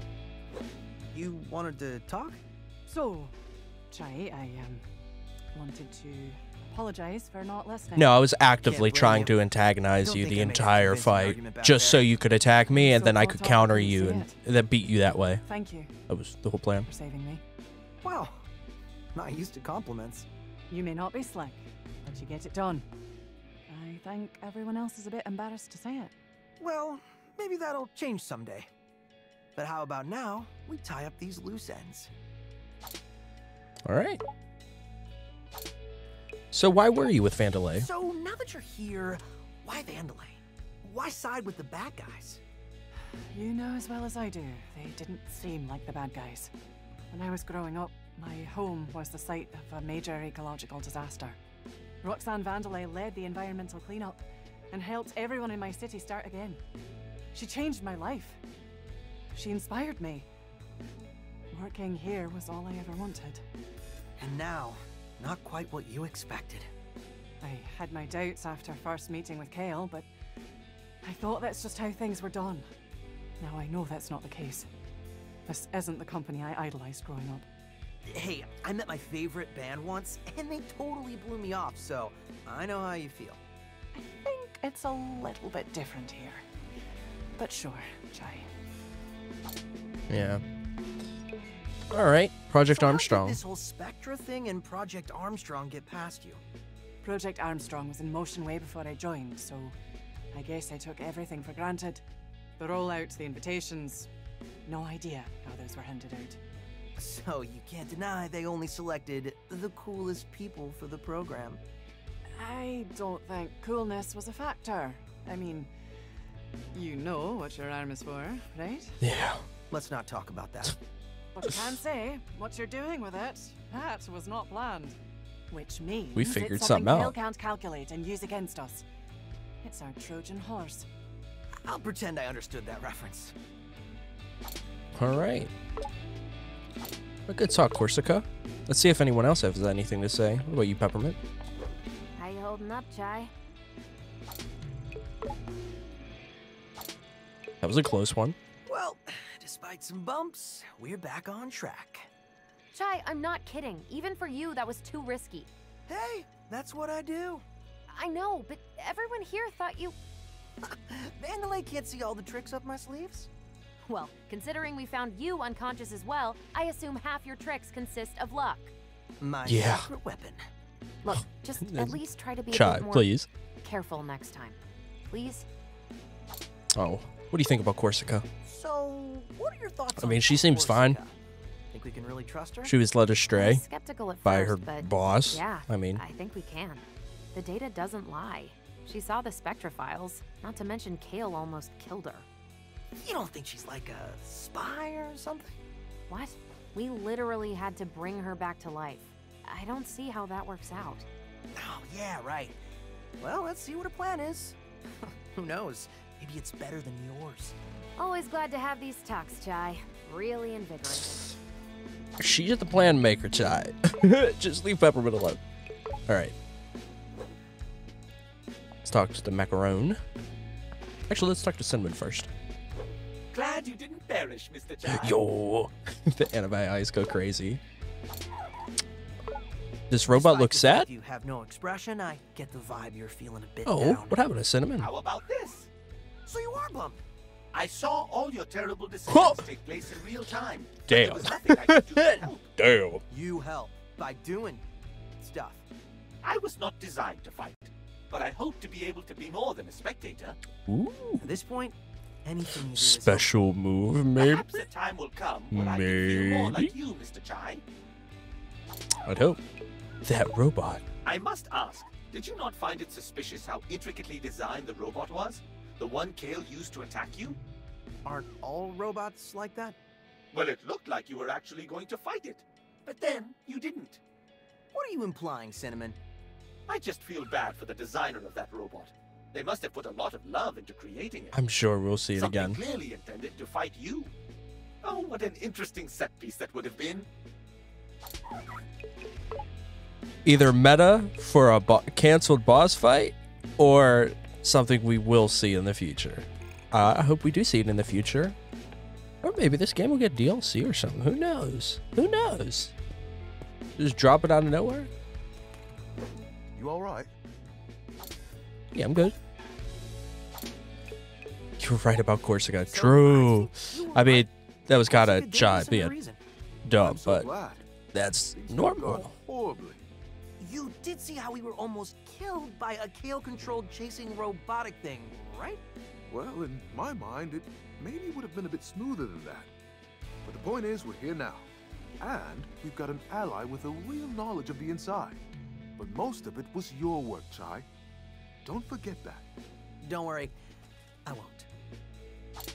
You wanted to talk? So, Chai, I um, wanted to apologize for not listening. No, I was actively blame trying to antagonize you the I made a entire fight, argument back just so you could attack me, and So then I could counter you you and then beat you that way. Thank you That was the whole plan. for saving me. Wow. Not used to compliments. You may not be slick, but you get it done. I think everyone else is a bit embarrassed to say it. Well, maybe that'll change someday. But how about now, we tie up these loose ends? All right. So why were you with Vandelay? So now that you're here, why Vandelay? Why side with the bad guys? You know as well as I do, they didn't seem like the bad guys. When I was growing up, my home was the site of a major ecological disaster. Roxanne Vandelay led the environmental cleanup and helped everyone in my city start again. She changed my life. She inspired me. Working here was all I ever wanted. And now, not quite what you expected. I had my doubts after first meeting with Kale, but I thought that's just how things were done. Now I know that's not the case. This isn't the company I idolized growing up. Hey, I met my favorite band once, and they totally blew me off, so I know how you feel. I think it's a little bit different here. But sure, Chai. Yeah. All right. Project So how did Armstrong. this whole Spectra thing and Project Armstrong get past you? Project Armstrong was in motion way before I joined, so I guess I took everything for granted. The rollouts, the invitations, no idea how those were handed out. So you can't deny they only selected the coolest people for the program. I don't think coolness was a factor. I mean, you know what your arm is for, right? Yeah. Let's not talk about that. But you can say what you're doing with it. That was not planned. Which means We figured it's something Kale out. can't calculate and use against us. It's our Trojan horse. I'll pretend I understood that reference. All right. A good talk, Korsica. Let's see if anyone else has anything to say. What about you, Peppermint? How you holding up, Chai? That was a close one. Well, despite some bumps, we're back on track. Chai, I'm not kidding. Even for you, that was too risky. Hey, that's what I do. I know, but everyone here thought you. Vandelay can't see all the tricks up my sleeves. Well, considering we found you unconscious as well, I assume half your tricks consist of luck. My Yeah. secret weapon. Look, just at least try to be a Chai, bit more please. careful next time. Please? Oh, what do you think about Korsica? So, what are your thoughts I mean, she seems fine. Think we can really trust her? She was led astray Skeptical at by first, her but boss. Yeah, I mean, I think we can. The data doesn't lie. She saw the Spectra files, not to mention Kale almost killed her. You don't think she's like a spy or something? What? We literally had to bring her back to life. I don't see how that works out. Oh, yeah, right. Well, let's see what her plan is. Who knows? Maybe it's better than yours. Always glad to have these talks, Chai. Really invigorating. she's the plan maker, Chai. Just leave Peppermint alone. All right. Let's talk to the macaron. Actually, let's talk to Cinnamon first. Glad you didn't perish, Mr. Chai. Yo, the anime eyes go crazy. This robot looks sad. You have no expression, I get the vibe you're feeling a bit Oh, down. what happened to Cinnamon? How about this? So you are bummed. I saw all your terrible decisions take place in real time. but There Damn. was nothing I could do to help. Damn. You help by doing stuff. I was not designed to fight, but I hope to be able to be more than a spectator. Ooh. At this point, anything you do is Special move, maybe. Perhaps a time will come when I can feel more Maybe. like you, Mr. Chai. I'd hope. That robot. I must ask, did you not find it suspicious how intricately designed the robot was? The one Kale used to attack you? Aren't all robots like that? Well, it looked like you were actually going to fight it. But then, you didn't. What are you implying, Cinnamon? I just feel bad for the designer of that robot. They must have put a lot of love into creating it. I'm sure we'll see it Something again. clearly intended to fight you. Oh, what an interesting set piece that would have been. Either meta for a bo- canceled boss fight or something we will see in the future. Uh, I hope we do see it in the future. Or maybe this game will get DLC or something. Who knows? Who knows? Just drop it out of nowhere? You all right? Yeah, I'm good. You're right about Korsica. True. I mean, that was kind of shy, being dumb, but that's normal. Horribly. You did see how we were almost killed by a Kale-controlled chasing robotic thing, right? Well, in my mind, it maybe would have been a bit smoother than that. But the point is, we're here now. And we've got an ally with a real knowledge of the inside. But most of it was your work, Chai. Don't forget that. Don't worry, I won't.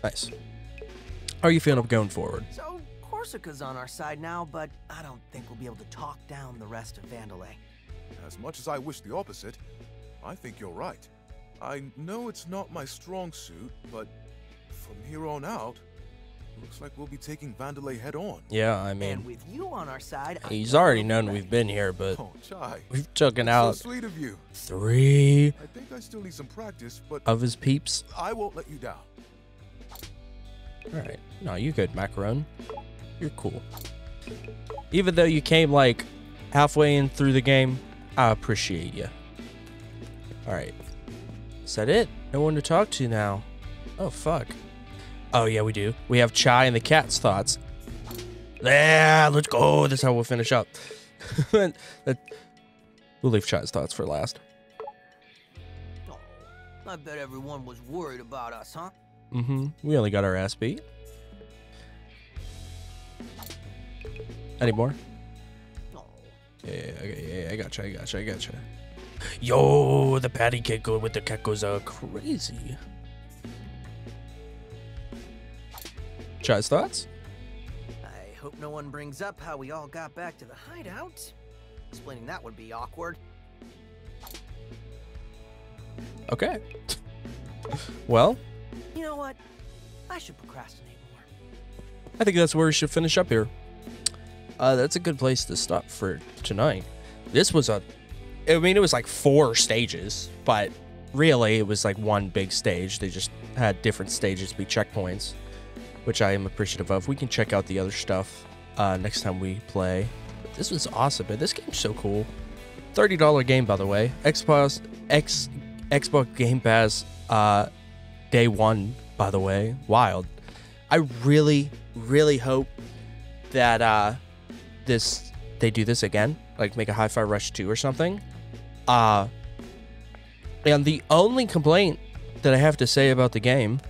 Nice. How are you feeling up going forward? So, Korsica's on our side now, but I don't think we'll be able to talk down the rest of Vandelay. As much as I wish the opposite, I think you're right. I know it's not my strong suit, but from here on out, looks like we'll be taking Vandelay head on. Yeah, I mean, and mean, with you on our side, he's already known we're we've been here, but Oh, Chai. we've taken That's out So sweet of you. three I think I still need some practice, but of his peeps. I won't let you down. All right. No, you good, Macaron. You're cool. Even though you came like halfway in through the game, I appreciate you. All right. Is that it? No one to talk to now. Oh, fuck. Oh, yeah, we do. We have Chai and the cat's thoughts. Yeah, let's go. That's how we'll finish up. We'll leave Chai's thoughts for last. Oh, I bet everyone was worried about us, huh? Mm-hmm. We only got our ass beat. Any more? Yeah, okay, yeah, I gotcha, I gotcha, I gotcha. Yo, the patty cake go with the geckos are crazy. Chai's thoughts? I hope no one brings up how we all got back to the hideout. Explaining that would be awkward. Okay. well, You know what? I should procrastinate more. I think that's where we should finish up here. Uh, that's a good place to stop for tonight. This was a, I mean, it was like four stages, but really it was like one big stage. They just had different stages be checkpoints, which I am appreciative of. We can check out the other stuff uh, next time we play. But this was awesome, man. This game's so cool. $30 game, by the way. Xbox, X, Xbox Game Pass uh, day one, by the way. Wild. I really, really hope that uh, this they do this again, like make a Hi-Fi Rush 2 or something. Uh, and the only complaint that I have to say about the game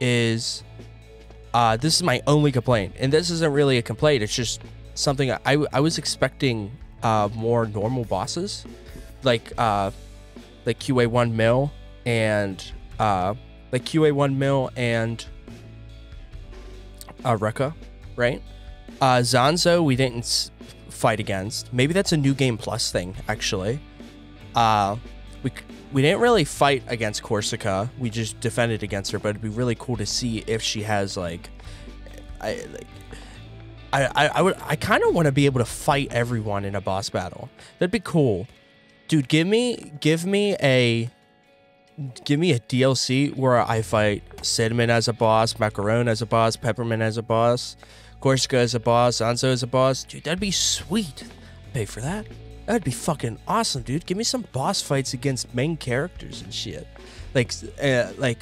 is uh, this is my only complaint. And this isn't really a complaint, it's just something I, I was expecting uh, more normal bosses, like uh, like QA1 Mill and uh, like QA1 Mill and uh, Rekka, right? Uh, Zanzo, we didn't fight against. Maybe that's a new game plus thing, actually. Uh, we we didn't really fight against Korsica. We just defended against her, but it'd be really cool to see if she has like, I like. I, I, I would I kind of want to be able to fight everyone in a boss battle. That'd be cool, dude. Give me give me a give me a DLC where I fight Cinnamon as a boss, Macaron as a boss, Peppermint as a boss, Korsica as a boss, Zanzo as a boss. Dude, that'd be sweet. Pay for that. That'd be fucking awesome, dude. Give me some boss fights against main characters and shit. Like, uh, like,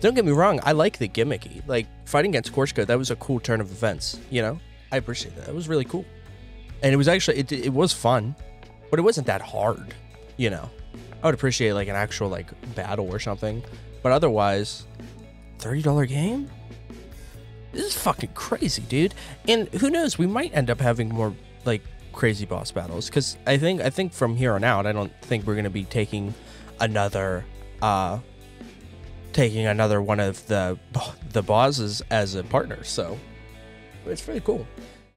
don't get me wrong. I like the gimmicky. Like fighting against Korsica, that was a cool turn of events. You know, I appreciate that. That was really cool, and it was actually it, it was fun, but it wasn't that hard. You know, I would appreciate like an actual like battle or something, but otherwise, thirty dollar game. This is fucking crazy, dude. And who knows? We might end up having more like crazy boss battles because I think I think from here on out, I don't think we're gonna be taking another uh taking another one of the the bosses as a partner. So it's pretty cool.